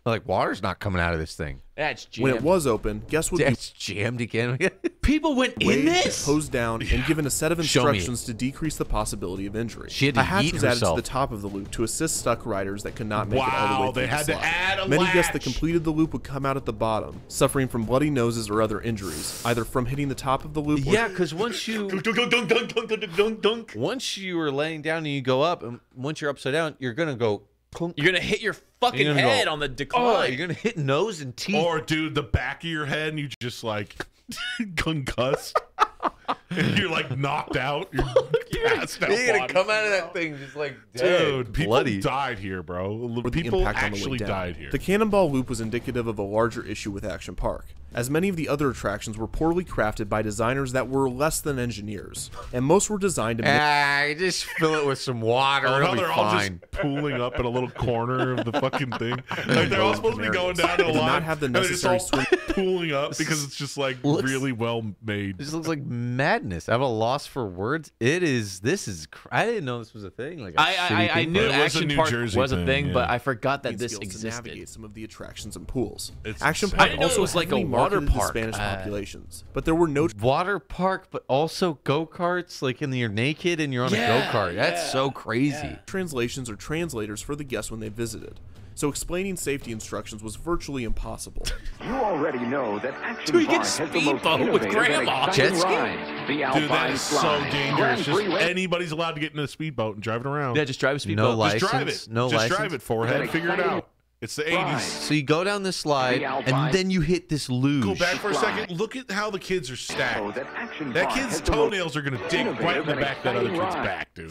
like water's not coming out of this thing. That's jammed. When it was open, guess what? be It's jammed again. (laughs) People went in this. hosed down, and given a set of instructions to decrease the possibility of injury. She had to a hatch yeet was added to the top of the loop to assist stuck riders that could not make it all the Wow, way through they the had to slide. add a Many guests that completed the loop would come out at the bottom, suffering from bloody noses or other injuries, either from hitting the top of the loop Yeah, because once you (coughs) once you are laying down and you go up, and once you're upside down, you're gonna go. You're gonna hit your fucking You're go, head on the Oh, decline. you're gonna hit nose and teeth. Or dude, the back of your head, and you just like (laughs) concussed, and you're like knocked out. You're passed out. you're gonna come out of that thing just like dead, Dude, people bloody. died here, bro. the People impact on the way actually died here. The Cannonball Loop was indicative of a larger issue with Action Park, as many of the other attractions were poorly crafted by designers that were less than engineers, and most were designed to make Ah, just fill it with some water. Oh, It'll be they're all fine. just pooling up in a little corner of the fucking thing. (laughs) Like they're all supposed to be going down to a line. not have the and they're just necessary all (laughs) pooling up because it's just like Looks- really well made. This looks like madness. I have a loss for words. It is. This is. I didn't know this was a thing. Like a I, I, I, I knew It was a Action Park Jersey was a thing, thing, but. I forgot that this skills to existed. navigate some of the attractions and pools. It's Action insane. Park I didn't know also it was like a heavily water marketed to park. Spanish Uh, populations, but there were no water park, but also go karts. Like in the, you're naked and you're on a go kart. That's so crazy. translations or translators for the guests when they visited. So explaining safety instructions was virtually impossible. (laughs) You already know that Action Dude, you Park get has the most speedboat with grandma. exciting Jet ski? The Dude, Alpine that is so dangerous. Just anybody's allowed to get in a speedboat and drive it around. Yeah, just drive a No speedboat. license. just drive it. No just license. drive it, forehead. Figure it out. It's the ride. 80s. So you go down this slide, The and then you hit this luge. Go back for a second. Look at how the kids are So stacked. that That kid's has the most toenails are gonna dig right in the back of that other kid's ride. back, dude.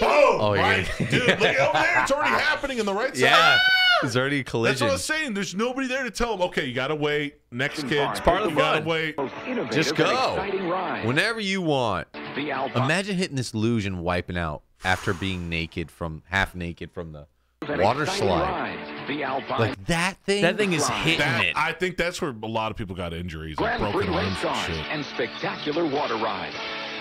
Boom! Oh, yeah. dude. Look over there. It's already (laughs) happening in the right side. Yeah, there's already a collision. That's what I was saying. There's nobody there to tell them. Okay, you gotta wait. Next kid, It's part of the you gotta fun. wait. Just go whenever you want. Imagine hitting this luge and wiping out after being naked from half naked from the An water slide. ride. Like that thing. That thing is hitting That, it. I think that's where a lot of people got injuries, like broken Prix arms and shit. and spectacular water rides.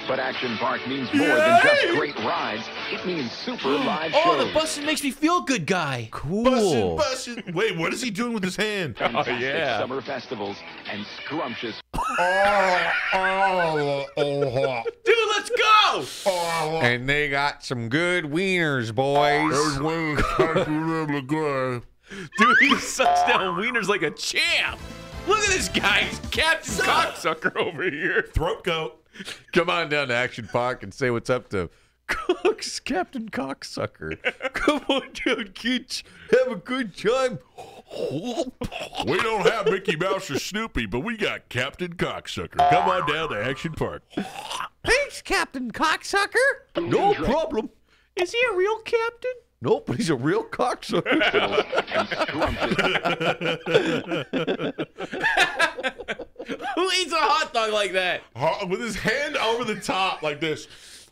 But Action Park means more than just great rides. It means super live Oh, shows. the busting makes me feel good, guy. cool. Bussin', bussin'. Wait, what is he doing with his hand? (laughs) Fantastic oh, summer festivals and scrumptious (laughs) Dude, let's go. (laughs) And they got some good wieners, boys. Oh, those wieners Dude, he sucks down wieners like a champ. Look at this guy. He's Captain Cocksucker over here. Throat goat. Come on down to Action Park and say what's up to Cox, Captain Cocksucker. (laughs) Come on down, kids. Have a good time. We don't have Mickey Mouse or Snoopy, but we got Captain Cocksucker. Come on down to Action Park. Thanks, Captain Cocksucker. No problem. Is he a real captain? Nope, but he's a real cocksucker. Who eats a hot dog like that? Ha- With his hand over the top like this.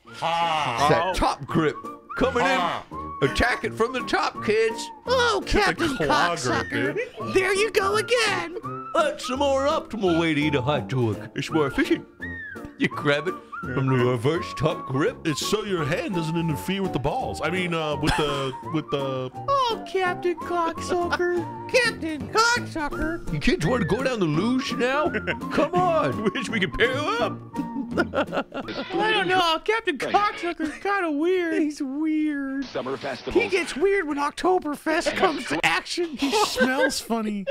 It's Ha. that oh. top grip coming Ha. in. Attack it from the top, kids. Oh, Captain claw grip, Cocksucker. dude. There you go again. That's the more optimal way to eat a hot dog. It's more efficient. You grab it from the reverse top grip. It's so your hand doesn't interfere with the balls. I mean, uh, with the with the. Oh, Captain Cocksucker. (laughs) Captain Cocksucker. You kids want to go down the luge now? Come on. (laughs) Wish we could pair up. (laughs) I don't know. Captain Cocksucker's kind of weird. He's weird. Summer festival. He gets weird when Oktoberfest comes to action. He smells funny.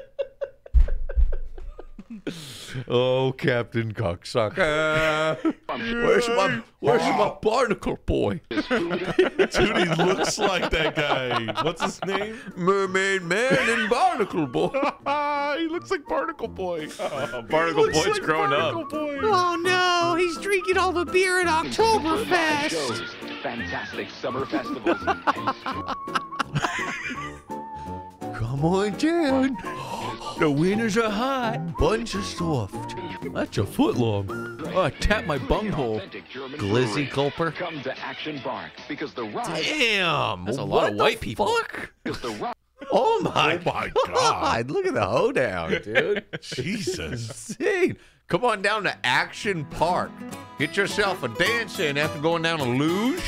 Oh, Captain Cocksucker. Where's my Where's my barnacle boy? (laughs) Dude, he looks like that guy. What's his name? Mermaid Man and Barnacle Boy. (laughs) he looks like Barnacle Boy. Barnacle oh, Boy's like grown Barnacle up. Boy. Oh no, he's drinking all the beer at Live Oktoberfest. fantastic summer festivals, (laughs) Come on down. The wieners are hot. Buns are soft. That's a foot long. Oh, I tapped my bunghole. authentic Glizzy brewery. Culper. Come to Action Park because the ride. Damn. That's a lot what of the white people. Fuck? Because the ride. Oh my, Oh my god. God. Look at the hoedown, dude. (laughs) Jesus. Insane. Come on down to Action Park. Get yourself a dance in after going down a luge.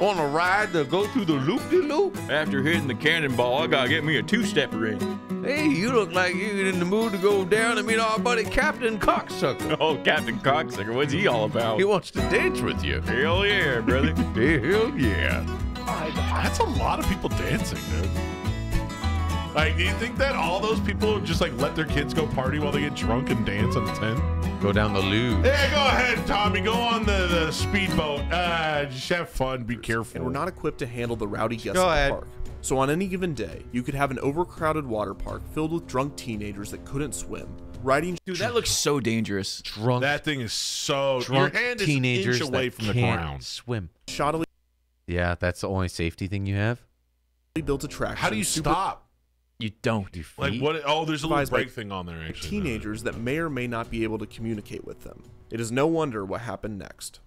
On a ride to go through the loop de loop. After hitting the cannonball, I gotta get me a two-stepper in. Hey, you look like you're in the mood to go down and meet our buddy Captain Cocksucker. (laughs) Oh, Captain Cocksucker, what's he all about? He wants to dance with you. Hell yeah, brother. (laughs) Hell yeah. That's a lot of people dancing, dude. Like, do you think that all those people just like let their kids go party while they get drunk and dance on the tent? Go down the luge. Yeah, go ahead, Tommy. Go on the, the speedboat. Uh, just have fun. Be careful. and we're not equipped to handle the rowdy guests Go at ahead. the park. So on any given day, you could have an overcrowded water park filled with drunk teenagers that couldn't swim, riding Dude, that looks so dangerous. Drunk, that thing is so. drunk your hand teenagers is inch away that from the can't ground. swim. shoddily Yeah, that's the only safety thing you have. built attractions. How do you stop? You don't. Like what? Oh, there's a little Supervised by break thing on there. Actually, Teenagers that may or may not be able to communicate with them. It is no wonder what happened next.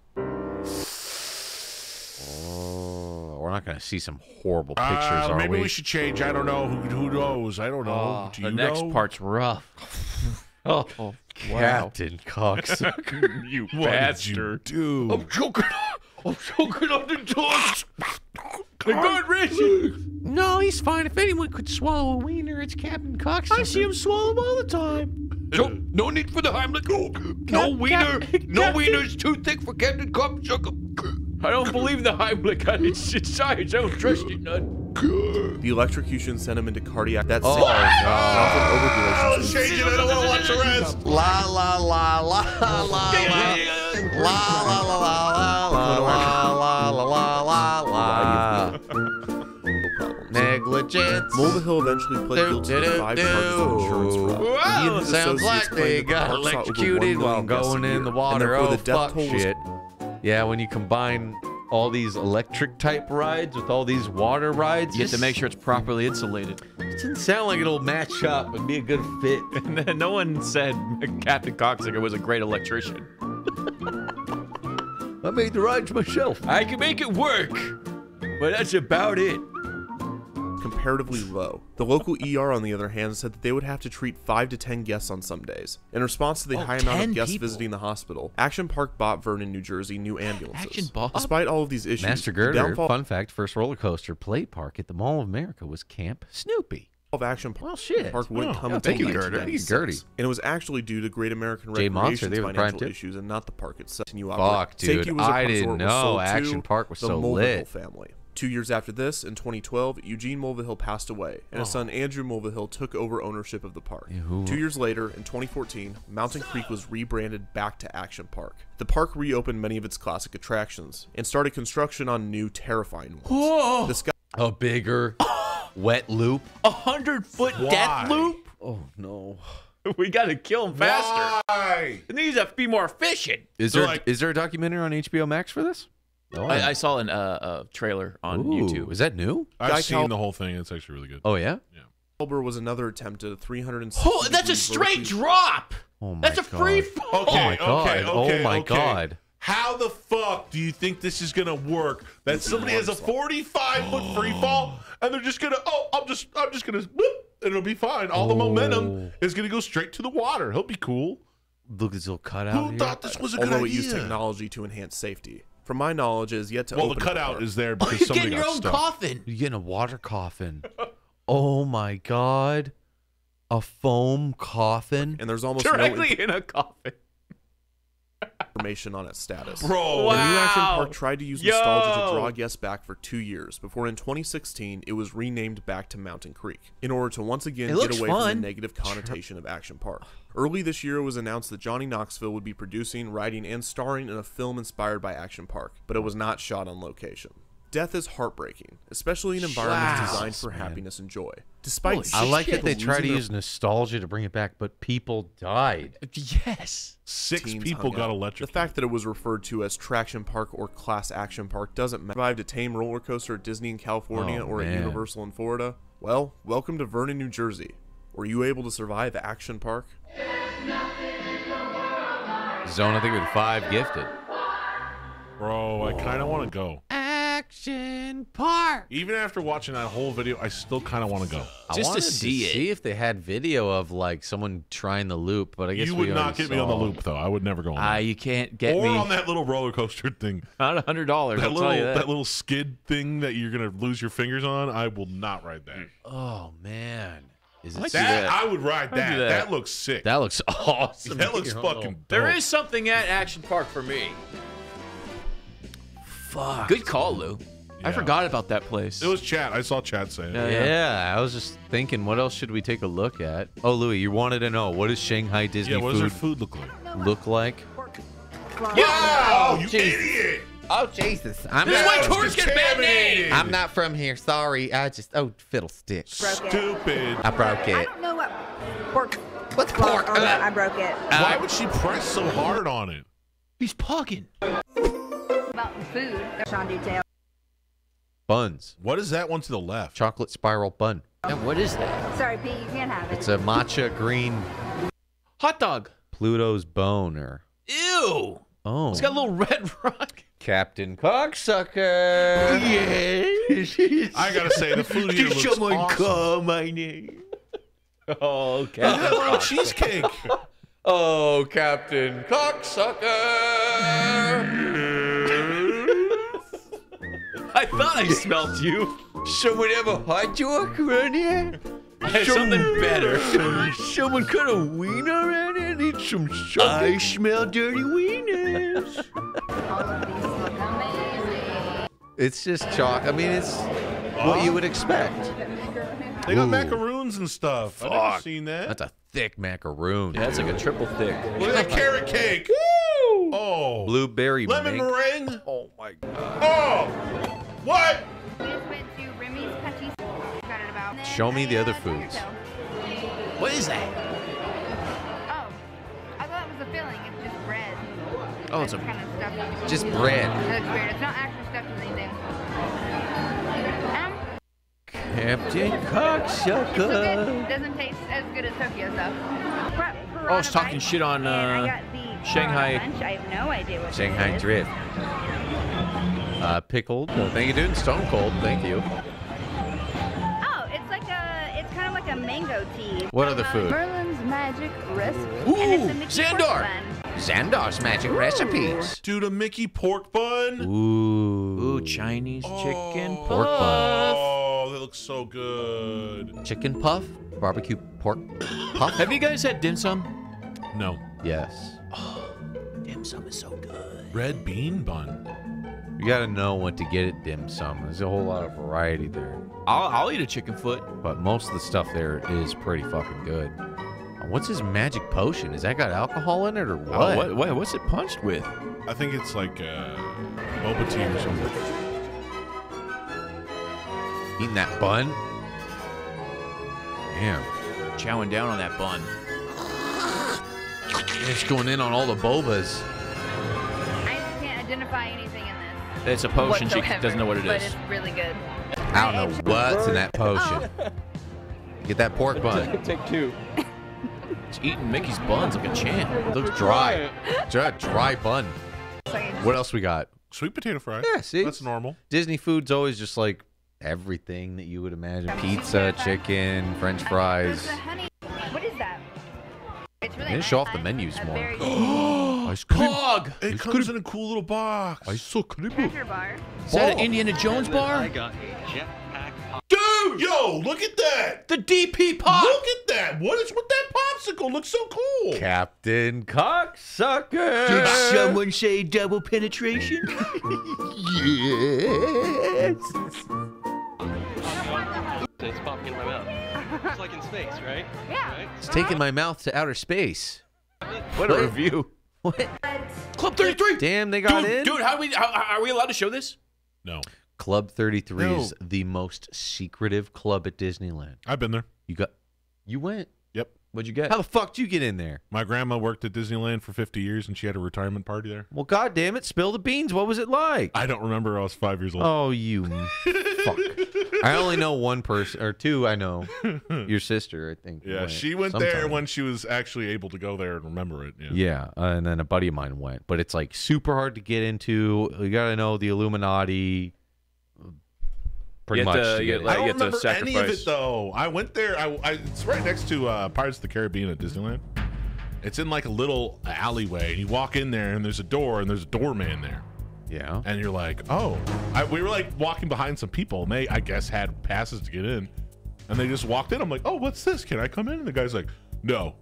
Oh, we're not going to see some horrible pictures, Uh, are maybe we? we? should change. I don't know. Who, who knows? I don't know. Oh, Do the next know? part's rough. (laughs) oh, wow. Captain Cocksucker. you What did you bastard. do? I'm choking. (laughs) I'm choking on the tongue. They're going racing. No, he's fine. If anyone could swallow a wiener, it's Captain Cox. I see him swallow them all the time. No, no need for the Heimlich. No wiener. No wiener's too thick for Captain Cocksucker. I don't believe the Heimlich. It's, it's science. I don't trust it none. The electrocution sent him into cardiac. That's Oh, sick. no. Not from Oh, overduration. change it. I don't want to watch the rest. La la la la la la la la la la la la la la la la la. la. Negligence. Mulvihill eventually pled guilty to five charges of insurance fraud. He and his sounds like they got park saw over electrocuted while million guests a going in the water. therefore Oh, the death fuck shit. Yeah, when you combine all these electric type rides with all these water rides, You have to make sure it's properly insulated. it doesn't sound like it'll match up and be a good fit. (laughs) No one said Captain Cocksucker was a great electrician. (laughs) I made the rides myself. I can make it work, but that's about it. comparatively low. The local ER, on the other hand, said that they would have to treat 5 to 10 guests on some days. In response to the Oh, high amount of guests people. visiting the hospital, Action Park bought Vernon, New Jersey, new ambulances. Action bought? Despite all of these issues, Master the Girder, downfall fun fact, first roller coaster play park at the Mall of America was Camp Snoopy. Of Action Park. Well, shit. Park wouldn't Oh, come yeah, until thank you, Gertie. Thank you, Gertie. And it was actually due to Great American Jay Monster, Recreation's prime financial issues and not the park itself. Fuck, dude. Seiki was a I didn't know Action Park was the so Mulvihill lit. family. Two years after this, in 2012, Eugene Mulvihill passed away, and his Oh. son Andrew Mulvihill took over ownership of the park. who- Two years later, in 2014, Mountain Creek was rebranded back to Action Park. The park reopened many of its classic attractions and started construction on new terrifying ones. Whoa. The sky A bigger (coughs) (coughs) wet loop. A hundred foot Why? death loop? Oh no. (laughs) We gotta kill him faster. Why? It needs to be more efficient. Is So, there like- is there a documentary on HBO Max for this? No, I, I saw an uh, a trailer on Ooh, YouTube. Is that new? I've Guy seen Cal- the whole thing. It's actually really good. Oh yeah. Caliber was another attempt at a 360 Oh, that's a straight vertically- drop. Oh my That's a god. free fall. Okay, Oh my god. okay, okay, oh my okay. god. How the fuck do you think this is gonna work? That somebody has a 45 foot free oh. fall and they're just gonna oh I'm just I'm just gonna whoop, and it'll be fine. All the oh. momentum is gonna go straight to the water. He'll be cool. Look at this little cutout. Who here. thought this was a oh, good although it idea? used technology to enhance safety. From my knowledge, is yet to well, the open. at cutout park. is there Oh, because you're somebody getting your got own stuck. coffin. You're getting a water coffin. (laughs) oh my god. A foam coffin. and there's almost no Directly in a coffin. Information on its status. Bro, The new Action Park tried to use nostalgia to draw guests back for two years before in 2016 it was renamed back to Mountain Creek in order to once again It get looks away from the negative connotation of Action Park. Early this year, it was announced that Johnny Knoxville would be producing, writing, and starring in a film inspired by Action Park, but it was not shot on location. Death is heartbreaking, especially in environments Wow. designed for Man. happiness and joy. Despite Holy I like six that they try to their use nostalgia to bring it back, but people died. Uh, yes. Six teens people got out. electrocuted. The fact that it was referred to as Traction Park or Class Action Park doesn't matter. Survived a tame roller coaster at Disney in California Oh, or at. Universal in Florida? Well, welcome to Vernon, New Jersey. Were you able to survive Action Park? Zone, I think with five gifted. Bro, I kind of want to go. Action Park. Even after watching that whole video, I still kind of want to go. I Just to wanted see it. See if they had video of like someone trying the loop, but I guess You would not already get me on the loop though. I would never go on. Ah, that. you can't get or me. on that little roller coaster thing. (laughs) Not a hundred dollars. That I'll little tell you that. that. little skid thing that you're gonna lose your fingers on. I will not ride that. Oh man, is Might it do That, that. I would ride that. that. that. looks sick. that looks (laughs) awesome. That looks fucking. know. There dope. is something at Action Park for me. Fuck. Good call, Lou. I Yeah. forgot about that place. It was chat. I saw chat saying. Yeah, it. yeah. Yeah, I was just thinking, what else should we take a look at? Oh, Louis, you wanted to know what does Shanghai Disney Yeah. What does food their food look like? look like? Oh, you jeez. idiot! Oh Jesus! I'm This is not, why tourists get bad names. I'm not from here. Sorry. I just oh fiddlestick. Stupid. I broke I it. don't know what pork. What's well, pork? oh, no, Uh, I broke it. Why would she press so hard on it? He's pugging. About food. Sean Detail. Buns, What is that one to the left? chocolate spiral bun. Yeah, what is that? Sorry, Pete, you can't have it. It's a matcha green Hot dog. Pluto's boner. Ew. Oh, It's got a little red (laughs) rock. Captain Cocksucker. Yes. (laughs) I gotta say the food here looks awesome. call my name? (laughs) Oh, Look at okay. that cheesecake. Oh, Captain Cocksucker. I thought I smelled you. Someone have a hot dog around here? I something better. Someone cut a wiener around here? Need some sugar? I smell dirty wieners. All of these look amazing. It's just chalk. I mean, it's what you would expect. They got Ooh. macaroons and stuff. I've never seen that. That's a thick macaroon. Yeah, that's like a triple thick. Look at that carrot cake. Woo! Oh. blueberry Lemon mink. meringue. Oh my god. Oh. What? We just went to Remy's Country. Got it about. Show me the other foods. What is that? Oh, I thought it was a filling. It's just bread. Oh, it's a- kind of stuffed. Just bread. It looks weird. It's not actually stuffed with anything. Um, Captain it's Cocksucker. Doesn't taste as good as Tokyo stuff. Oh, I was talking shit on And I uh, got the Shanghai. piranha Punch. I have no idea what Shanghai this is. Drift. Uh, pickled. Oh, thank you, dude. Stone Cold. Thank you. Oh, it's like a, it's kind of like a mango tea. What other Uh, food? Merlin's Magic Recipe. Ooh, and it's a Xandar. Xandar's Magic Recipes. Dude, a Mickey pork bun. Ooh. Ooh, Chinese chicken Oh. Pork bun. Oh, that looks so good. Chicken puff. Barbecue pork (coughs) puff. Have you guys had dim sum? No. Yes. (gasps) Dim sum is so good. Red bean bun. You gotta know what to get at dim sum. There's a whole lot of variety there. I'll, I'll eat a chicken foot. But most of the stuff there is pretty fucking good. Uh, What's his magic potion? Has that got alcohol in it or what? Oh, what, what? What's it punched with? I think it's like uh, boba tea or something. Eating that bun? Damn. Chowing down on that bun. It's going in on all the bobas. I can't identify anything in this. It's a potion. She doesn't know what it but it's really good. I don't know what's in that potion. Oh. Get that pork bun. Take two. It's eating Mickey's buns like a champ. It looks dry. Dry, dry bun. What else we got? Sweet potato fry. Yeah, see? That's normal. Disney food's always just like everything that you would imagine. Pizza, chicken, french fries. What is? It's really They didn't show off the menus more. (gasps) Ice cream. Pog! It Ice comes cream. in a cool little box. Ice cream. treasure bar. Is that an Indiana Jones bar? I got a jetpack. Dude, yo, look at that. The DP pop. Look at that. What is with that popsicle? Looks so cool. Captain Cocksucker. Did someone say double penetration? (laughs) yes. It's popping in my mouth. It's like in space, right? Yeah. Right? It's taking my mouth to outer space. What a review. What? Club 33. Damn, they got dude, in. dude, how we? How, how- are we allowed to show this? No. Club 33 No. is the most secretive club at Disneyland. I've been there. You got you went. Yep. What'd you get? How the fuck did you get in there? My grandma worked at Disneyland for 50 years and she had a retirement party there. Well, god damn it, spill the beans. What was it like? I don't remember. I was five years old. Oh, you (laughs) fuck. I only know one person or two I know. (laughs) Your sister, I think. yeah, she went there when she was actually able to go there and remember it. Yeah. Yeah, uh, and then a buddy of mine went, but it's like super hard to get into. You got to know the Illuminati. Pretty You much. to- to get get- I don't get to remember any of it though. I went there. I, I it's right next to uh, Pirates of the Caribbean at Disneyland. It's in like a little alleyway, and you walk in there, and there's a door, and there's a doorman there, yeah. and you're like, oh. I, we were like walking behind some people, and they, I guess, had passes to get in, and they just walked in. I'm like, oh, what's this? Can I come in? And the guy's like, no,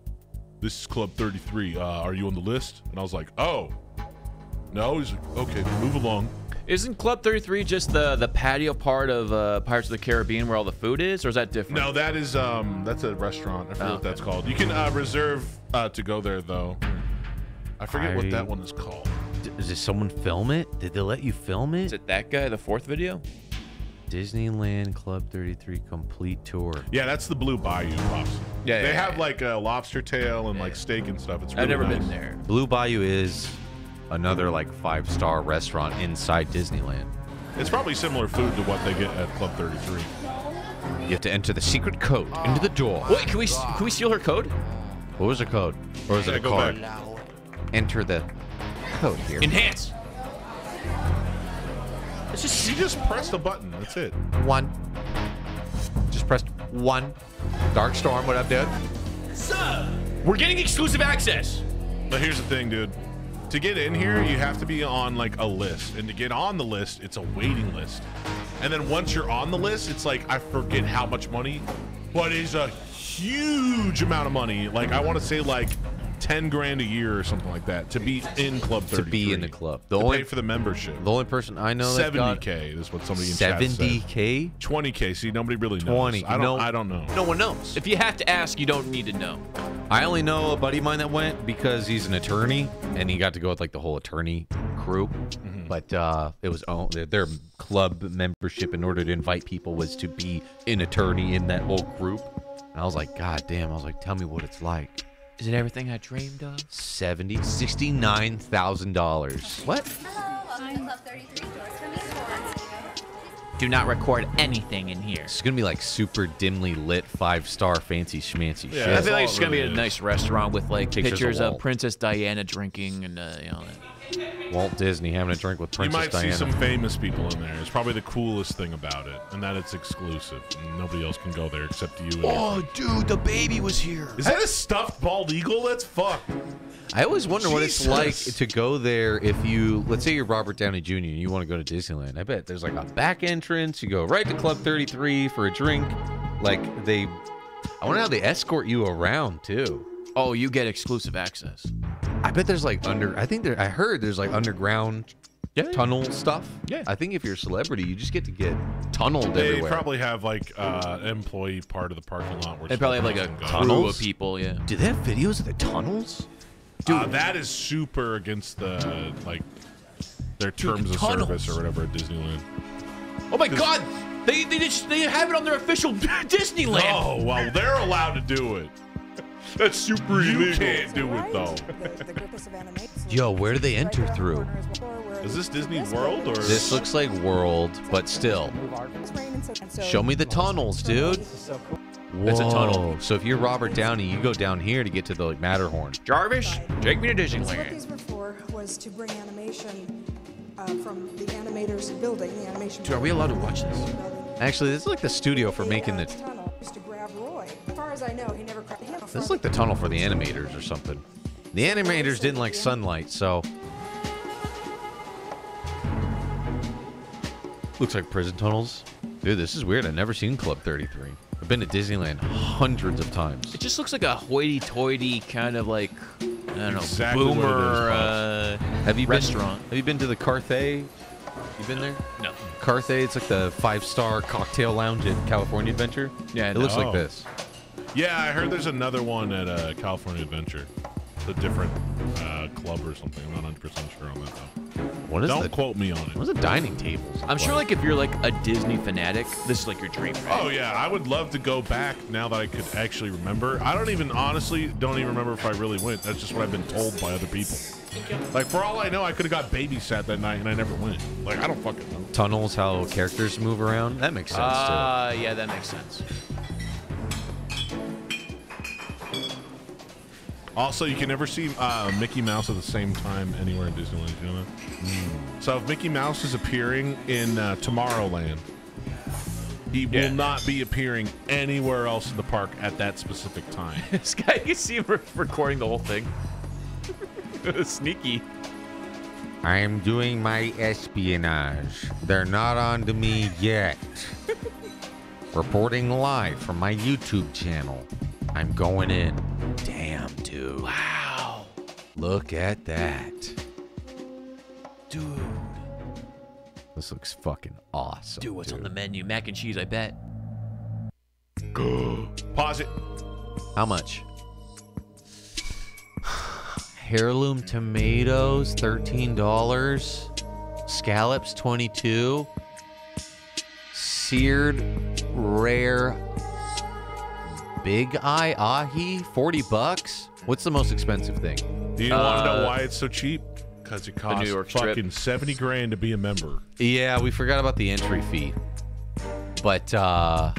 this is Club 33. Uh, are you on the list? And I was like, oh, no. He's like, okay, move along. Isn't Club 33 just the the patio part of uh, Pirates of the Caribbean where all the food is, or is that different? No, that is um that's a restaurant. I forget Oh, what that's called. You can uh, reserve uh, to go there though. I forget I- what that one is called. D- Did someone film it? Did they let you film it? Is it? it that guy, the fourth video? Disneyland Club 33 complete tour. Yeah, that's the Blue Bayou lobster. Yeah, they yeah, have yeah. like a lobster tail and like steak and stuff. It's really I've never nice. been there. Blue Bayou is another like five star restaurant inside Disneyland. It's probably similar food to what they get at Club 33. You have to enter the secret code into the door. Wait, can we can we steal her code? What was the code? Or was it a go card? back. Enter the code here. Enhance. It's just you just press the button. That's it. One. Just pressed one. Dark Storm, what up, dude? We're getting exclusive access. But here's the thing, dude. To get in here, you have to be on like a list, and to get on the list, it's a waiting list. And then once you're on the list, it's like I forget how much money, but it's a huge amount of money. Like I want to say like ten grand a year or something like that to be in Club Thirty. To be in the club. The to only pay for the membership. the only person I know that got 70k is what somebody in chat said. 70k. 20k. See, nobody really knows. 20. I don't. No. I don't know. No one knows. If you have to ask, you don't need to know. I only know a buddy of mine that went because he's an attorney and he got to go with like the whole attorney crew. Mm-hmm. But uh, it was own, their, their club membership in order to invite people was to be an attorney in that whole group. And I was like, God damn! I was like, tell me what it's like. Is it everything I dreamed of? 70 $69,000. What? Hello, Do not record anything in here. It's gonna be like super dimly lit, five star, fancy schmancy Yeah, I feel like it's gonna be a nice restaurant with like Pictures pictures, of of Princess Diana drinking and uh, you know. Walt Disney having a drink with Princess Diana. You Princess might Diana. see some famous people in there. It's probably the coolest thing about it, and that it's exclusive. Nobody else can go there except you. And Oh, dude, the baby was here. Is that a stuffed bald eagle? That's fucked. I always wonder what it's like to go there if you, let's say you're Robert Downey Jr. and you want to go to Disneyland. I bet there's like a back entrance. You go right to Club 33 for a drink. Like they, I wonder how they escort you around too. Oh, you get exclusive access. I bet there's like under, I think there, I heard there's like underground tunnel stuff. Yeah. I think if you're a celebrity, you just get to get tunneled They everywhere. probably have like uh, employee part of the parking lot where They probably have like a celebrities crew can go. of people. Yeah. Do they have videos of the tunnels? Uh, that is super against the like their Dude, terms the of tunnels. service or whatever at Disneyland. Oh my God! They they just they have it on their official (laughs) Disneyland. Oh well, they're allowed to do it. That's super you illegal. can't do it though. Yo, where do they enter through? Is this Disney World or This looks like World, but still. Show me the tunnels, dude. It's a tunnel. So if you're Robert Downey, you go down here to get to the like, Matterhorn. Jarvis, take me to So what these were for was to bring animation uh, from the animators building, the animation. Dude, are we allowed to watch this? Actually, this is like the studio for making the. As far as I know, he never cracked him. This is like the tunnel for the animators or something. The animators didn't like sunlight, so. Looks like prison tunnels. Dude, this is weird. I've never seen Club 33. I've been to Disneyland hundreds of times. It just looks like a hoity-toity kind of like I don't know Exactly what it is, boomer Pops. uh, Have you restaurant. Been, have you been to the Carthay? You been there? No. Carthay, it's like the five-star cocktail lounge at California Adventure. Yeah, it looks like this. Yeah, I heard there's another one at uh, California Adventure. It's a different uh, club or something. I'm not 100 percent sure on that though. What is Don't the, quote me on it. What is the dining tables? I'm sure like if you're like a Disney fanatic, this is like your dream. Right? Oh yeah, I would love to go back now that I could actually remember. I don't even honestly don't even remember if I really went. That's just what I've been told by other people. Like for all I know, I could have got babysat that night and I never went. Like I don't fucking know. tunnels, how characters move around. That makes sense Uh, yeah, that makes sense. Also, you can never see uh, Mickey Mouse at the same time anywhere in Disneyland. You know that? Hmm. So if Mickey Mouse is appearing in uh, Tomorrowland, he will not be appearing anywhere else in the park at that specific time. (laughs) this guy, you can see him re- recording the whole thing. (laughs) Sneaky. I'm doing my espionage. They're not on to me yet. (laughs) Reporting live from my YouTube channel. I'm going in. Damn, dude. Wow, Look at that. dude. This looks fucking awesome. Dude, what's on the menu? Mac and cheese, I bet. Go. Pause it. How much? Heirloom tomatoes, thirteen dollars. Scallops, twenty-two. Seared rare big eye ahi, forty bucks. What's the most expensive thing? Do you want to know Uh, why it's so cheap? Because it costs New York fucking seventy grand to be a member. Yeah, we forgot about the entry fee. But uh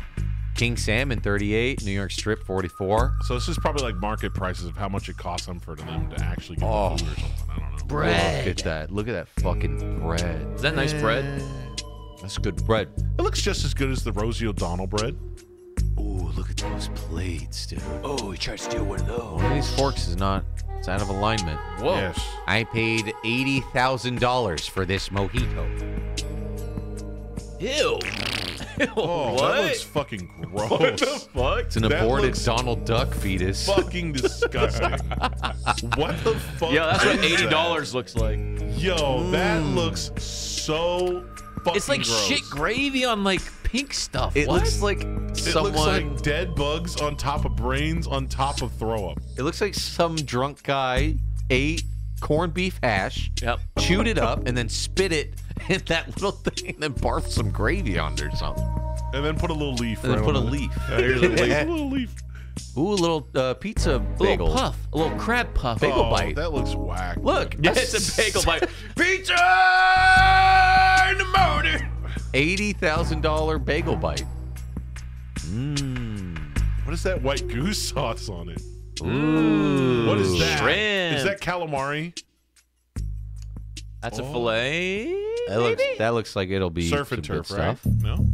King Salmon, thirty-eight. New York Strip, forty-four. So this is probably like market prices of how much it costs them for them to actually get Oh. the food or something. I don't know. Bread. Look at that. Look at that fucking bread. Is that nice bread? That's good bread. It looks just as good as the Rosie O'Donnell bread. Ooh, look at those plates, dude. Oh, he tried to steal one of those. One of these forks is not. It's out of alignment. Whoa. Yes. I paid eighty thousand dollars for this mojito. Ew. Oh, what? that looks fucking gross. what the fuck? It's an That aborted Donald Duck fetus. fucking disgusting. (laughs) what the fuck? Yeah, that's what eighty dollars looks like. Yo, that mm. looks so fucking It's like gross. shit gravy on like pink stuff. It what? looks like It someone. looks like dead bugs on top of brains on top of throw up. it looks like some drunk guy ate corned beef hash, Yep. chewed it up, and then spit it in (laughs) that little thing, and then barf some gravy on it or something. And then put a little leaf. And then put a it. leaf. Yeah, here's a (laughs) leaf. A little leaf. Ooh, a little uh, pizza a bagel. little puff, a little crab puff. Bagel oh, bite. That looks whack. Look, Yeah, it's a bagel bite. (laughs) Pizza in the morning. eighty thousand dollar bagel bite. Mmm. What is that white goose sauce on it? Ooh. What is that? Shrimp. Is that calamari? That's a Oh. fillet. That looks. That looks like it'll be Surf and some good turf, right? stuff. No.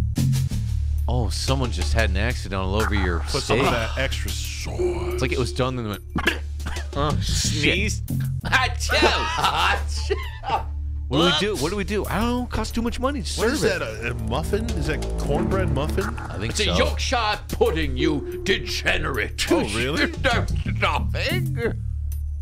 Oh, someone just had an accident all over your Put steak. some of that extra sauce. It's like it was done and then went. Oh, sneezed. Achoo. What do we do? What do we do? I don't know. Costs too much money to What serve is it. that? A, a muffin? Is that cornbread muffin? I think It's a. Yorkshire pudding, you degenerate. Oh, (laughs) really? You know nothing.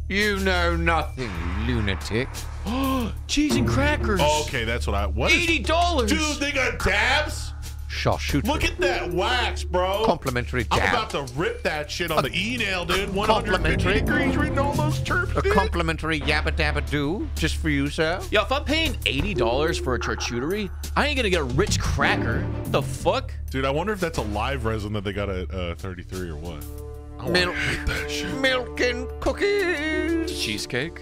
You know nothing, lunatic. Oh (gasps) cheese and crackers. Oh, okay, that's what I. What is- Eighty dollars. Dude, they got dabs. Charcuterie. Look at that wax, bro. Complimentary I'm dab. about to rip that shit on the e-nail, dude. 150 complimentary- degrees, reading all those terps, A dude. complimentary yabba dabba doo just for you, sir. Yo, if I'm paying eighty dollars for a charcuterie, I ain't gonna get a rich cracker. The fuck? Dude, I wonder if that's a live resin that they got at uh, 33 or what. I wanna Milk. hit that shit. Milk and cookies. Cheesecake.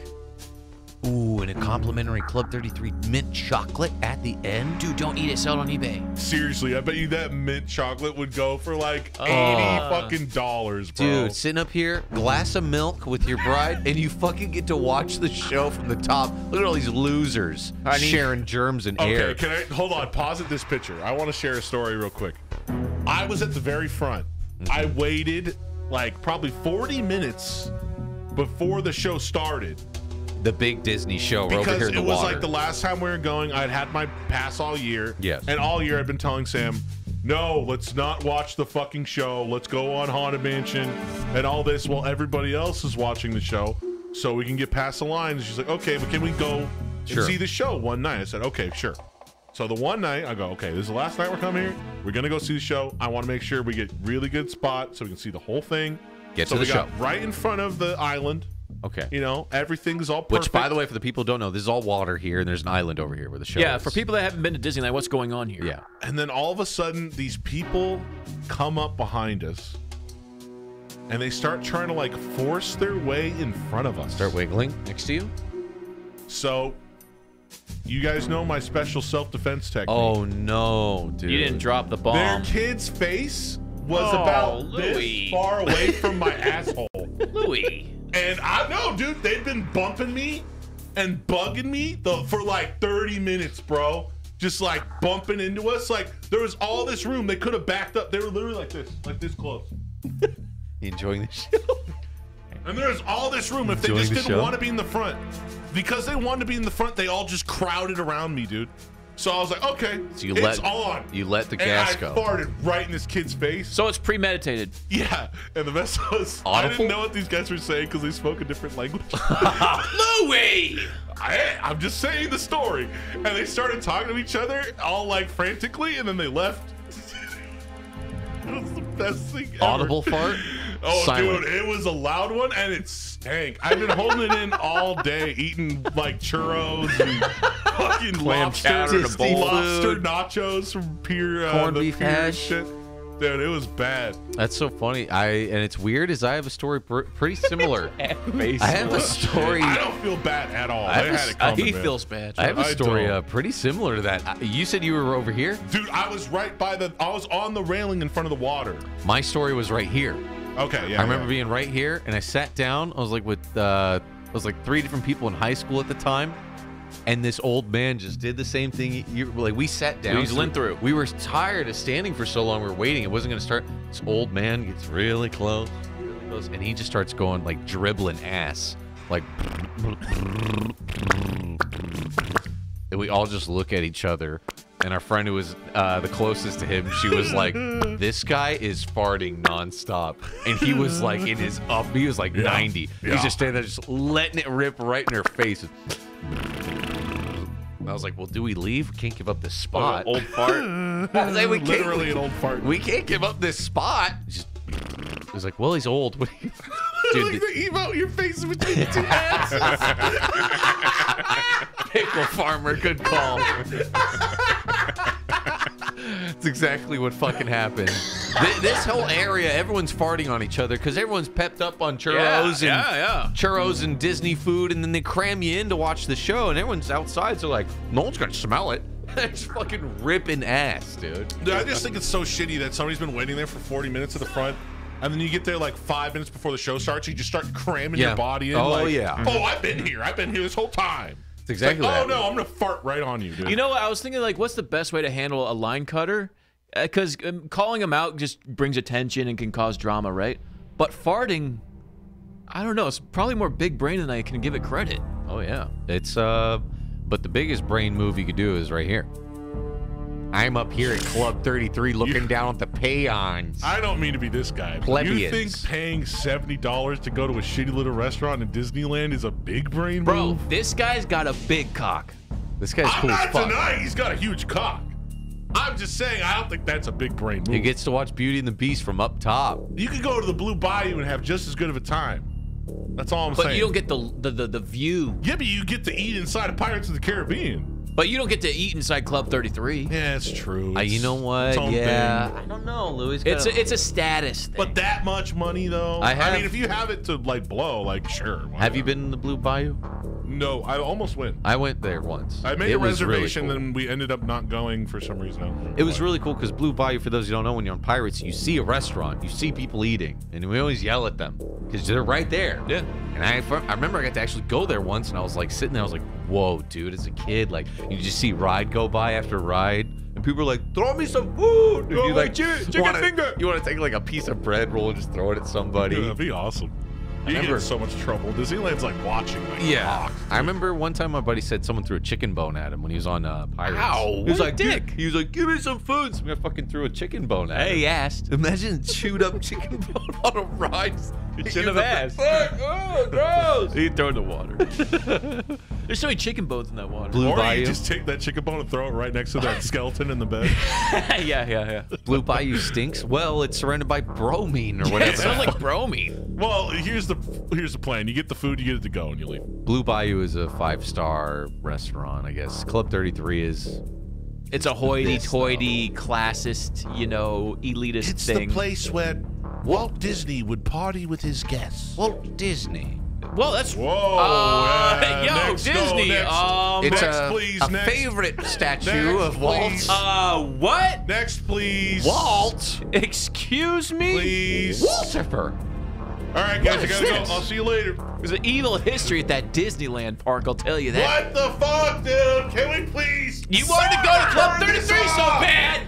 Ooh, and a complimentary Club 33 mint chocolate at the end. Dude, don't eat it. Sell it on eBay. Seriously, I bet you that mint chocolate would go for like 80 Oh. fucking dollars, bro. Dude, sitting up here, glass of milk with your bride, and you fucking get to watch the show from the top. Look at all these losers I need- sharing germs in Okay, air. can I hold on? Pause at this picture. I want to share a story real quick. I was at the very front. Mm-hmm. I waited like probably 40 minutes before the show started The big Disney show we're over because here in it was water. like the last time we were going. I'd had my pass all year. Yes. And all year I've been telling Sam, no, let's not watch the fucking show. Let's go on Haunted Mansion and all this while everybody else is watching the show so we can get past the line. And she's like, okay, but can we go and Sure. see the show one night? I said, okay, sure. So the one night I go, okay, this is the last night we're coming here. We're gonna go see the show. I want to make sure we get really good spot so we can see the whole thing. Get so to we the got right in front of the island. Okay. You know, everything's all perfect. Which, by the way, for the people who don't know, this is all water here, and there's an island over here where the show Yeah, is. for people that haven't been to Disneyland, what's going on here? Yeah. And then all of a sudden, these people come up behind us and they start trying to like force their way in front of us. Start wiggling next to you. So, you guys know my special self defense technique. Oh no, dude! You didn't drop the ball. Their kid's face was Oh, about Louis. this far away from my (laughs) asshole. Louis. And I know, dude, they've been bumping me and bugging me the, for like 30 minutes, bro. Just like bumping into us. Like there was all this room. They could have backed up. They were literally like this, like this close. (laughs) Enjoying the show? And there's all this room. If they Enjoying just the didn't show? want to be in the front, because they wanted to be in the front, they all just crowded around me, dude. So I was like, okay, So you it's let on. you let the and gas I go. farted right in this kid's face. So it's premeditated. Yeah, and the best was Audible? I didn't know what these guys were saying because they spoke a different language. (laughs) Louis! I, I'm just saying the story. And they started talking to each other all like frantically, and then they left. (laughs) it was the best thing ever. Audible fart. (laughs) Oh, Silent. dude, it was a loud one and it stank. I've been holding it in all day, eating like churros and (laughs) fucking Clam lobster, chowder in a bowl. lobster nachos from Pier, uh, Corned the beef hash. Shit. Dude, it was bad. That's so funny. I and it's weird is I have a story pr- pretty similar. (laughs) I have a story. I don't feel bad at all. I have They a had it coming, he man. feels bad. I have a story uh, pretty similar to that. Uh, You said you were over here. Dude, I was right by the. I was on the railing in front of the water. My story was right here. Okay, yeah. I remember yeah. being right here, and I sat down. I was like with uh, I was like three different people in high school at the time, and this old man just did the same thing. You like we sat down. Weaseling through. We were tired of standing for so long. We were waiting. It wasn't going to start. This old man gets really close, really close, and he just starts going like dribbling ass, like. And we all just look at each other. And our friend who was uh, the closest to him, she was like, (laughs) "This guy is farting nonstop," and he was like in his up. He was like 90. yeah. He's just standing there, just letting it rip right in her face. And I was like, "Well, do we leave? We can't give up this spot." Old fart. (laughs) I was like, we (laughs) can't- Literally an old fart. We can't give up this spot. Just, was like, "Well, he's old." What do you- like Dude, the emote your face between two (laughs) asses. pickle farmer, good call. That's exactly what fucking happened. Th- this whole area, everyone's farting on each other because everyone's pepped up on churros Yeah, and yeah, yeah. churros and Disney food, and then they cram you in to watch the show, and everyone's outside, so like, no one's gonna smell it. (laughs) It's fucking ripping ass, dude. Dude, I just think it's so shitty that somebody's been waiting there for 40 minutes at the front, and then you get there like five minutes before the show starts. You just start cramming Yeah. your body in. Oh, like, yeah. Oh, I've been here. I've been here this whole time. It's exactly Like, what oh no. I'm gonna fart right on you, dude. You know what? I was thinking, like, what's the best way to handle a line cutter? Because um, calling them out just brings attention and can cause drama, right? But farting, I don't know. It's probably more big brain than I can give it credit. Oh yeah, it's uh, but the biggest brain move you could do is right here. I'm up here at Club 33 looking down at the peons. I don't mean to be this guy. but You think paying seventy dollars to go to a shitty little restaurant in Disneyland is a big brain move? Bro, move? this guy's got a big cock. This guy's I'm cool as not fuck. denying he's got a huge cock. I'm just saying I don't think that's a big brain move. He gets to watch Beauty and the Beast from up top. you could go to the Blue Bayou and have just as good of a time. That's all I'm But saying. But you don't get the, the the the view. Yeah, but you get to eat inside of Pirates of the Caribbean. But you don't get to eat inside Club 33. Yeah, it's true. Uh, you know what? its Yeah, thing. I don't know, Louis. It's a, it's a status thing. But that much money though. I I, mean, if you have it to like blow, like sure. why Have you been in the Blue Bayou? No, I almost went. I went there once. I made It a was really reservation, cool. and we ended up not going for some reason. I don't know It was why. really cool because Blue Bayou, for those who don't know, when you're on Pirates, you see a restaurant, you see people eating, and we always yell at them because they're right there. Yeah. And I, I remember I got to actually go there once, and I was like sitting there, I was like, "Whoa, dude!" As a kid, like you just see ride go by after ride, and people are like, "Throw me some food!" And Oh, you like chi- chicken wanna- finger. You want to take like a piece of bread roll and just throw it at somebody. Yeah, that'd be awesome. You get remember- in so much trouble. Disneyland's like watching. Like, Yeah, hawks. I remember one time my buddy said someone threw a chicken bone at him when he was on uh, Pirates. Ow, he was what like, "Gi- dick." He was like, "Give me some food." So I fucking threw a chicken bone at Hey, him. he asked. Imagine chewed up (laughs) chicken bone on a ride. You Hit should have in the asked. Fuck, oh, gross. He'd throw in the water. (laughs) There's so many chicken bones in that water. Blue or Bayou. you just take that chicken bone and throw it right next to that (laughs) skeleton in the bed. (laughs) yeah, yeah, yeah. Blue Bayou stinks. Well, it's surrounded by bromine or Yeah, whatever. it sounds like bromine. well, here's the here's the plan. You get the food, you get it to go, and you leave. Blue Bayou is a five star restaurant, I guess. Club 33 is. It's a hoity-toity, classist, you know, elitist thing. It's the place where Walt Disney would party with his guests. Walt Disney. Well, that's Whoa! Uh, yeah, yo, next, go, Disney. next. um, It's next, a, please, a next. favorite statue Next, of Walt. please. uh, what? Next, please. Walt? Excuse me? Please. Walter. All right, guys, I gotta this? go. I'll see you later. There's an evil history at that Disneyland park, I'll tell you that. What the fuck, dude? Can we please? You wanted to go to Club 33 so off! bad!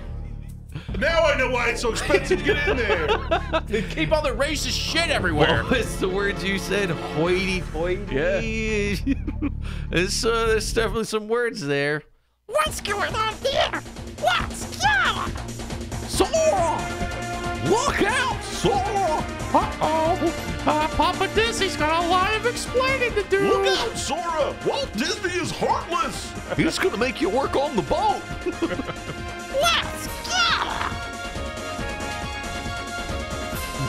Now I know why it's so expensive to get in there. (laughs) They keep all the racist shit everywhere. What was the words you said? Hoity toity. Yeah. (laughs) there's, uh, there's definitely some words there. What's going on here? What's going Sora! Look out, Sora! Uh-oh. Uh, Papa Disney's got a lot of explaining to do. Look out, Sora! Walt Disney is heartless. He's gonna make you work on the boat. (laughs) Let's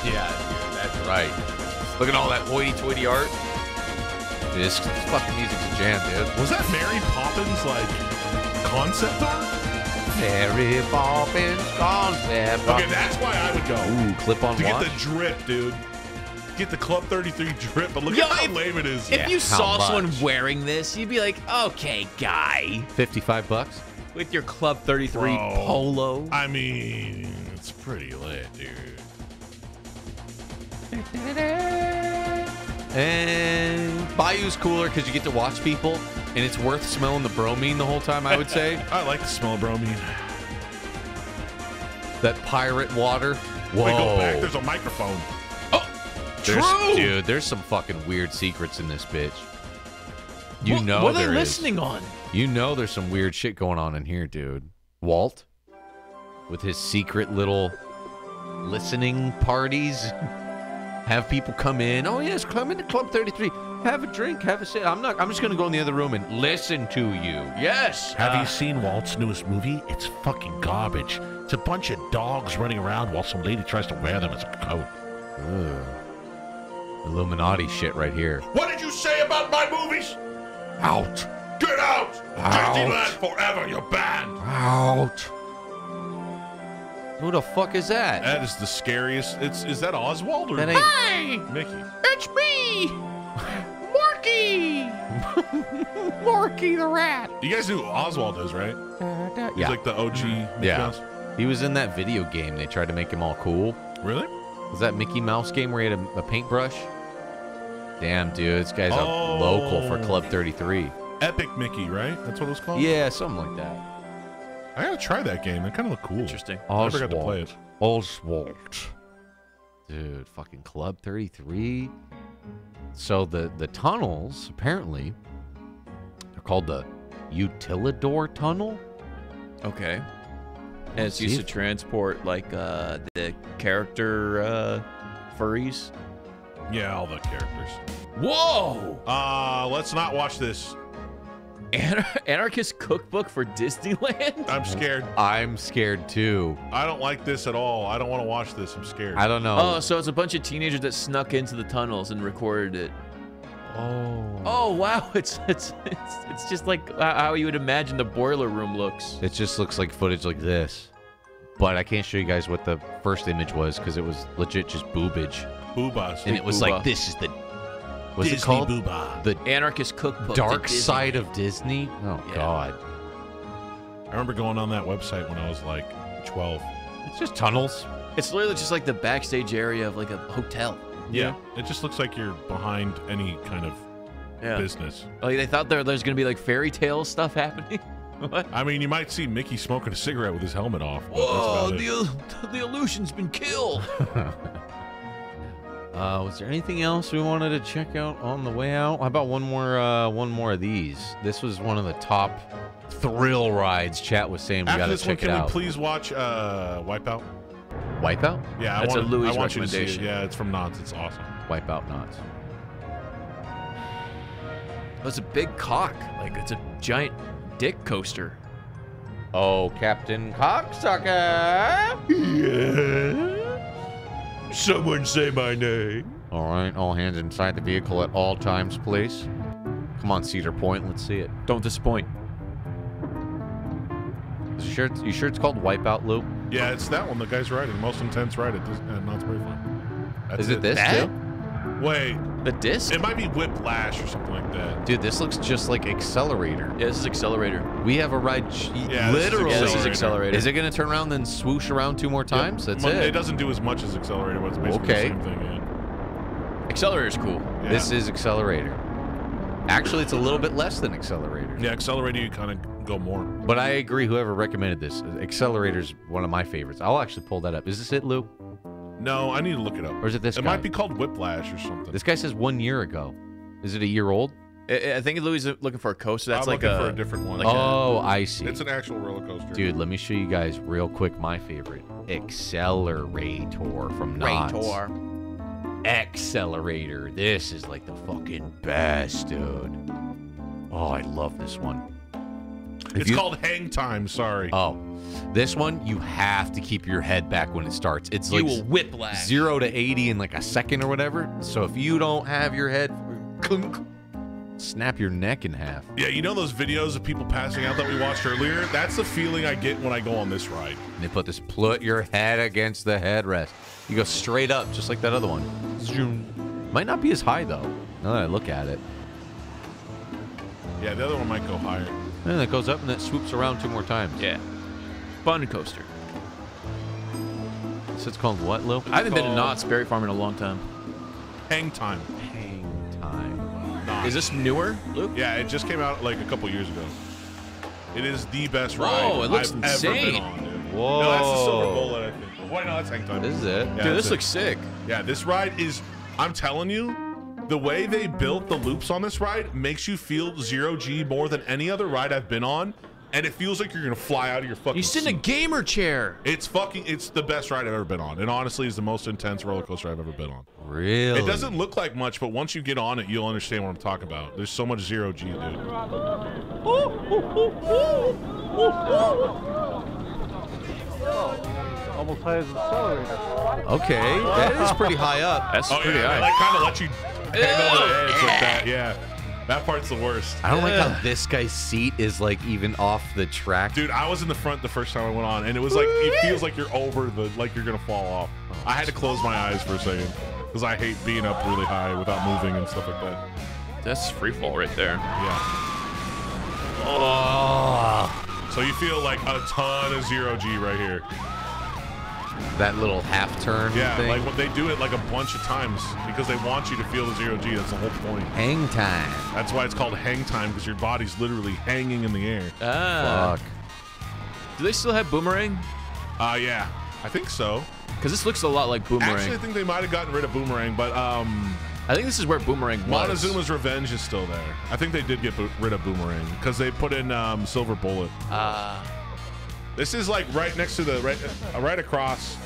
Yeah, dude, that's right. Look at all that hoity-toity art. This fucking music's a jam, dude. Was that Mary Poppins like concept art? Mary Poppins concept. Art. Okay, that's why I would go. Ooh, clip-on to get the drip, dude. Get the Club 33 drip, but look Yo, at how if- lame it is. If you how saw someone wearing this, you'd be like, okay, guy. 55 bucks. With your Club 33 Bro. polo. I mean, it's pretty lit, dude. And Bayou's cooler because you get to watch people, and it's worth smelling the bromine the whole time. I would say (laughs) I like the smell of bromine. that pirate water. Whoa, go back. There's a microphone. Oh, there's- True. dude. There's some fucking weird secrets in this bitch. You What- know What are they there is. listening on? You know there's some weird shit going on in here, dude. Walt, with his secret little listening parties, (laughs) have people come in. Oh yes, come into Club 33. Have a drink, have a sit. I'm not. I'm just gonna go in the other room and listen to you. Yes. Have Uh, you seen Walt's newest movie? It's fucking garbage. It's a bunch of dogs running around while some lady tries to wear them as a coat. Ugh. Illuminati shit right here. What did you say about my movies? Out! Get out! Out. Disneyland forever, you're banned! Out! Who the fuck is that? That is the scariest. It's is that Oswald or That ain't- Hey, Mickey? it's me, (laughs) Morky. Morky the rat. You guys knew who Oswald is, right? He's Yeah. like the OG mm-hmm. Mickey Yeah. Mouse. He was in that video game. They tried to make him all cool. Really? Was that Mickey Mouse game where he had a, a paintbrush? Damn, dude, this guy's Oh. a local for oh. Club 33. Epic Mickey, right? That's what it was called. Yeah, something like that. I gotta try that game. It kind of looked cool. Interesting. I never got to play it. Oswald. Dude, fucking Club 33. So the the tunnels apparently they're called the Utilidor Tunnel. Okay. And it's used to transport like uh, the character uh, furries. Yeah, all the characters. Whoa! Uh, let's not watch this. Anar- (laughs) Anarchist cookbook for Disneyland? (laughs) I'm scared. I'm scared too. I don't like this at all. I don't want to watch this. I'm scared. I don't know. Oh, so it's a bunch of teenagers that snuck into the tunnels and recorded it. Oh. Oh wow! (laughs) It's it's it's, it's just like uh, how you would imagine the boiler room looks. It just looks like footage like this. But I can't show you guys what the first image was because it was legit just boobage. Boobas. And it was Booba. like, this is the. What's Disney it called? booba. The Anarchist cookbook. to dark side of Disney? Oh, Yeah. God. I remember going on that website when I was like 12. It's just tunnels. It's literally just like the backstage area of like a hotel. Yeah. It just looks like you're behind any kind of Yeah. business. Like they thought there there's gonna be like fairy tale stuff happening. (laughs) what? I mean, you might see Mickey smoking a cigarette with his helmet off. But Whoa! that's about The (laughs) the illusion's been killed. (laughs) Uh, was there anything else we wanted to check out on the way out? How about one more? Uh, one more of these. This was one of the top thrill rides. Chat was saying we After got to this one, it can we please watch uh, Wipeout? Wipeout? Yeah, That's I a want, Louis I want you to see it. recommendation. Yeah, it's from Knott's. It's awesome. Wipeout Knott's. It's a big cock. Like it's a giant dick coaster. Oh, Captain Cocksucker. (laughs) Yeah. Someone say my name. All right, all hands inside the vehicle at all times, please. Come on, Cedar Point. Let's see it. Don't disappoint. Is you sure? It's, you sure it's called Wipeout, Lou? Yeah, it's that one. The guy's riding. Most intense ride at Dis- uh, Knott's Berry Farm. That's Is it this That? too? Wait, The disc? it might be Whiplash or something like that. Dude, this looks just like Accelerator. Yeah, this is accelerator. We have a ride. j- Yeah, this is literally. Yeah, this is accelerator. Is it going to turn around then swoosh around two more times? That's it. It doesn't do as much as Accelerator, but it's basically Okay. the same thing. Yeah. Accelerator's cool. Yeah. This is Accelerator. Actually, it's a little bit less than Accelerator. Yeah, Accelerator, you kind of go more. But I agree. Whoever recommended this, Accelerator's one of my favorites. I'll actually pull that up. Is this it, Lou? No, I need to look it up. Or is it this It guy? might be called Whiplash or something. This guy says one year ago. Is it a year old? I, I think Louis is looking for a coaster. That's I'm like looking a, for a different one. like a- oh, I see. It's an actual roller coaster. Dude, let me show you guys real quick my favorite. Accelerator from Knott's. Rator. Accelerator. This is like the fucking best, dude. Oh, I love this one. If It's you- called Hang Time. Sorry. Oh, this one you have to keep your head back when it starts. It's You like will whiplash. zero to eighty in like a second or whatever. So if you don't have your head, clunk, snap your neck in half. Yeah, you know those videos of people passing out that we watched earlier? That's the feeling I get when I go on this ride. And they put this, put your head against the headrest. You go straight up, just like that other one. Zoom. Might not be as high though. Now that I look at it, Yeah, the other one might go higher. and it goes up and then it swoops around two more times. Yeah. Fun coaster. So it's called what, Lou? I haven't been to called- Knott's Berry Farm in a long time. Hang Time. Hang time. Knott's. Is this newer, Luke? Yeah, it just came out like a couple years ago. It is the best Whoa, ride it looks I've ever been insane. on. dude. Whoa. No, that's the Silver Bullet, I think. Wait, no, that's Hang Time. This is it. Yeah, Dude, this it. looks sick. Yeah, this ride is. I'm telling you, the way they built the loops on this ride makes you feel zero G more than any other ride I've been on, and it feels like you're gonna fly out of your fucking. You sit in a gamer chair. It's fucking. It's the best ride I've ever been on, and honestly, is the most intense roller coaster I've ever been on. Really? It doesn't look like much, but once you get on it, you'll understand what I'm talking about. There's so much zero G, dude. Almost high as accelerator. Okay, that is pretty high up. That's Oh pretty yeah, high. they, like kind of let you hang over the edge like that. Yeah, that part's the worst. I don't like how this guy's seat is like even off the track. Dude, I was in the front the first time I went on, and it was like it feels like you're over the like you're gonna fall off. I had to close my eyes for a second because I hate being up really high without moving and stuff like that. That's free fall right there. Yeah. Oh, So you feel like a ton of zero G right here. That little half turn Yeah, thing. like when they do it like a bunch of times because they want you to feel the zero G. That's the whole point. hang time. That's why it's called hang time because your body's literally hanging in the air. Ah. Fuck. Do they still have Boomerang? Uh, yeah, I think so. Because this looks a lot like Boomerang. Actually, I think they might have gotten rid of Boomerang, but um, I think this is where Boomerang was. Montezuma's Revenge is still there. I think they did get bo- rid of Boomerang because they put in um, Silver Bullet. Uh, This is like right next to the right, uh, right across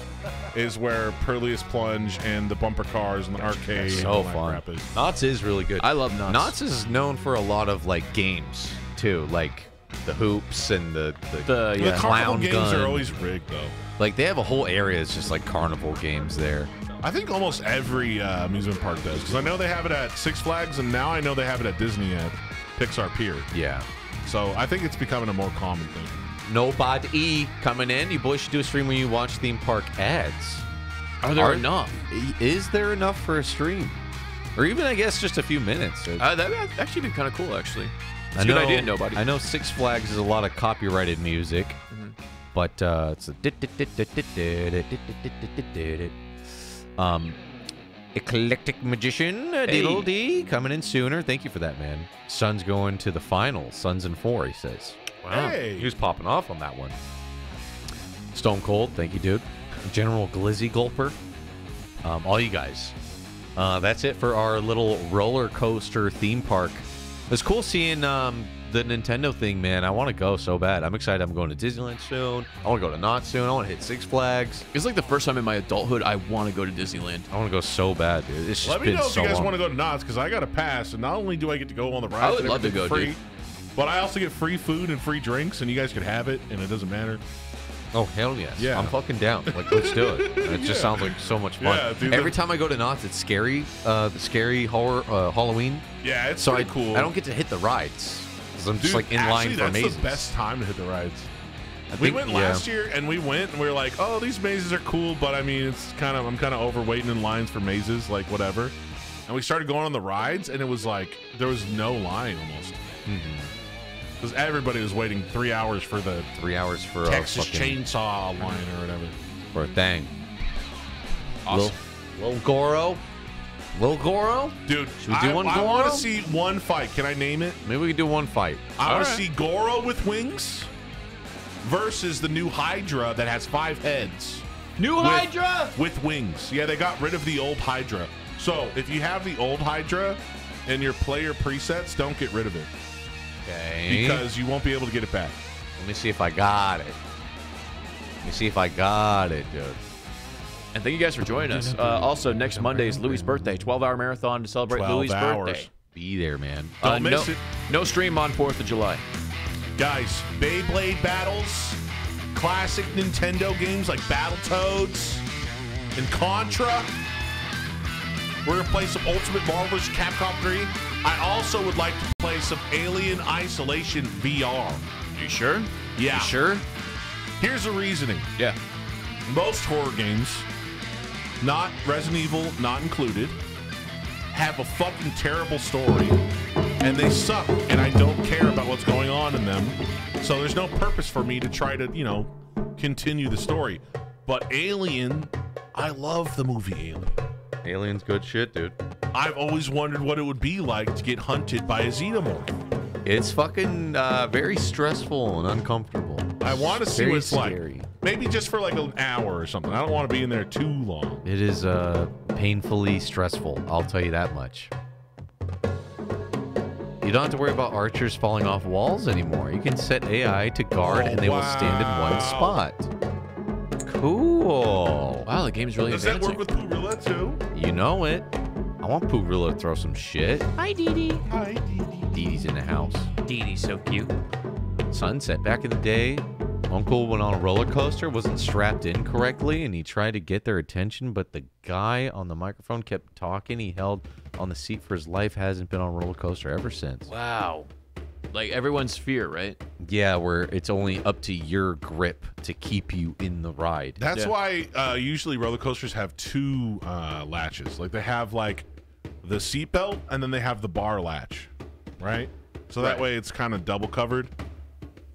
is where Perilous Plunge and the bumper cars and the arcade. and so all that fun. crap is. Knott's is really good. I love Knott's. Knott's is known for a lot of like games too, like the hoops and the the, The- The yeah. carnival clown games gun. are always rigged though. like they have a whole area that's just like carnival games there. I think almost every uh, amusement park does because I know they have it at Six Flags and now I know they have it at Disney at Pixar Pier. Yeah. So I think it's becoming a more common thing. Nobody E coming in. You boys should do a stream when you watch theme park ads. Are there Are- enough? Is there enough for a stream? Or even I guess just a few minutes. Uh, that would actually be kind of cool, actually. It's I a good idea, nobody. I know Six Flags is a lot of copyrighted music, Mhm. but uh, it's a um, eclectic magician uh, Hey. Diddle D coming in sooner. Thank you for that, man. Sun's going to the final. Suns in four, he says. Wow, Hey. he was popping off on that one. Stone Cold, thank you, dude. General Glizzy Gulper, um, all you guys. Uh, that's it for our little roller coaster theme park. It's cool seeing um, the Nintendo thing, man. I want to go so bad. I'm excited. I'm going to Disneyland soon. I want to go to Knott soon. I want to hit Six Flags. It's like the first time in my adulthood I want to go to Disneyland. I want to go so bad, dude. It's just Let me been know if so you guys long. want to go to Knott's because I got a pass, and not only do I get to go on the rides, I would love to go, free, dude. But I also get free food and free drinks, and you guys could have it, and it doesn't matter. Oh hell yes! Yeah. I'm fucking down. Like let's do it. It just Yeah. sounds like so much fun. Yeah, dude, Every time I go to Knott's, it's scary. Uh, the scary horror uh, Halloween. Yeah, it's so I, cool. I don't get to hit the rides 'cause I'm Dude, just like in actually, line for that's mazes. the best time to hit the rides. I we think- went yeah. last year, and we went, and we are like, "Oh, these mazes are cool," but I mean, it's kind of I'm kind of over waiting in lines for mazes, like whatever. And we started going on the rides, and it was like there was no line almost because everybody was waiting three hours for the Three hours for Texas a fucking, Chainsaw line or whatever. for a thing. Awesome. Lil, Lil Goro, Lil Goro. Dude, Should we do I, one I want to see one fight. Can I name it? Maybe we can do one fight. I want to see Goro with wings versus the new Hydra that has five heads. New With- Hydra! with wings. Yeah, they got rid of the old Hydra. So if you have the old Hydra in your player presets, don't get rid of it Okay. because you won't be able to get it back. Let me see if I got it. Let me see if I got it, dude. And thank you guys for joining us. Uh, also, next Monday is Louis' birthday. 12 hour marathon to celebrate 12 Louis' hours. birthday. Be there, man. Don't Uh, miss no, it. no stream on 4th of July. Guys, Beyblade battles, classic Nintendo games like Battletoads and Contra. We're gonna play some Ultimate Marvel vs. Capcom 3. I also would like to play some Alien Isolation VR. You sure? Yeah. You sure? Here's the reasoning. Yeah. Most horror games, not Resident Evil not included, have a fucking terrible story and they suck and I don't care about what's going on in them. So there's no purpose for me to try to, you know, continue the story. But Alien, I love the movie Alien. Alien's good shit, dude. I've always wondered what it would be like to get hunted by a xenomorph. It's fucking uh, very stressful and uncomfortable. I want to see Very what it's scary. like. Maybe just for like an hour or something. I don't want to be in there too long. It is uh, painfully stressful. I'll tell you that much. You don't have to worry about archers falling off walls anymore. You can set AI to guard, Oh, and they will stand in one spot. Cool. Wow, the game's really Does that work with Purilla too? You know it. I want Poohrilla to throw some shit. Hi, Dee Dee. Hi, Dee Dee. Dee Dee's in the house. Dee Dee's so cute. Sunset. Back in the day, Uncle went on a roller coaster, wasn't strapped in correctly, and he tried to get their attention, but the guy on the microphone kept talking. He held on the seat for his life, hasn't been on a roller coaster ever since. Wow. Like everyone's fear, right? Yeah, where it's only up to your grip to keep you in the ride. That's Yeah. why uh, usually roller coasters have two uh, latches. Like they have like the seatbelt and then they have the bar latch, right? So that Right. way it's kind of double covered.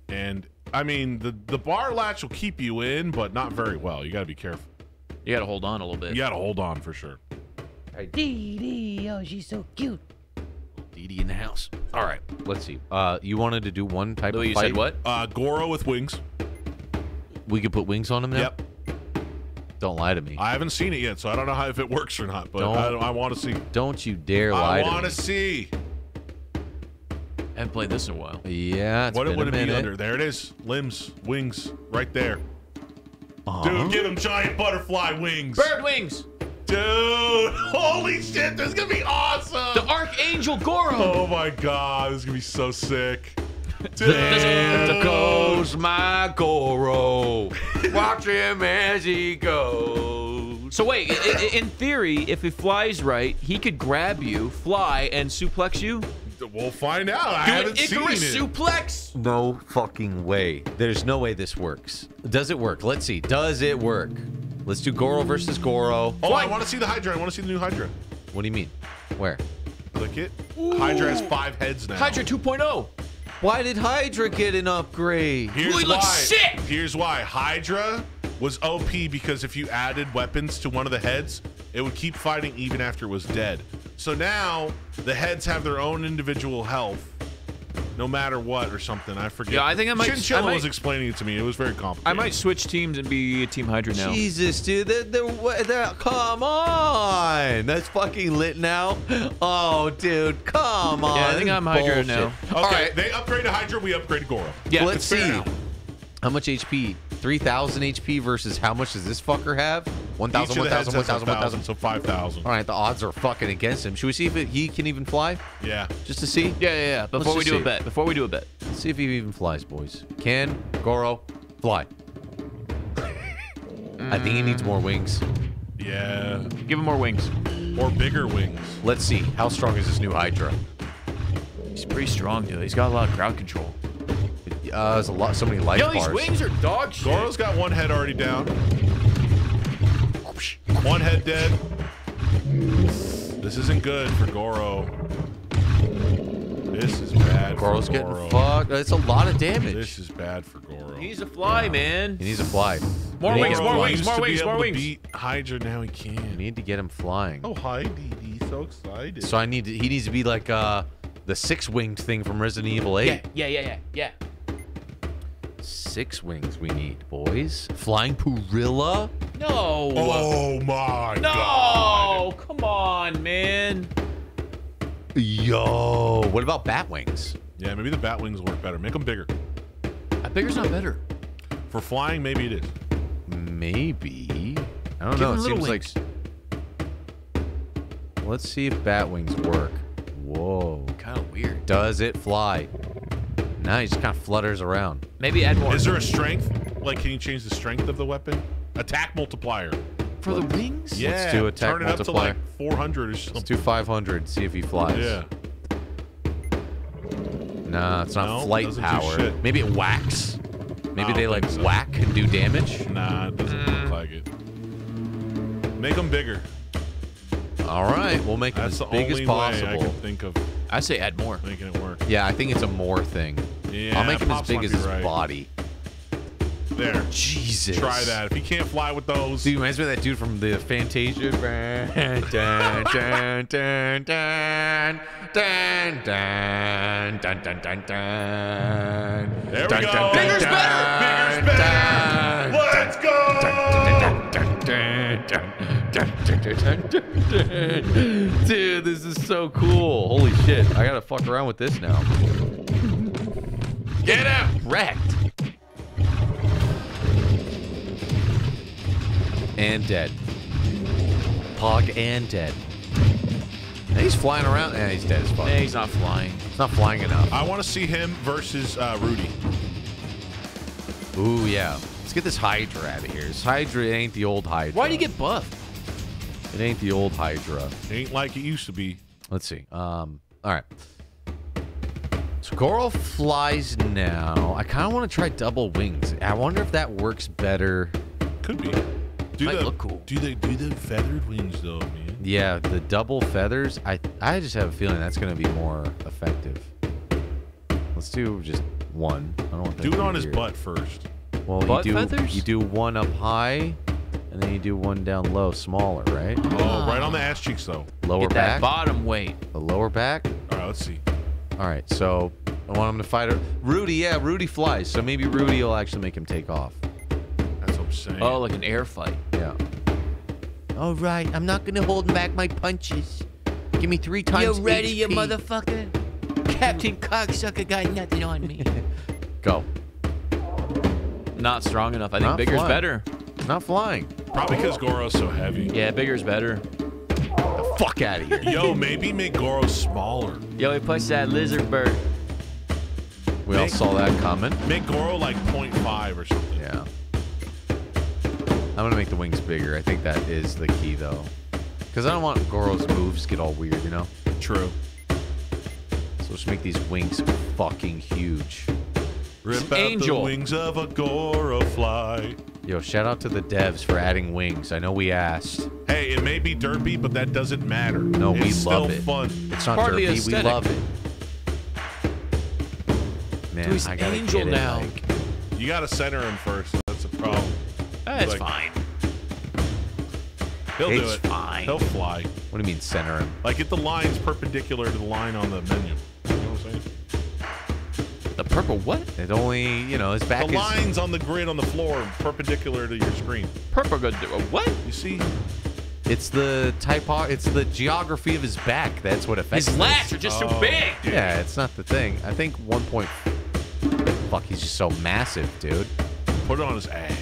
And I mean, the the bar latch will keep you in, but not very well. You got to be careful. You got to hold on a little bit. You got to hold on for sure. Dee Dee, oh, she's so cute. Dee Dee in the house. All right, let's see. Uh, you wanted to do one type Louis, of you said what? Uh, Goro with wings. We could put wings on him now. Yep. Don't lie to me. I haven't seen it yet, so I don't know how if it works or not. But Don't- I, I want to see. Don't you dare lie I to want me. to see. haven't played this in a while. Yeah, it's what been would a it be under? There it is. Limbs, wings, right there. Uh-huh. Dude, give him giant butterfly wings. Bird wings. Dude, (laughs) holy shit, this is gonna be awesome. The Archangel Goro. Oh my god, this is gonna be so sick. Dude. There goes my Goro. (laughs) Watch him as he goes. So wait, i- i- in theory, if he flies right, he could grab you, fly, and suplex you. We'll find out. I Do haven't an Icarus seen it. suplex. No fucking way. There's no way this works. Does it work? Let's see. Does it work? Let's do Goro versus Goro. Oh, I want to see the Hydra. I want to see the new Hydra. What do you mean? Where? Click it. Hydra has five heads now. Hydra 2.0. Why did Hydra get an upgrade? Here's Ooh, he why. looks sick. Here's why. Hydra was OP because if you added weapons to one of the heads, it would keep fighting even after it was dead. So now the heads have their own individual health, no matter what or something. I forget. Yeah, I think I might- Chinchilla I might- was explaining it to me. It was very complicated. I might switch teams and be a Team Hydra now. Jesus, dude. They're, they're, they're, come on. That's fucking lit now. Oh, dude. Come on. Yeah, I think I'm Hydra Bullshit. now. Okay, All right. they upgraded Hydra. We upgraded Goro. Yeah, Let's see. now. How much HP? 3,000 HP versus how much does this fucker have? 1,000, Each of the heads 1,000, 1,000, 1,000. 1,000, so 5,000. All right, the odds are fucking against him. Should we see if it, he can even fly? Yeah. Just to see? Yeah, yeah, yeah. Before we just do a see. bet. Before we do a bet. Let's see if he even flies, boys. Can Goro fly? I think he needs more wings. Yeah. Give him more wings. Or bigger wings. Let's see. How strong is this new Hydra? He's pretty strong, dude. He's got a lot of crowd control. Uh, there's a lot, so many life Yo, these wings are dog shit. Goro's got one head already down. One head dead. This isn't good for Goro. This is bad Goro's for getting fucked. It's a lot of damage. This is bad for Goro. He's a fly, man. He needs to fly. More wings, more wings, more wings, more wings. beat Hydra, now he can't. need to get him flying. Oh, Heidi, he's so excited. So I need. To, he needs to be like uh, the six-winged thing from Resident Evil 8. Yeah, yeah, yeah, yeah, yeah. Six wings we need, boys. Flying Purilla. No. oh my no. god. Come on, man. Yo. What about bat wings? Yeah, maybe the bat wings work better. Make them bigger. A bigger's not better. For flying, maybe it is. Maybe. I don't Give know. It seems wings. like. Let's see if bat wings work. Whoa. Kind of weird. Does it fly? Nah, he just kind of flutters around. Maybe add more. Is there a strength? Like, can you change the strength of the weapon? Attack multiplier. for the wings? Yeah. Let's do attack Turn it multiplier. up to like 400 or something. Let's do 500. See if he flies. Yeah. Nah, it's not No, flight power. Maybe it whacks. Maybe they like so. whack and do damage. Nah, it doesn't Mm. look like it. Make them bigger. All right, we'll make them That's as big as only way I possible. can think of I say add more. making it work. Yeah, I think it's a more thing. Yeah, I'll make him as big as his right. body. There. Jesus. Try that. If you can't fly with those, Dude, reminds me of that dude from the Fantasia. dun, dun, dun, dun, dun, dun, dun, dun, dun, dun, dun. There we go. dun, dun, Bigger's better. Bigger's better. Let's go. Dude, this is so cool. Holy shit. I gotta fuck around with this now. Get him! Wrecked. And dead. Pog and dead. And he's flying around. And he's dead as fuck. Hey, he's not flying. It's not flying enough. I want to see him versus uh, Rudy. Ooh, yeah. Let's get this Hydra out of here. This Hydra ain't the old Hydra. Why'd he get buffed? It ain't the old Hydra. Ain't like it used to be. Let's see. Um, all right. So Goro flies now. I kind of want to try double wings. I wonder if that works better. Could be. Do Might the, look cool. Do they do the feathered wings though, man? Yeah, the double feathers. I I just have a feeling that's going to be more effective. Let's do just one. I don't want that Do it be on his butt first. Well, Butt you do feathers? you do one up high, and then you do one down low, smaller, right? Oh, right on the ass cheeks though. Lower Get that back. bottom weight. The lower back. All right, let's see. All right, so I want him to fight. A, Rudy, yeah, Rudy flies, so maybe Rudy will actually make him take off. That's what I'm saying. Oh, like an air fight. Yeah. All right, I'm not gonna hold back my punches. Give me three times. You ready, you HP. motherfucker? Captain Cocksucker got nothing on me. (laughs) Go. Not strong enough. I think Not bigger's flying. better. Not flying. Probably because Goro's so heavy. Yeah, bigger's better. The fuck out of here. Yo, maybe make Goro smaller. Yo, he push that lizard bird. We all saw that coming. Make Goro like 0.5 or something. Yeah. I'm gonna make the wings bigger. I think that is the key though. Because I don't want Goro's moves to get all weird, you know? True. So let's make these wings fucking huge. Rip out angel. the wings of a Goro fly. Yo, shout out to the devs for adding wings. I know we asked. Hey, it may be derpy, but that doesn't matter. No, it's we love it. It's so fun. It's not Part of the derpy. We love it. Man, So he's I gotta angel get it, now. like- You got to center him first. That's a problem. That's Like- fine. He'll do It's it. fine. He'll fly. What do you mean center him? Like get the lines perpendicular to the line on the menu. The purple what? It only, you know, his back the is. lines on the grid on the floor perpendicular to your screen. Purple good. What? You see? It's the typo. It's the geography of his back. That's what affects. His lats are just so Oh. big. Yeah, it's not the thing. I think one point. Fuck, he's just so massive, dude. Put it on his ass.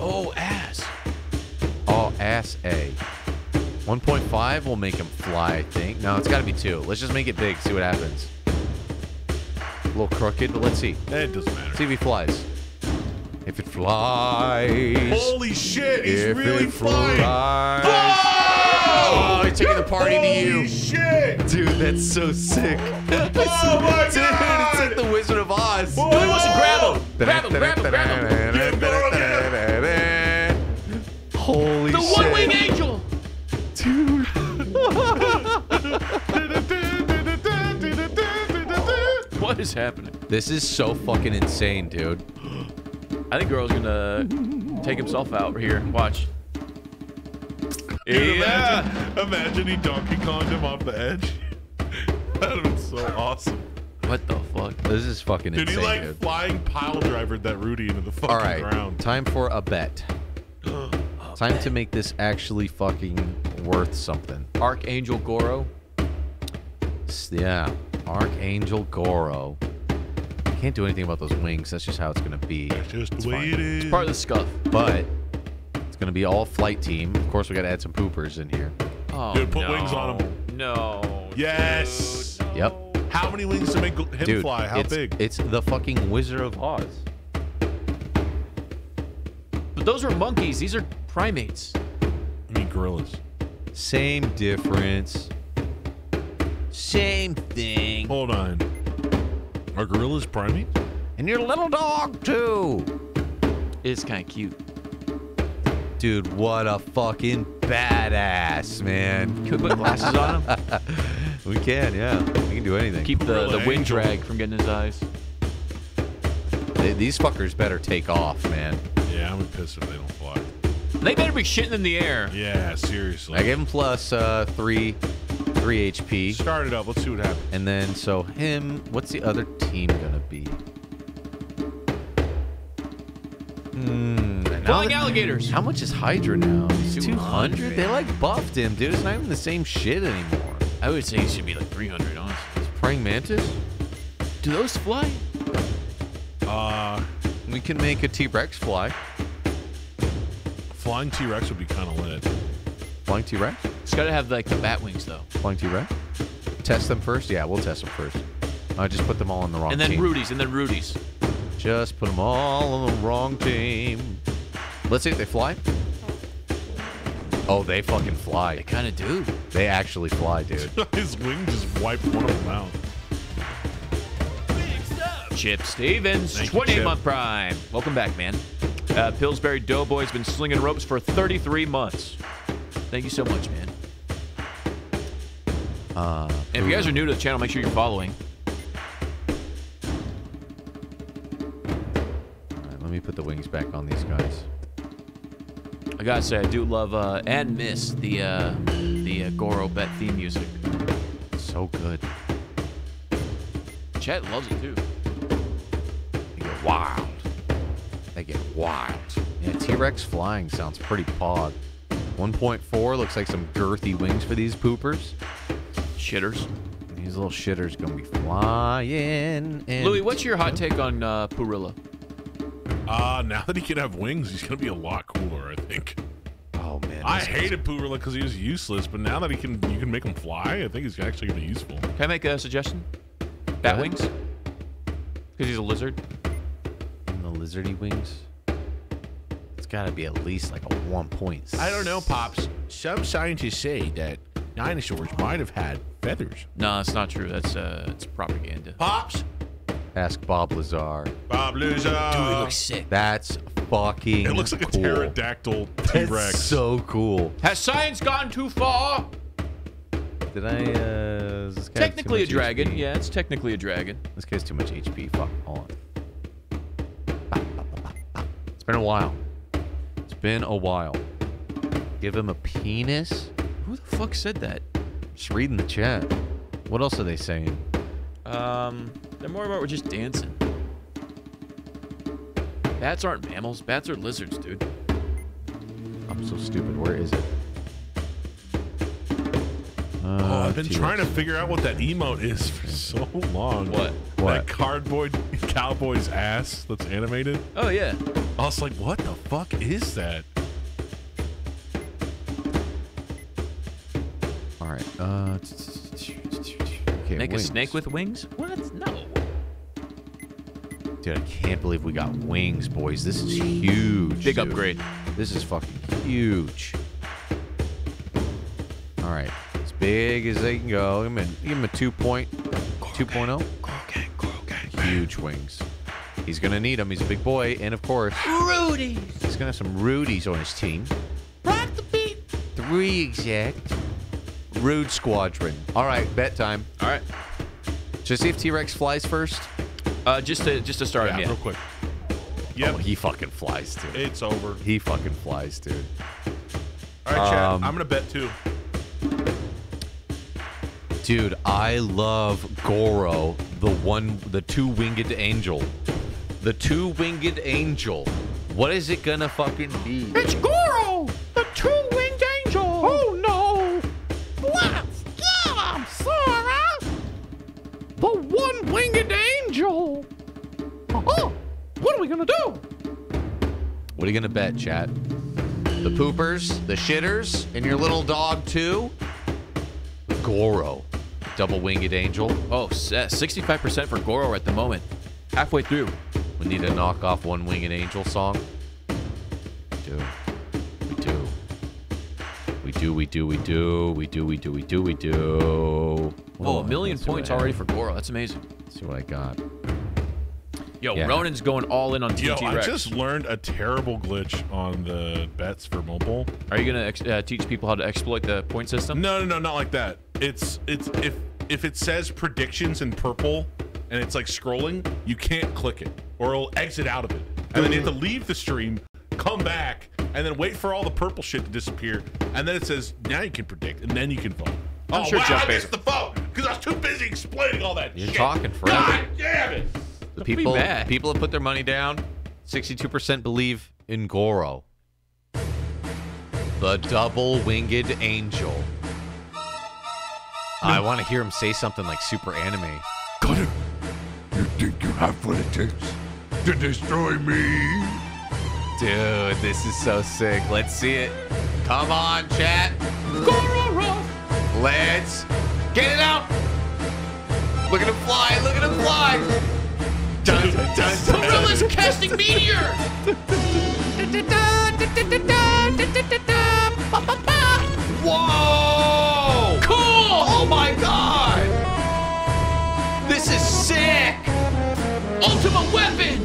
Oh, ass. Oh, ass A. 1.5 will make him fly, I think. No, it's got to be two. Let's just make it big, see what happens. A little crooked, but let's see. It doesn't matter. See if he flies. If it flies. Holy shit! He's if really it flying. flies. Oh, he's taking the party to you. Holy shit! Dude, that's so sick. Oh my god. (laughs) Dude, it's like the Wizard of Oz. Whoa! Billy wants to grab him. Grab him, grab him, grab him. Is happening? This is so fucking insane, dude. (gasps) I think Girl's gonna take himself out here. Watch. Dude, imagine, imagine he Donkey Konged him off the edge. (laughs) That'd have been so awesome. What the fuck? This is fucking Dude, insane, he like dude. flying pile drivered that Rudy into the fucking All right, ground. time for a bet. (gasps) time to make this actually fucking worth something. Archangel Goro. Yeah, Archangel Goro. Can't do anything about those wings. That's just how it's gonna be. That's just It's the way fine. it is. Part of the scuff. But it's gonna be all flight team. Of course, we gotta add some poopers in here. Oh, Dude, put no. wings on him. No. Yes. Yep. How many wings to make him Dude, fly? How it's, big? It's the fucking Wizard of Oz. But those are monkeys. These are primates. I mean gorillas. Same difference. Same thing. Hold on. Are gorillas primates? And your little dog too. It's kind of cute. Dude, what a fucking badass, man. Can we put glasses on him? (laughs) we can, yeah. We can do anything. Keep the, the Gorilla wind drag from getting his eyes. They- these fuckers better take off, man. Yeah, I'm pissed if they don't fly. They better be shitting in the air. Yeah, seriously. I gave him plus uh, three, three HP, Start it up. Let's see what happens. and then so him. What's the other team gonna be? Hmm. now Flying that- alligators. How much is Hydra now? 200. 200. They like buffed him, dude. It's not even the same shit anymore. I would say he should be like 300, honestly. Praying mantis. Do those fly? Uh, We can make a T-Rex fly. flying T Rex would be kind of lit. Flying T-Rex. It's got to have like the bat wings though. Flying T-Rex. Test them first. Yeah, we'll test them first. I just put them all on the wrong and then team. Rudy's, and then Rudy's. Just put them all on the wrong team. Let's see if they fly. Oh, they fucking fly. They kind of do. They actually fly, dude. (laughs) His wing just wiped one of them out. Chip Stevens, Thank you, 28 Chip. month prime. Welcome back, man. Uh, Pillsbury Doughboy's been slinging ropes for 33 months. Thank you so much, man. Uh, And if you guys are new to the channel, make sure you're following. all right, let me put the wings back on these guys. I gotta say, I do love uh, and miss the uh, the uh, Goro Bet theme music. So good. Chet loves it too. They get wild. They get wild. Yeah, T-Rex flying sounds pretty pog. 1.4 looks like some girthy wings for these poopers. Shitters. These little shitters gonna be flying. And Louis, what's your hot take on uh, Purilla? Uh, now that he can have wings, he's gonna be a lot cooler. I think. Oh man, I this hated Purilla because he was useless, but now that he can, you can make him fly. I think he's actually gonna be useful. Can I make a suggestion? Bat wings? Because he's a lizard. And the lizardy wings. It's gotta be at least like a one point. I don't know, pops. Some scientists say that dinosaurs might have had feathers. No, that's not true. That's uh, it's propaganda. Pops. Ask Bob Lazar. Bob Lazar. Dude, he looks sick. That's fucking. It looks like a pterodactyl That's T-Rex. so cool. Has science gone too far? Did I? Uh, is this guy have too Technically a dragon. HP? Yeah, it's technically a dragon. This guy's too much HP. Fuck. Hold on. It's been a while. Been a while. Give him a penis. Who the fuck said that? Just reading the chat. What else are they saying? Um, they're more about we're just dancing. Bats aren't mammals. Bats are lizards, dude. I'm so stupid. Where is it? Oh, I've been trying to figure out what that emote is for so long. What? What? That cardboard (laughs) cowboy's ass that's animated. Oh yeah. I was like, what the fuck is that? All right. Uh, okay, Make wings. a snake with wings? What? No. Dude, I can't believe we got wings, boys. This is huge. Big dude. upgrade. This is fucking huge. All right, as big as they can go. Give him a, give him a two point, 2.0. Huge wings. He's gonna need them. He's a big boy, and of course, Rudy. he's gonna have some Rudies on his team. Rock the beat. Three exact. Rude Squadron. All right, bet time. All right. Just see if T Rex flies first. Uh, just to just to start Yeah, him. Yeah. real quick. Yep, Oh, he fucking flies, dude. it's over. He fucking flies, dude. All right, Chad. Um, I'm gonna bet too. Dude, I love Goro, the one, the two-winged angel. The two-winged angel. What is it gonna fucking be? It's Goro, the two-winged angel. Oh no! Let's get him, Sora! The one-winged angel! Oh, what are we gonna do? What are you gonna bet, chat? The poopers, the shitters, and your little dog too? Goro, double-winged angel. Oh, 65% for Goro at the moment. Halfway through. We need to knock off one winged angel song. We do. We do. We do, we do, we do, we do, we do, we do, we do. Oh, a million let's see what points already for Goro. That's amazing. Let's see what I got. Yo, Yeah. Ronan's going all in on Yo, TT I Rex. just learned a terrible glitch on the bets for mobile. Are you gonna uh, teach people how to exploit the point system? No, no, no, not like that. It's it's if if it says predictions in purple and it's like scrolling, you can't click it or it'll exit out of it. And then you have to leave the stream, come back, and then wait for all the purple shit to disappear. And then it says now you can predict, and then you can vote. I'm oh sure wow, Jeff I missed the vote because I was too busy explaining all that You're shit. talking forever. God damn it! The Don't people, people have put their money down. 62% believe in Goro. The double winged angel. I want to hear him say something like super anime. Got it. You think you have what it takes to destroy me? Dude, this is so sick. Let's see it. Come on, chat. Let's get it out. Look at him fly. Look at him fly. Dun, dun, dun, dun. Gorilla's casting meteor! Weapon!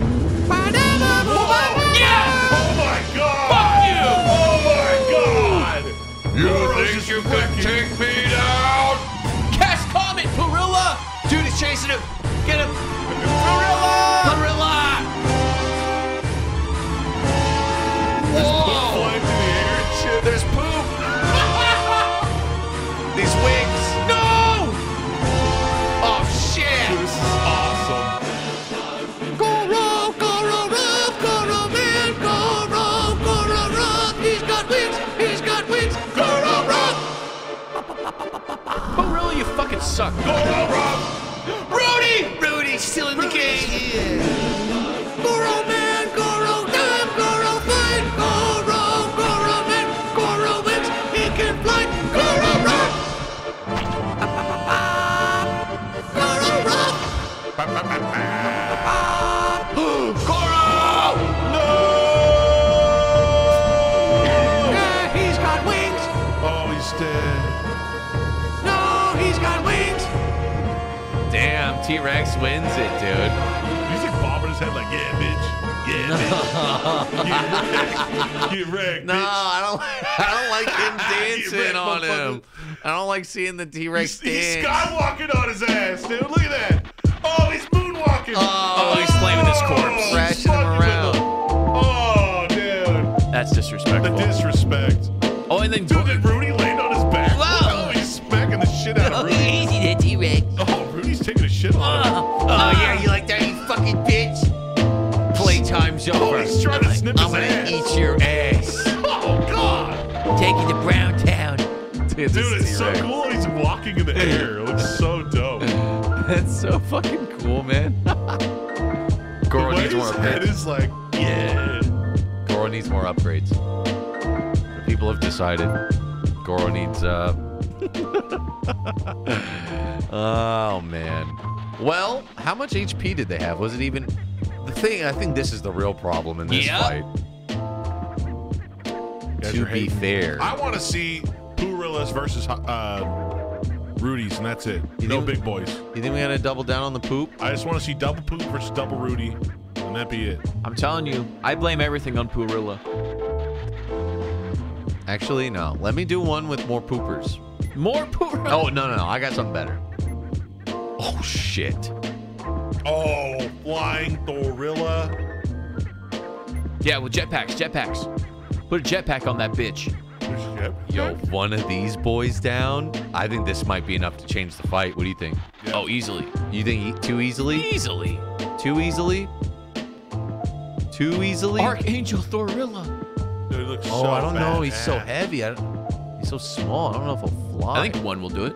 Rudy suck. Rudy! Rudy's still in the game. Goro Damn, T Rex wins it, dude. He's like bobbing his head like, yeah, bitch. Yeah, (laughs) bitch. Get wrecked. Get wrecked, No, bitch. I don't. I don't like him (laughs) Get dancing wrecked, on him. I don't like seeing the T Rex He's, he's dance. skywalking on his ass, dude. Look at that. Oh, he's moonwalking. Oh, oh he's flaming his corpse. Thrashing him around. Oh, dude. That's disrespectful. The disrespect. oh, and then Dude, did Rudy land on his back? Whoa. Oh, he's smacking the shit out of (laughs) Rudy. Easy there, T-Rex. Oh, taking a shit on him. Oh, oh, yeah, you like that, you fucking bitch? Playtime's Oh, over. he's trying to snip his I'm gonna ass. eat your ass. Oh, God. Take you to Brown Town. Dude, Dude, it's so cool. He's walking in the air. It looks so dope. That's so fucking cool, man. Goro the way needs more his head upgrades. is like, yeah. Goro needs more upgrades. The people have decided. Goro needs. uh (laughs) Oh man. Well, how much HP did they have? Was it even the thing? I think this is the real problem in this Yeah. fight. Guys To be fair, I want to see Purillas versus uh, Rudy's, and that's it. You no think- big boys. you think we gotta double down on the poop? I just want to see double poop versus double Rudy, and that be it. I'm telling you, I blame everything on Purilla. Actually, no. Let me do one with more poopers. More poopers? Oh no, no, no! I got something better. Oh shit! Oh, flying Thorilla. Yeah, with jetpacks, jetpacks. Put a jetpack on that bitch. Yep. Yo, one of these boys down. I think this might be enough to change the fight. What do you think? Yeah. Oh, easily. You think e- too easily? Easily. Too easily? Too easily? Archangel Thorilla. Dude, looks oh, so I don't know. He's so heavy. I don't, he's so small. I don't know if he'll fly. I think one will do it.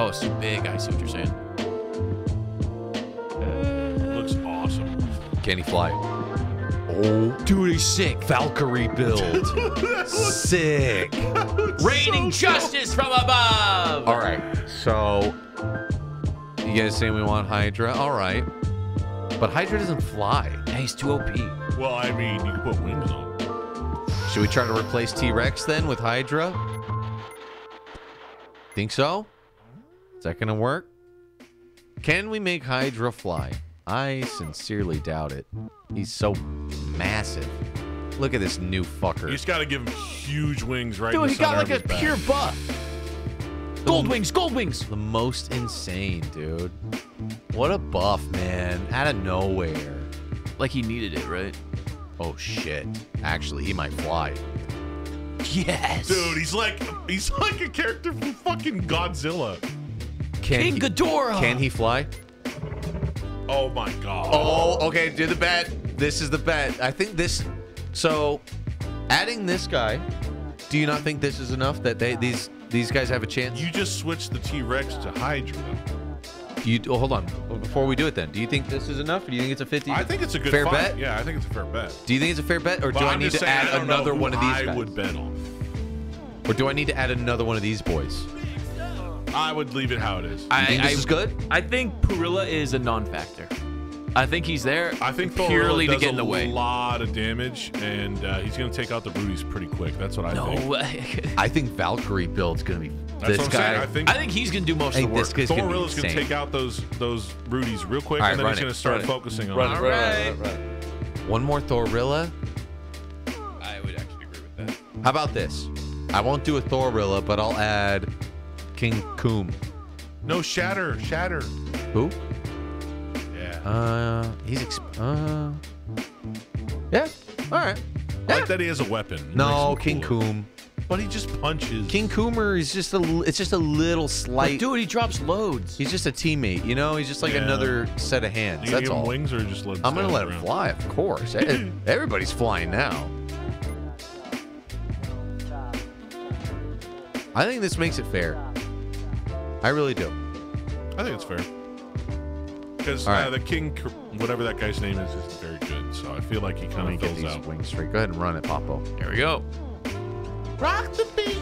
Oh, it's too big. I see what you're saying. Looks awesome. Can he fly? Oh, dude, he's sick. Valkyrie build. (laughs) sick. (laughs) Raining justice from above. All right. So, you guys saying we want Hydra? All right. But Hydra doesn't fly. Hey, he's too OP. Well, I mean, you can put wings on. Should we try to replace T Rex then with Hydra? Think so? Is that going to work? Can we make Hydra fly? I sincerely doubt it. He's so massive. Look at this new You fucker. just got to give him huge wings right in Dude, the he got like a back. pure buff. Gold wings, gold wings. The most insane, dude. What a buff, man. Out of nowhere. Like he needed it, right? Oh, shit. Actually, he might fly. Yes. Dude, he's like he's (laughs) like a character from fucking Godzilla. Can King he, Ghidorah. Can he fly? Oh my god. Oh, okay. Do the bet. This is the bet. I think this. So, adding this guy, do you not think this is enough that they these these guys have a chance? You just switched the T Rex to Hydra. You? Oh, hold on. Before we do it, then, do you think this is enough? Or do you think it's a fifty? I think it's a good fair fight. bet. Yeah, I think it's a fair bet. Do you think it's a fair bet, or But do I I'm need to saying, add another one of these I guys? would bet on. Or do I need to add another one of these boys? I would leave it how it is. I, think this I- is good? I think Purilla is a non-factor. I think he's there I think purely Thorilla to does get in a the way. lot of damage, and uh, he's going to take out the Rudies pretty quick. That's what I think. No, I think Valkyrie build's gonna be That's this what I'm guy. saying. I think I think he's gonna do most of the work. guy's gonna Thorilla's going to take out those those Rudies real quick, All right, and then run he's going to start run focusing Run on it, it. run it, run it, run. One more Thorilla. I would actually agree with that. How about this? I won't do a Thorilla, but I'll add King Coom. No, Shatter, Shatter. Who? Yeah. Uh, he's exp- uh. Yeah. All right. I like that he has a weapon. No, King cooler. Coom. But he just punches. King Coomer is just a. l- It's just a little But slight. dude, he drops loads. He's just a teammate. You know, he's just like Yeah. another set of hands. gonna That's all. wings or just let him I'm gonna stand let him around? fly, of course. (laughs) Everybody's flying now. I think this makes it fair. I really do. I think it's fair. Because All uh, the king, whatever that guy's name is, isn't very good. So I feel like he Let kind of get fills these out. wings straight. Go ahead and run it, Popo. There we go. Rock the beat.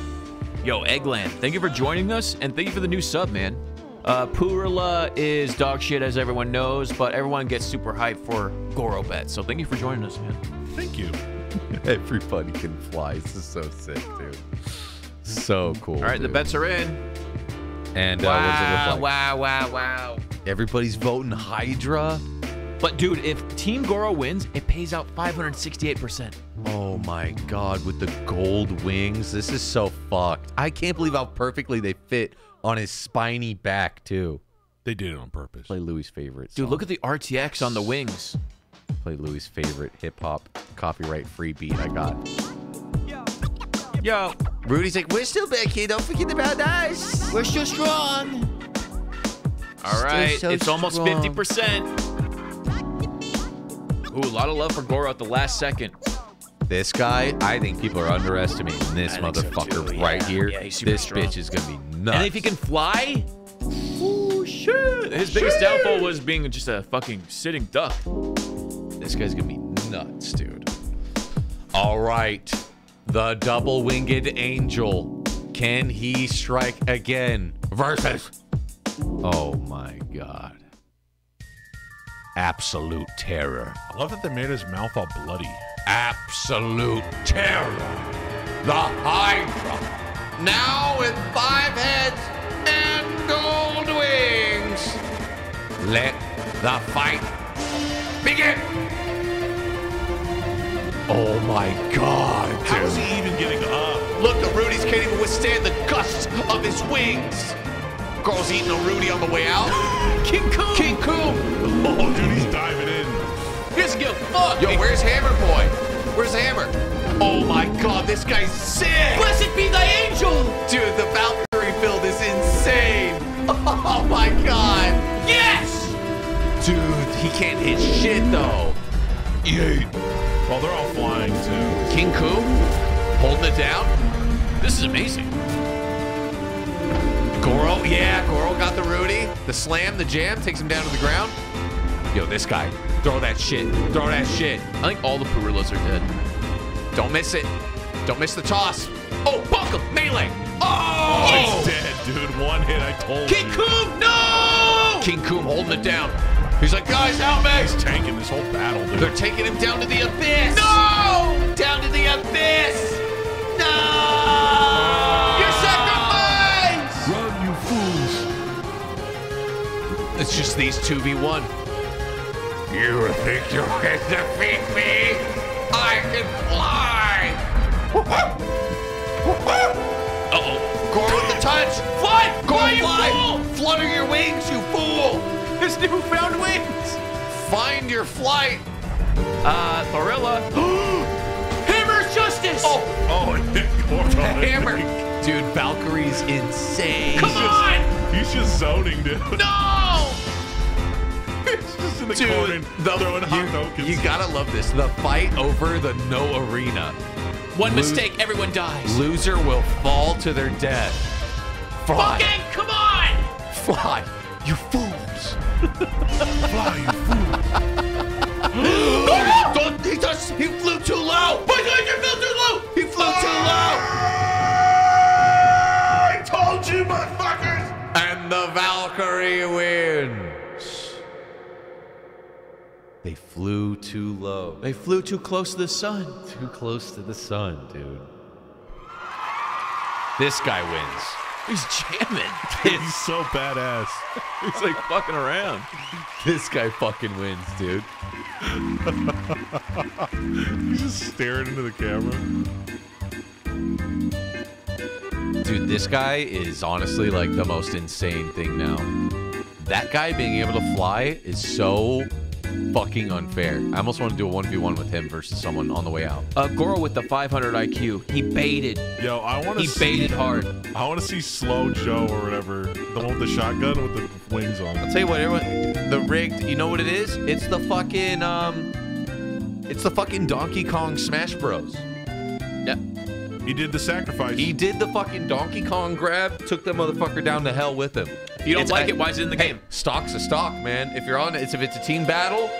Yo, Eggland, thank you for joining us, and thank you for the new sub, man. Uh, Purla is dog shit, as everyone knows, but everyone gets super hyped for Goro Bet. So thank you for joining us, man. Thank you. (laughs) Everybody can fly. This is so sick, dude. So cool. All right, the bets are in. And uh, what it look like? wow, wow, wow. Everybody's voting Hydra. But dude, if Team Goro wins, it pays out 568%. Oh my god, with the gold wings. This is so fucked. I can't believe how perfectly they fit on his spiny back, too. They did it on purpose. Play Louis' favorite. Dude, look at the RTX on the wings. Play Louis' favorite hip hop copyright free beat I got. Yo, Rudy's like, we're still back here. Don't forget about us. we're still strong. All right, so it's almost 50%. Ooh, a lot of love for Goro at the last second. This guy, I think people are underestimating this I think so motherfucker right yeah. here. Yeah, this strong. bitch is gonna be nuts. And if he can fly, ooh, shit. His biggest downfall was being just a fucking sitting duck. This guy's gonna be nuts, dude. All right, the double winged angel. Can he strike again? Versus. Oh my god. Absolute terror. I love that they made his mouth all bloody. Absolute terror. The Hydra. Now with five heads and gold wings. Let the fight begin. Oh my god, dude. How is he even getting up? Look, the Rudies can't even withstand the gusts of his wings. Girl's eating a Rudy on the way out. (laughs) King Coon. King Coon. Oh, dude, he's diving in. He doesn't give a fuck. Yo, where's Hammer Boy? Where's Hammer? Oh my god, this guy's sick. Blessed be thy angel. Dude, the Valkyrie build is insane. (laughs) Oh my god. Yes. Dude, he can't hit shit though. Yeet. Well, they're all flying too. King Koo holding it down. This is amazing. Goro, yeah, Goro got the Rudy. The slam, the jam takes him down to the ground. Yo, this guy, throw that shit. Throw that shit. I think all the Purillas are dead. Don't miss it. Don't miss the toss. Oh, bonk him. Melee. Oh, Oh! he's dead, dude. One hit, I told King you. Coon, no! King Coom holding it down. He's like, guys, help me. He's tanking this whole battle, dude. They're taking him down to the abyss. No! Down to the abyss. No! It's just these 2v1. You think you can defeat me? I can fly! Uh-oh. Goro with the touch! Fly! Go Fly, you fly! fool! Flutter your wings, you fool! His newfound wings. Find your flight! Uh, Thorilla. (gasps) Hammer's justice. Oh, Oh, (laughs) it hit hammer! Dude, Valkyrie's insane. Come! He's just zoning, dude. No! (laughs) He's just in the Dude, corner the, throwing hot you, tokens. you gotta love this. The fight over the no arena. One Lose- mistake, everyone dies. Loser will fall to their death. Fly. Fucking come on! Fly, you fools. (laughs) Fly, you fool. Don't- (gasps) oh, he, just, he flew too low. Why did you feel too low? Valkyrie wins. They flew too low. They flew too close to the sun. Too close to the sun, dude. This guy wins. He's jamming. (laughs) (laughs) He's so badass. (laughs) He's like fucking around. This guy fucking wins, dude. He's just staring into the camera. Dude, this guy is honestly like the most insane thing now. That guy being able to fly is so fucking unfair. I almost want to do a 1v1 with him versus someone on the way out. Uh, Goro with the 500 IQ. He baited. Yo, I want to. He baited hard. I want to see Slow Joe or whatever, the one with the shotgun with the wings on. I'll tell you what, everyone, the rigged, you know what it is? It's the fucking, um, it's the fucking Donkey Kong Smash Bros. Yeah. He did the sacrifice. He did the fucking Donkey Kong grab, took the motherfucker down to hell with him. If you don't like it, why is it in the hey, game? Stock's a stock, man. If you're on, it's if it's a team battle,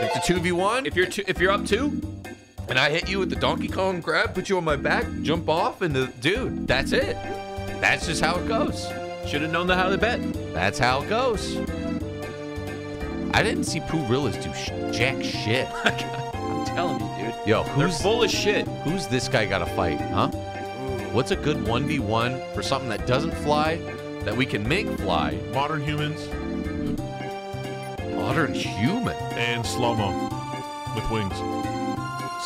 if it's a two v one. If you're two, if you're up two, and I hit you with the Donkey Kong grab, put you on my back, jump off, and the dude, that's it. That's just how it goes. Should have known the how to bet. That's how it goes. I didn't see Poorillas do sh- jack shit. (laughs) I'm telling you, dude. Yo, They're who's full of shit. Who's this guy got to fight, huh? What's a good 1v1 for something that doesn't fly, that we can make fly? Modern humans Modern human. and slow mo with wings.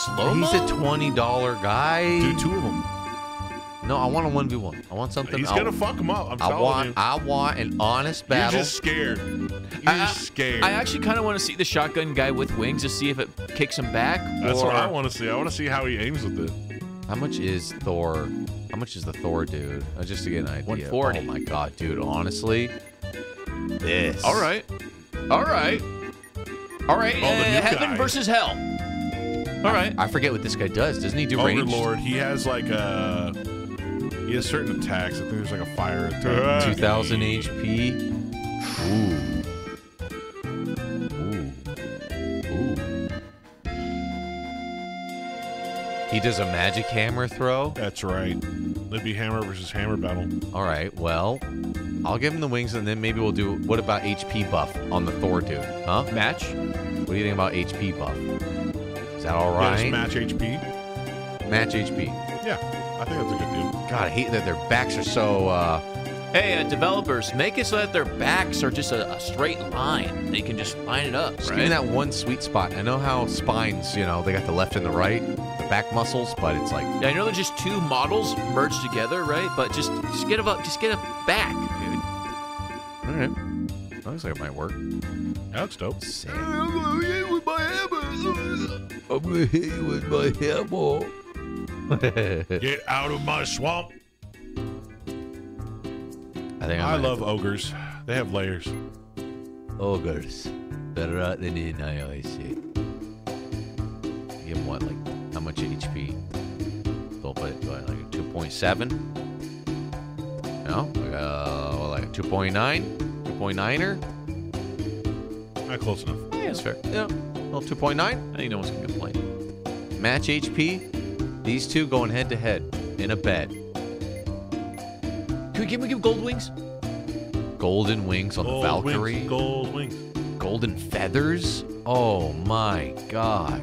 Slow He's a $20 guy. Do two of them. No, I want a 1v1. I want something. He's gonna fuck him up. I'm I telling want, you. I want an honest You're battle. just scared. You're I- scared. I actually kind of want to see the shotgun guy with wings to see if it kicks him back. That's or... what I want to see. I want to see how he aims with it. How much is Thor? How much is the Thor dude? Uh, just to get an idea. 140. Oh my god, dude. Honestly, this. All right. All right. All right. Oh, uh, heaven guy. versus hell. All right. I forget what this guy does. Doesn't he do range? Overlord. He has like a. He has certain attacks. I think there's like a fire attack. 2000 HP. Ooh. Ooh. He does a magic hammer throw. That's right. It'd be hammer versus hammer battle. All right. Well, I'll give him the wings, and then maybe we'll do. What about HP buff on the Thor dude? Huh? Match. What do you think about HP buff? Is that all right? Yeah, match HP. Match HP. Yeah, I think that's a good deal. God, I hate that their backs are so. uh Hey, uh, developers, make it so that their backs are just a, a straight line. They can just line it up, Just right? give me that one sweet spot. I know how spines, you know, they got the left and the right, the back muscles, but it's like Yeah, I know they're just two models merged together, right? But just just get a just get a back, dude. all right. Looks like it might work. That looks dope. I'm gonna hit you with my hammer. I'm gonna hit you with my hammer. (laughs) Get out of my swamp. I think I'm I might love ogres. They have layers. ogres. Better out than in, I always say. Give him what, like how much HP? Don't put it like 2.7. No, uh, well, like 2.9, 2.9er. Not close enough. Yeah, that's fair. Yeah, well, 2.9. I think no one's gonna complain. Match HP. These two going head to head in a bed. Can we give, we give gold wings? Golden wings on Gold the Valkyrie. Wings, gold wings. Golden feathers. Oh my god.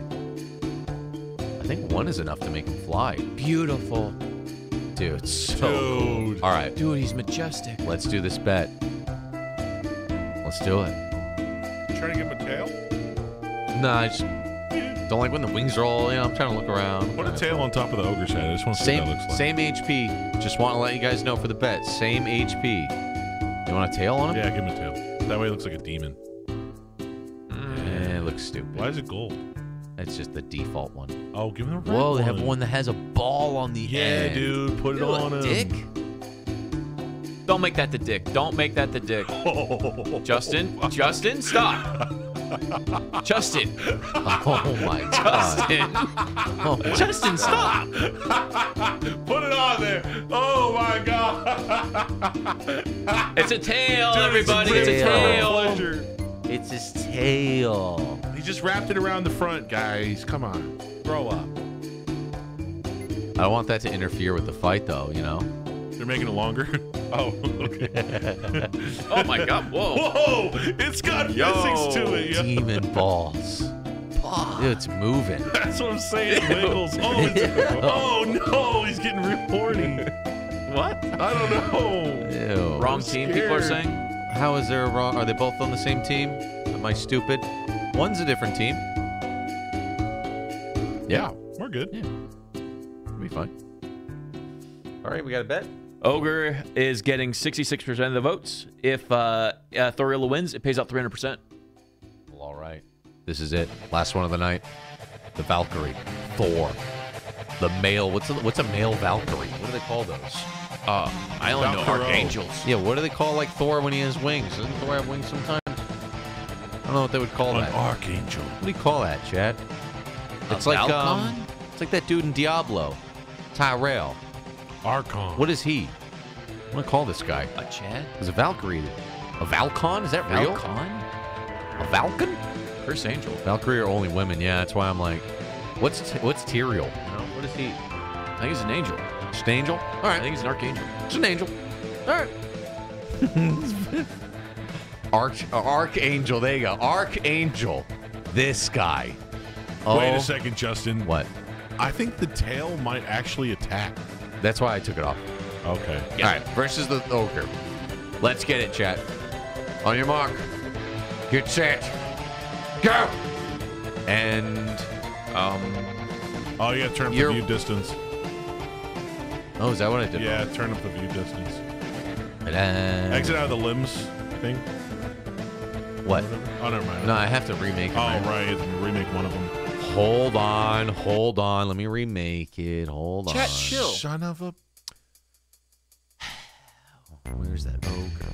I think one is enough to make him fly. Beautiful. Dude, so cool. All right, Dude, he's majestic. let's do this bet. Let's do it. Trying to give him a tail? Nah, I just don't like when the wings are all, you know, I'm trying to look around. Put a tail on top of the ogre's head. I just want to see Same, what that looks like. same HP. Just want to let you guys know for the bet. Same HP. You want a tail on him? Yeah, give him a tail. That way it looks like a demon. Eh, it looks stupid. Why is it gold? It's just the default one. Oh, give him the red Whoa, they have one that has a ball on the Yeah, end. dude. Put it on him. dick. Don't make that the dick. Don't make that the dick. (laughs) Justin, Justin, stop. Justin, (laughs) Oh my god. Justin, Oh, (laughs) Justin, stop. Put it on there. Oh my god. It's a tail, Dude, everybody. It's a tail. It's his tail. He just wrapped it around the front, guys. Come on. Grow up. I don't want that to interfere with the fight, though. You know. They're making it longer. (laughs) Oh, okay. (laughs) Oh my God! Whoa. Whoa! It's got Yo. physics to it. Yo. Demon (laughs) balls. Dude, it's moving. That's what I'm saying. It wiggles. Oh, it's- oh no! He's getting real horny. What? I don't know. Ew. Wrong I'm team. People are saying. How is there a wrong? Are they both on the same team? Am I stupid? One's a different team. Yeah, we're good. Yeah. It'll be fine. All right, we got a bet. Ogre is getting 66% of the votes. If uh, uh, Thorilla wins, it pays out 300%. Well, all right. This is it. Last one of the night. The Valkyrie. Thor. The male. What's a, what's a male Valkyrie? What do they call those? Uh, I only know archangels. Yeah, what do they call like Thor when he has wings? Doesn't Thor have wings sometimes? I don't know what they would call An that. archangel. What do you call that, Chad? A It's like um, it's like that dude in Diablo, Tyrael. Archon. What is he? I'm gonna call this guy. A Chad? Is a Valkyrie? A Valcon? Is that real? Valcon? A Valcon? Curse Angel. Valkyrie are only women. Yeah, that's why I'm like, what's what's Tyrael? No, what is he? I think he's an angel. Just an angel? All I think he's an archangel. just an angel. All right. (laughs) Arch Archangel. There you go. Archangel. This guy. Oh, Wait a second, Justin. What? I think the tail might actually attack. That's why I took it off. Okay. All right, versus the ogre. Let's get it, chat. On your mark. Get set. Go. And Um, Oh, you gotta turn up the view distance. oh, is that what I did? Yeah, turn up the view distance. Ta-da. Exit out of the limbs thing. What? Oh, never mind. No, I have to remake it. Oh, man. right. You remake one of them. Hold on, hold on. Let me remake it. Hold Chat, on. chill. Son of a. (sighs) Where's that ogre?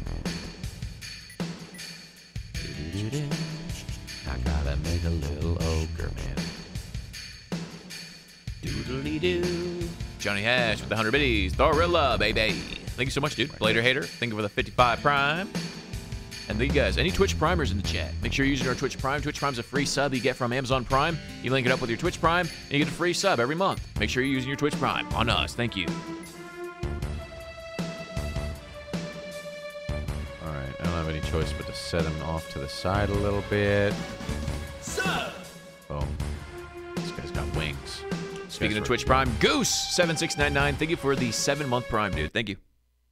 I gotta make a little ogre, man. doodly doo. Johnny Hash with the 100 biddies. Thorilla, baby. Thank you so much, dude. Blader Hater. Thank you for the 55 Prime. And thank you uh, guys. Any Twitch Primers in the chat? Make sure you're using our Twitch Prime. Twitch Prime's a free sub you get from Amazon Prime. You link it up with your Twitch Prime, and you get a free sub every month. Make sure you're using your Twitch Prime on us. Thank you. All right, I don't have any choice but to set him off to the side a little bit. Boom. This guy's got wings. Speaking of Twitch Prime, Goose7699, thank you for the seven month Prime, dude. Thank you.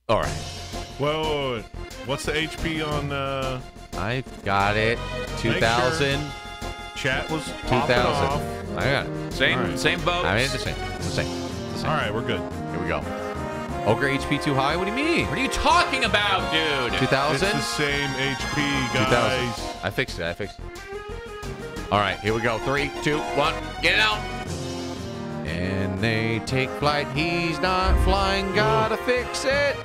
All right, Whoa, whoa, whoa. What's the HP on uh, I got it. 2000. chat? Was 2000. off. I got it. Same, All right. same boat. I mean, it's the same. It's the same. It's the same. All right, we're good. Here we go. Ogre HP too high? What do you mean? What are you talking about, dude? 2000? It's the same HP, guys. 2000. I fixed it. I fixed it. All right, here we go. Three, two, one. Get it out. And they take flight. He's not flying. Gotta fix it.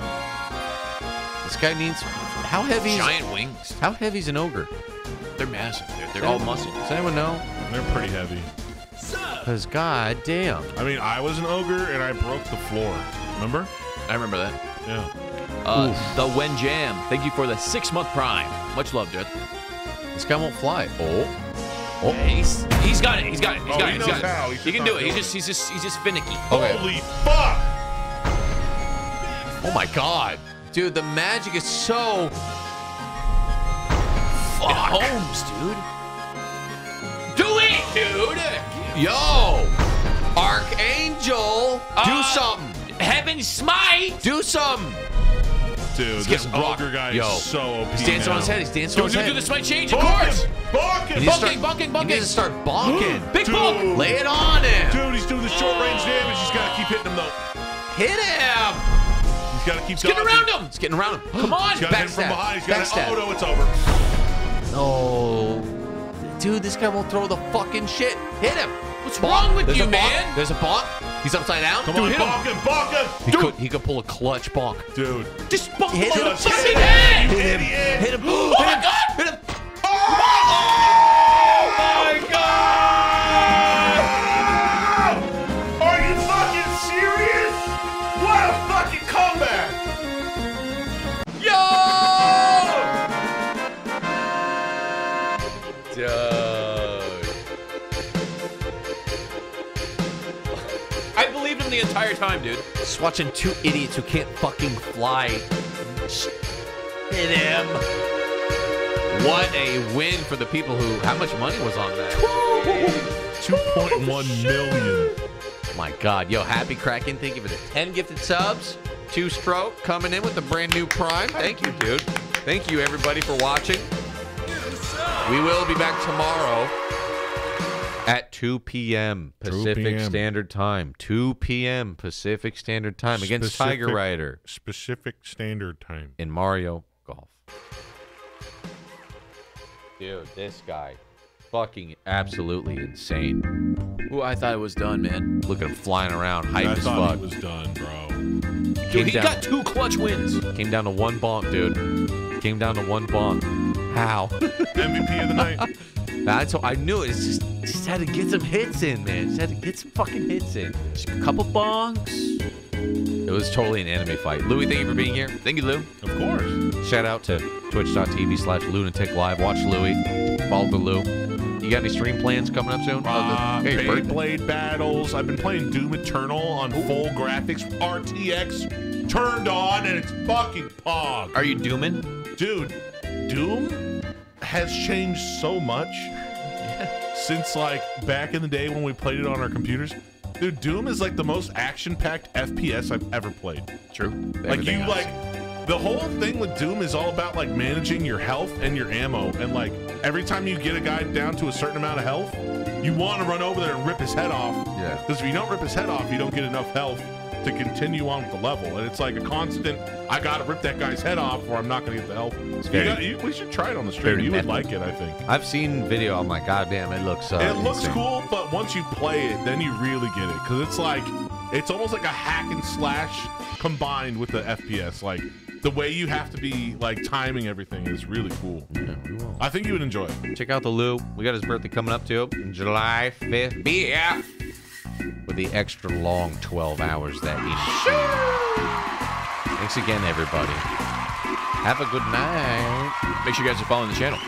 This guy needs. How heavy? Giant wings. How heavy's an ogre? They're massive, dude. They're all muscle. Does anyone know? They're pretty heavy. Because god damn. I mean, I was an ogre and I broke the floor. Remember? I remember that. Yeah. Uh, the Wen Jam. Thank you for the six month Prime. Much love, dude. This guy won't fly. Oh. Oh, he's he's got it. He's got it. He's Oh, got he it. He's knows got how. it. He's He can do it. He's just he's just he's just finicky. Okay. Holy fuck! Oh my god. Dude, the magic is so. It homes, dude. Do it, dude. Yo! Archangel! Do Uh, something! Heaven smite. Do something! Dude, He's this getting ogre guy Yo. is so OP. He's dancing on his head. He's dancing Dude, on his dude, head. dude, this might change, of Bonking! course. Bonking! He needs Bonking, start- bonking, He needs to start bonking. (gasps) Big bonk. Lay it on him. Dude, he's doing the short range damage. He's got to keep hitting him, though. Hit him. He's got to keep He's getting around him. He's getting around him. Come on. He's got to him from Backstab. behind. He's got Backstab. to. Oh, no, it's over. Oh. Dude, this guy won't throw the fucking shit. Hit him. What's Bonk. wrong with There's you, man? There's a bonk. He's upside down. Come Dude, on, hit him. bonk him, bonk him. He could, he could pull a clutch bonk. Dude. Just bonk Hit him on him. the fucking Hit head. him. Hit him. Oh my god. Hit him. Oh time, dude. Just watching two idiots who can't fucking fly. Hit him. What a win for the people who. How much money was on that? 2.1 (laughs) million. My God. Yo, Happy Kraken, thank you for the 10 gifted subs. Two Stroke coming in with a brand new Prime. Thank you, dude. Thank you, everybody, for watching. We will be back tomorrow at 2 p.m. 2 Pacific p.m.. Standard Time. 2 p.m. Pacific Standard Time against Tiger Rider Specific standard time. in Mario Golf. Dude, this guy. Fucking absolutely insane. Ooh, I thought it was done, man. Look at him flying around, hype I as thought fuck. was done, bro. Dude, he down- got two clutch wins. Came down to one bonk, dude. Came down to one bonk. How? (laughs) MVP of the night. (laughs) That's I knew it. It's just, just had to get some hits in, man. Just had to get some fucking hits in. Just a couple bongs. It was totally an enemy fight. Louis, thank you for being here. Thank you, Lou. Of course. Shout out to twitch.tv slash lunatic live. Watch Louis. Follow the Lou. You got any stream plans coming up soon? Uh, hey. Beyblade battles. I've been playing Doom Eternal on full graphics, RTX turned on, and it's fucking pog. Are you dooming? Dude, Doom has changed so much since like back in the day when we played it on our computers. Dude, Doom is like the most action-packed FPS I've ever played. True. Like you else. like the whole thing with Doom is all about like managing your health and your ammo. And like every time you get a guy down to a certain amount of health, you want to run over there and rip his head off. Yeah. Because if you don't rip his head off, you don't get enough health to continue on with the level. And it's like a constant. I gotta rip that guy's head off, or I'm not gonna get the. You very- got- you- we should try it on the stream. You would like it, I think. I've seen video. I'm like, God damn, it looks. Uh, it looks cool, but once you play it, then you really get it because it's like it's almost like a hack and slash combined with the FPS. Like the way you have to be like timing everything is really cool. Yeah. we will. I think you would enjoy it. Check out the Lou. We got his birthday coming up too, July 5th. BF with the extra long 12 hours that he Thanks again, everybody. Have a good night. Make sure you guys are following the channel.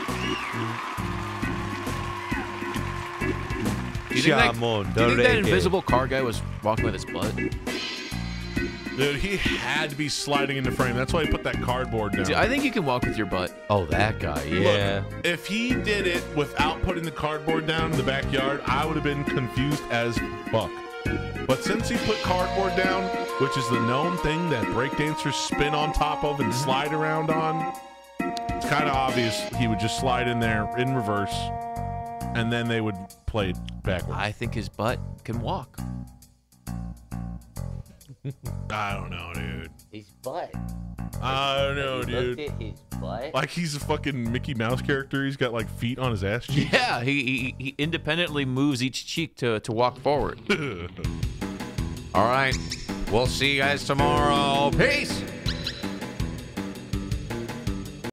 Do you think, that, do you think that invisible car guy was walking with his butt? Dude, he had to be sliding into frame. That's why he put that cardboard down. Dude, I think you can walk with your butt. Oh, that guy. Yeah. Look, if he did it without putting the cardboard down in the backyard, I would have been confused as fuck. But since he put cardboard down, which is the known thing that breakdancers spin on top of and mm-hmm. slide around on, it's kind of obvious he would just slide in there in reverse, and then they would play it backwards. I think his butt can walk. I don't know, dude. His butt. I don't know, Have you looked dude. at his butt? Like he's a fucking Mickey Mouse character. He's got like feet on his ass cheeks. Yeah, he, he he independently moves each cheek to to walk forward. (laughs) All right. We'll see you guys tomorrow. Peace.